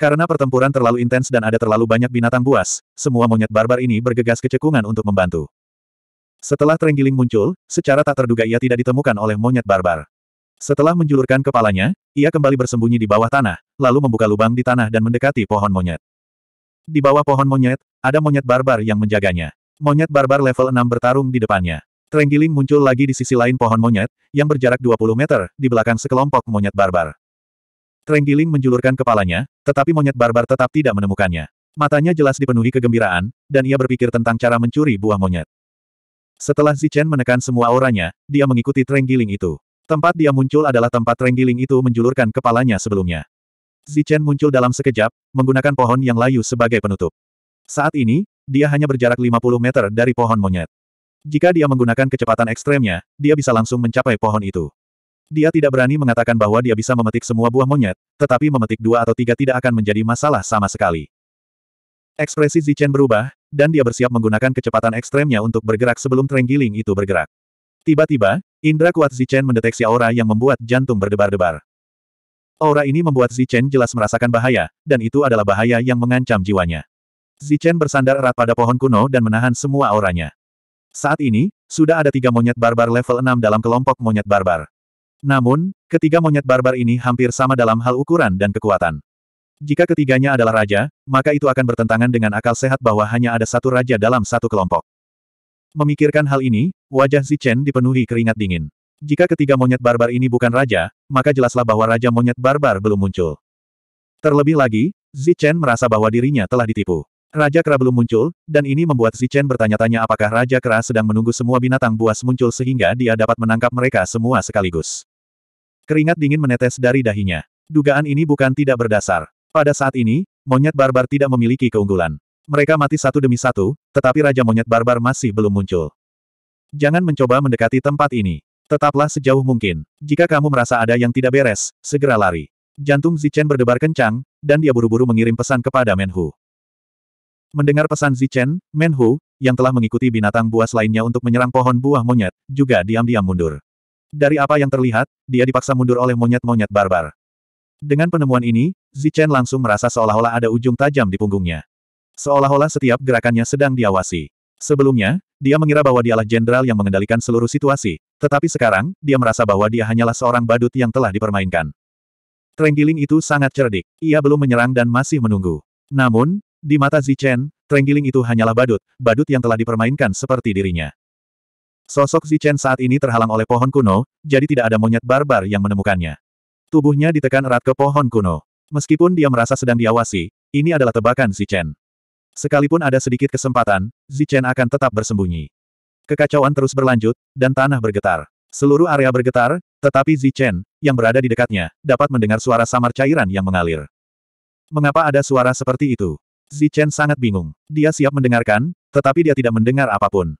Karena pertempuran terlalu intens dan ada terlalu banyak binatang buas, semua monyet barbar ini bergegas ke cekungan untuk membantu. Setelah Trenggiling muncul, secara tak terduga ia tidak ditemukan oleh monyet barbar. Setelah menjulurkan kepalanya, ia kembali bersembunyi di bawah tanah, lalu membuka lubang di tanah dan mendekati pohon monyet. Di bawah pohon monyet, ada monyet barbar yang menjaganya. Monyet barbar level 6 bertarung di depannya. Terenggiling muncul lagi di sisi lain pohon monyet, yang berjarak 20 meter, di belakang sekelompok monyet barbar. Terenggiling menjulurkan kepalanya, tetapi monyet barbar tetap tidak menemukannya. Matanya jelas dipenuhi kegembiraan, dan ia berpikir tentang cara mencuri buah monyet. Setelah Zichen menekan semua auranya, dia mengikuti terenggiling itu. Tempat dia muncul adalah tempat terenggiling itu menjulurkan kepalanya sebelumnya. Zichen muncul dalam sekejap, menggunakan pohon yang layu sebagai penutup. Saat ini, dia hanya berjarak 50 meter dari pohon monyet. Jika dia menggunakan kecepatan ekstremnya, dia bisa langsung mencapai pohon itu. Dia tidak berani mengatakan bahwa dia bisa memetik semua buah monyet, tetapi memetik dua atau tiga tidak akan menjadi masalah sama sekali. Ekspresi Zichen berubah, dan dia bersiap menggunakan kecepatan ekstremnya untuk bergerak sebelum terenggiling itu bergerak. Tiba-tiba, indera kuat Zichen mendeteksi aura yang membuat jantung berdebar-debar. Aura ini membuat Zichen jelas merasakan bahaya, dan itu adalah bahaya yang mengancam jiwanya. Zichen bersandar erat pada pohon kuno dan menahan semua auranya. Saat ini, sudah ada tiga monyet barbar level 6 dalam kelompok monyet barbar. Namun, ketiga monyet barbar ini hampir sama dalam hal ukuran dan kekuatan. Jika ketiganya adalah raja, maka itu akan bertentangan dengan akal sehat bahwa hanya ada satu raja dalam satu kelompok. Memikirkan hal ini, wajah Zichen dipenuhi keringat dingin. Jika ketiga monyet barbar ini bukan raja, maka jelaslah bahwa raja monyet barbar belum muncul. Terlebih lagi, Zichen merasa bahwa dirinya telah ditipu. Raja Kera belum muncul, dan ini membuat Zichen bertanya-tanya apakah Raja Kera sedang menunggu semua binatang buas muncul sehingga dia dapat menangkap mereka semua sekaligus. Keringat dingin menetes dari dahinya. Dugaan ini bukan tidak berdasar. Pada saat ini, monyet barbar tidak memiliki keunggulan. Mereka mati satu demi satu, tetapi Raja Monyet Barbar masih belum muncul. Jangan mencoba mendekati tempat ini. Tetaplah sejauh mungkin. Jika kamu merasa ada yang tidak beres, segera lari. Jantung Zichen berdebar kencang, dan dia buru-buru mengirim pesan kepada Menhu. Mendengar pesan Zichen, Menhu, yang telah mengikuti binatang buas lainnya untuk menyerang pohon buah monyet, juga diam-diam mundur. Dari apa yang terlihat, dia dipaksa mundur oleh monyet-monyet barbar. Dengan penemuan ini, Zichen langsung merasa seolah-olah ada ujung tajam di punggungnya. Seolah-olah setiap gerakannya sedang diawasi. Sebelumnya, dia mengira bahwa dialah jenderal yang mengendalikan seluruh situasi, tetapi sekarang, dia merasa bahwa dia hanyalah seorang badut yang telah dipermainkan. Trenggiling itu sangat cerdik. Ia belum menyerang dan masih menunggu. Namun, di mata Zichen, Trenggiling itu hanyalah badut, badut yang telah dipermainkan seperti dirinya. Sosok Zichen saat ini terhalang oleh pohon kuno, jadi tidak ada monyet barbar yang menemukannya. Tubuhnya ditekan erat ke pohon kuno. Meskipun dia merasa sedang diawasi, ini adalah tebakan Zichen. Sekalipun ada sedikit kesempatan, Zichen akan tetap bersembunyi. Kekacauan terus berlanjut, dan tanah bergetar. Seluruh area bergetar, tetapi Zichen, yang berada di dekatnya, dapat mendengar suara samar cairan yang mengalir. Mengapa ada suara seperti itu? Zichen sangat bingung. Dia siap mendengarkan, tetapi dia tidak mendengar apa pun.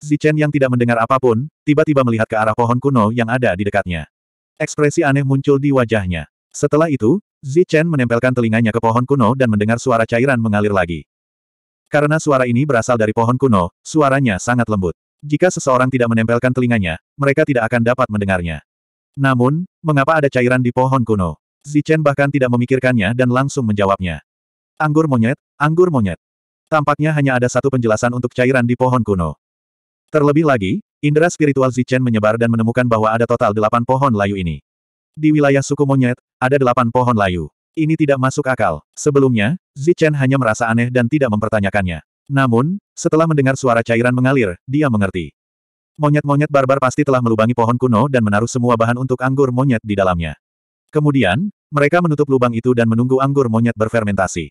Zichen yang tidak mendengar apa pun, tiba-tiba melihat ke arah pohon kuno yang ada di dekatnya. Ekspresi aneh muncul di wajahnya. Setelah itu, Zichen menempelkan telinganya ke pohon kuno dan mendengar suara cairan mengalir lagi. Karena suara ini berasal dari pohon kuno, suaranya sangat lembut. Jika seseorang tidak menempelkan telinganya, mereka tidak akan dapat mendengarnya. Namun, mengapa ada cairan di pohon kuno? Zichen bahkan tidak memikirkannya dan langsung menjawabnya. Anggur monyet, anggur monyet. Tampaknya hanya ada satu penjelasan untuk cairan di pohon kuno. Terlebih lagi, indera spiritual Zichen menyebar dan menemukan bahwa ada total delapan pohon layu ini. Di wilayah suku monyet, ada delapan pohon layu. Ini tidak masuk akal. Sebelumnya, Zichen hanya merasa aneh dan tidak mempertanyakannya. Namun, setelah mendengar suara cairan mengalir, dia mengerti. Monyet-monyet barbar pasti telah melubangi pohon kuno dan menaruh semua bahan untuk anggur monyet di dalamnya. Kemudian, mereka menutup lubang itu dan menunggu anggur monyet berfermentasi.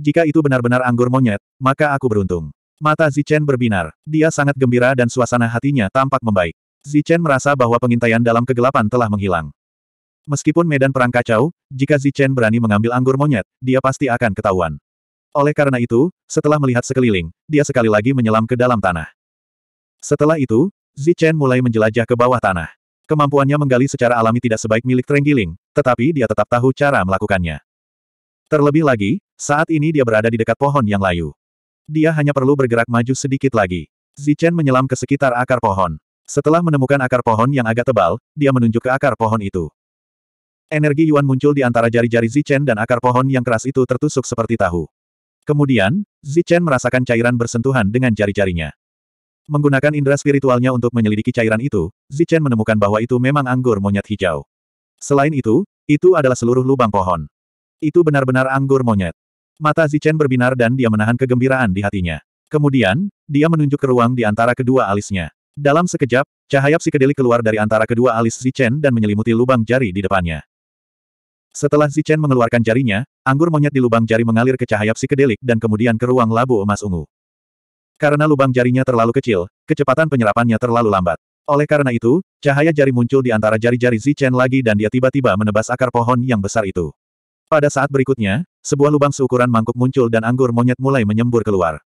Jika itu benar-benar anggur monyet, maka aku beruntung. Mata Zichen berbinar. Dia sangat gembira dan suasana hatinya tampak membaik. Zichen merasa bahwa pengintaian dalam kegelapan telah menghilang. Meskipun medan perang kacau, jika Zichen berani mengambil anggur monyet, dia pasti akan ketahuan. Oleh karena itu, setelah melihat sekeliling, dia sekali lagi menyelam ke dalam tanah. Setelah itu, Zichen mulai menjelajah ke bawah tanah. Kemampuannya menggali secara alami tidak sebaik milik Trenggiling, tetapi dia tetap tahu cara melakukannya. Terlebih lagi, saat ini dia berada di dekat pohon yang layu. Dia hanya perlu bergerak maju sedikit lagi. Zichen menyelam ke sekitar akar pohon. Setelah menemukan akar pohon yang agak tebal, dia menunjuk ke akar pohon itu. Energi Yuan muncul di antara jari-jari Zichen dan akar pohon yang keras itu tertusuk seperti tahu. Kemudian, Zichen merasakan cairan bersentuhan dengan jari-jarinya. Menggunakan indera spiritualnya untuk menyelidiki cairan itu, Zichen menemukan bahwa itu memang anggur monyet hijau. Selain itu, itu adalah seluruh lubang pohon. Itu benar-benar anggur monyet. Mata Zichen berbinar dan dia menahan kegembiraan di hatinya. Kemudian, dia menunjuk ke ruang di antara kedua alisnya. Dalam sekejap, cahaya psikedelik keluar dari antara kedua alis Zichen dan menyelimuti lubang jari di depannya. Setelah Zichen mengeluarkan jarinya, anggur monyet di lubang jari mengalir ke cahaya psikedelik dan kemudian ke ruang labu emas ungu. Karena lubang jarinya terlalu kecil, kecepatan penyerapannya terlalu lambat. Oleh karena itu, cahaya jari muncul di antara jari-jari Zichen lagi dan dia tiba-tiba menebas akar pohon yang besar itu. Pada saat berikutnya, sebuah lubang seukuran mangkuk muncul dan anggur monyet mulai menyembur keluar.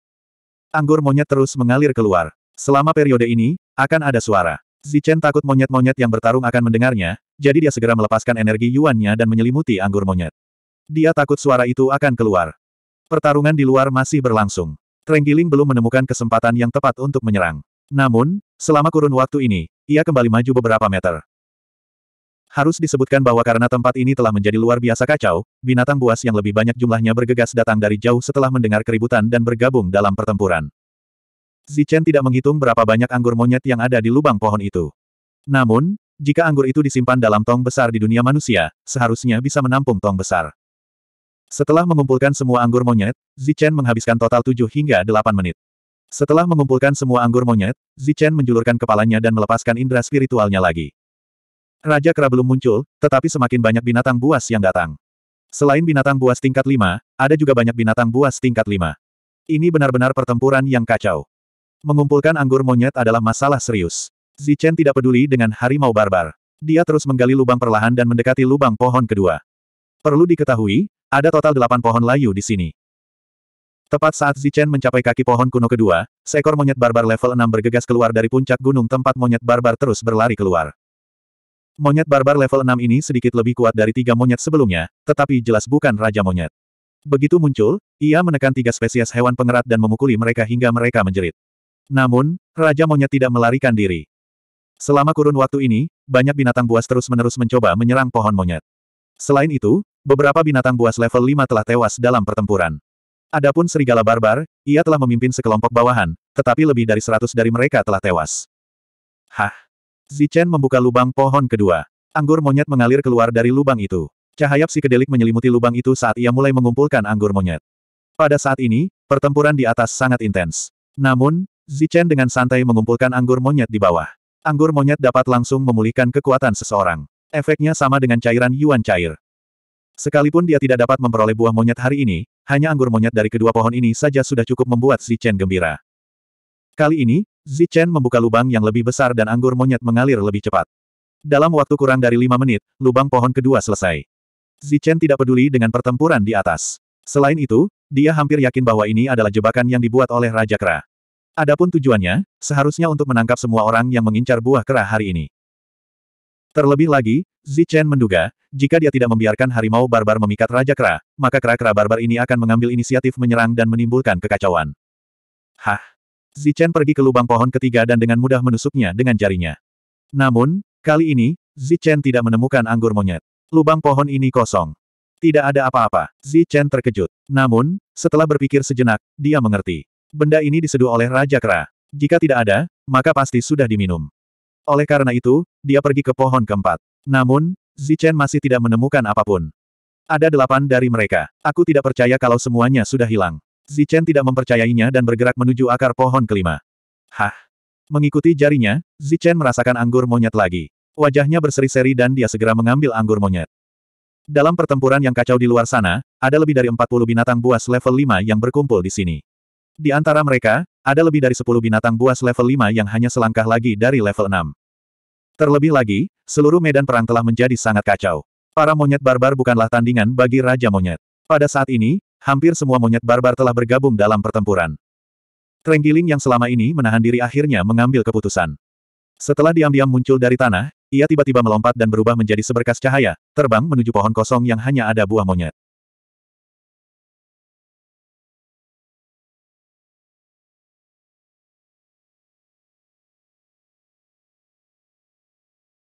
Anggur monyet terus mengalir keluar. Selama periode ini, akan ada suara. Zichen takut monyet-monyet yang bertarung akan mendengarnya, jadi dia segera melepaskan energi yuannya dan menyelimuti anggur monyet. Dia takut suara itu akan keluar. Pertarungan di luar masih berlangsung. Trenggiling belum menemukan kesempatan yang tepat untuk menyerang. Namun, selama kurun waktu ini, ia kembali maju beberapa meter. Harus disebutkan bahwa karena tempat ini telah menjadi luar biasa kacau, binatang buas yang lebih banyak jumlahnya bergegas datang dari jauh setelah mendengar keributan dan bergabung dalam pertempuran. Zichen tidak menghitung berapa banyak anggur monyet yang ada di lubang pohon itu. Namun, jika anggur itu disimpan dalam tong besar di dunia manusia, seharusnya bisa menampung tong besar. Setelah mengumpulkan semua anggur monyet, Zichen menghabiskan total 7 hingga 8 menit. Setelah mengumpulkan semua anggur monyet, Zichen menjulurkan kepalanya dan melepaskan indera spiritualnya lagi. Raja Kera belum muncul, tetapi semakin banyak binatang buas yang datang. Selain binatang buas tingkat 5, ada juga banyak binatang buas tingkat 5. Ini benar-benar pertempuran yang kacau. Mengumpulkan anggur monyet adalah masalah serius. Zichen tidak peduli dengan harimau barbar. Dia terus menggali lubang perlahan dan mendekati lubang pohon kedua. Perlu diketahui, ada total delapan pohon layu di sini. Tepat saat Zichen mencapai kaki pohon kuno kedua, seekor monyet barbar level 6 bergegas keluar dari puncak gunung tempat monyet barbar terus berlari keluar. Monyet barbar level 6 ini sedikit lebih kuat dari tiga monyet sebelumnya, tetapi jelas bukan Raja Monyet. Begitu muncul, ia menekan tiga spesies hewan pengerat dan memukuli mereka hingga mereka menjerit. Namun, Raja Monyet tidak melarikan diri. Selama kurun waktu ini, banyak binatang buas terus-menerus mencoba menyerang pohon monyet. Selain itu, beberapa binatang buas level 5 telah tewas dalam pertempuran. Adapun serigala barbar, ia telah memimpin sekelompok bawahan, tetapi lebih dari seratus dari mereka telah tewas. Hah? Zichen membuka lubang pohon kedua. Anggur monyet mengalir keluar dari lubang itu. Cahaya psikedelik menyelimuti lubang itu saat ia mulai mengumpulkan anggur monyet. Pada saat ini, pertempuran di atas sangat intens. Namun, Zichen dengan santai mengumpulkan anggur monyet di bawah. Anggur monyet dapat langsung memulihkan kekuatan seseorang. Efeknya sama dengan cairan yuan cair. Sekalipun dia tidak dapat memperoleh buah monyet hari ini, hanya anggur monyet dari kedua pohon ini saja sudah cukup membuat Zichen gembira. Kali ini, Zichen membuka lubang yang lebih besar dan anggur monyet mengalir lebih cepat. Dalam waktu kurang dari lima menit, lubang pohon kedua selesai. Zichen tidak peduli dengan pertempuran di atas. Selain itu, dia hampir yakin bahwa ini adalah jebakan yang dibuat oleh Raja Kera. Adapun tujuannya, seharusnya untuk menangkap semua orang yang mengincar buah kera hari ini. Terlebih lagi, Zichen menduga, jika dia tidak membiarkan harimau barbar memikat Raja Kera, maka kera-kera barbar ini akan mengambil inisiatif menyerang dan menimbulkan kekacauan. Hah? Zichen pergi ke lubang pohon ketiga dan dengan mudah menusuknya dengan jarinya. Namun, kali ini, Zichen tidak menemukan anggur monyet. Lubang pohon ini kosong. Tidak ada apa-apa. Zichen terkejut. Namun, setelah berpikir sejenak, dia mengerti. Benda ini diseduh oleh Raja Kera. Jika tidak ada, maka pasti sudah diminum. Oleh karena itu, dia pergi ke pohon keempat. Namun, Zichen masih tidak menemukan apa pun. Ada delapan dari mereka. Aku tidak percaya kalau semuanya sudah hilang. Zichen tidak mempercayainya dan bergerak menuju akar pohon kelima. Hah? Mengikuti jarinya, Zichen merasakan anggur monyet lagi. Wajahnya berseri-seri dan dia segera mengambil anggur monyet. Dalam pertempuran yang kacau di luar sana, ada lebih dari 40 binatang buas level 5 yang berkumpul di sini. Di antara mereka, ada lebih dari 10 binatang buas level 5 yang hanya selangkah lagi dari level 6. Terlebih lagi, seluruh medan perang telah menjadi sangat kacau. Para monyet barbar bukanlah tandingan bagi Raja Monyet. Pada saat ini, hampir semua monyet barbar telah bergabung dalam pertempuran. Trenggiling yang selama ini menahan diri akhirnya mengambil keputusan. Setelah diam-diam muncul dari tanah, ia tiba-tiba melompat dan berubah menjadi seberkas cahaya, terbang menuju pohon kosong yang hanya ada buah monyet.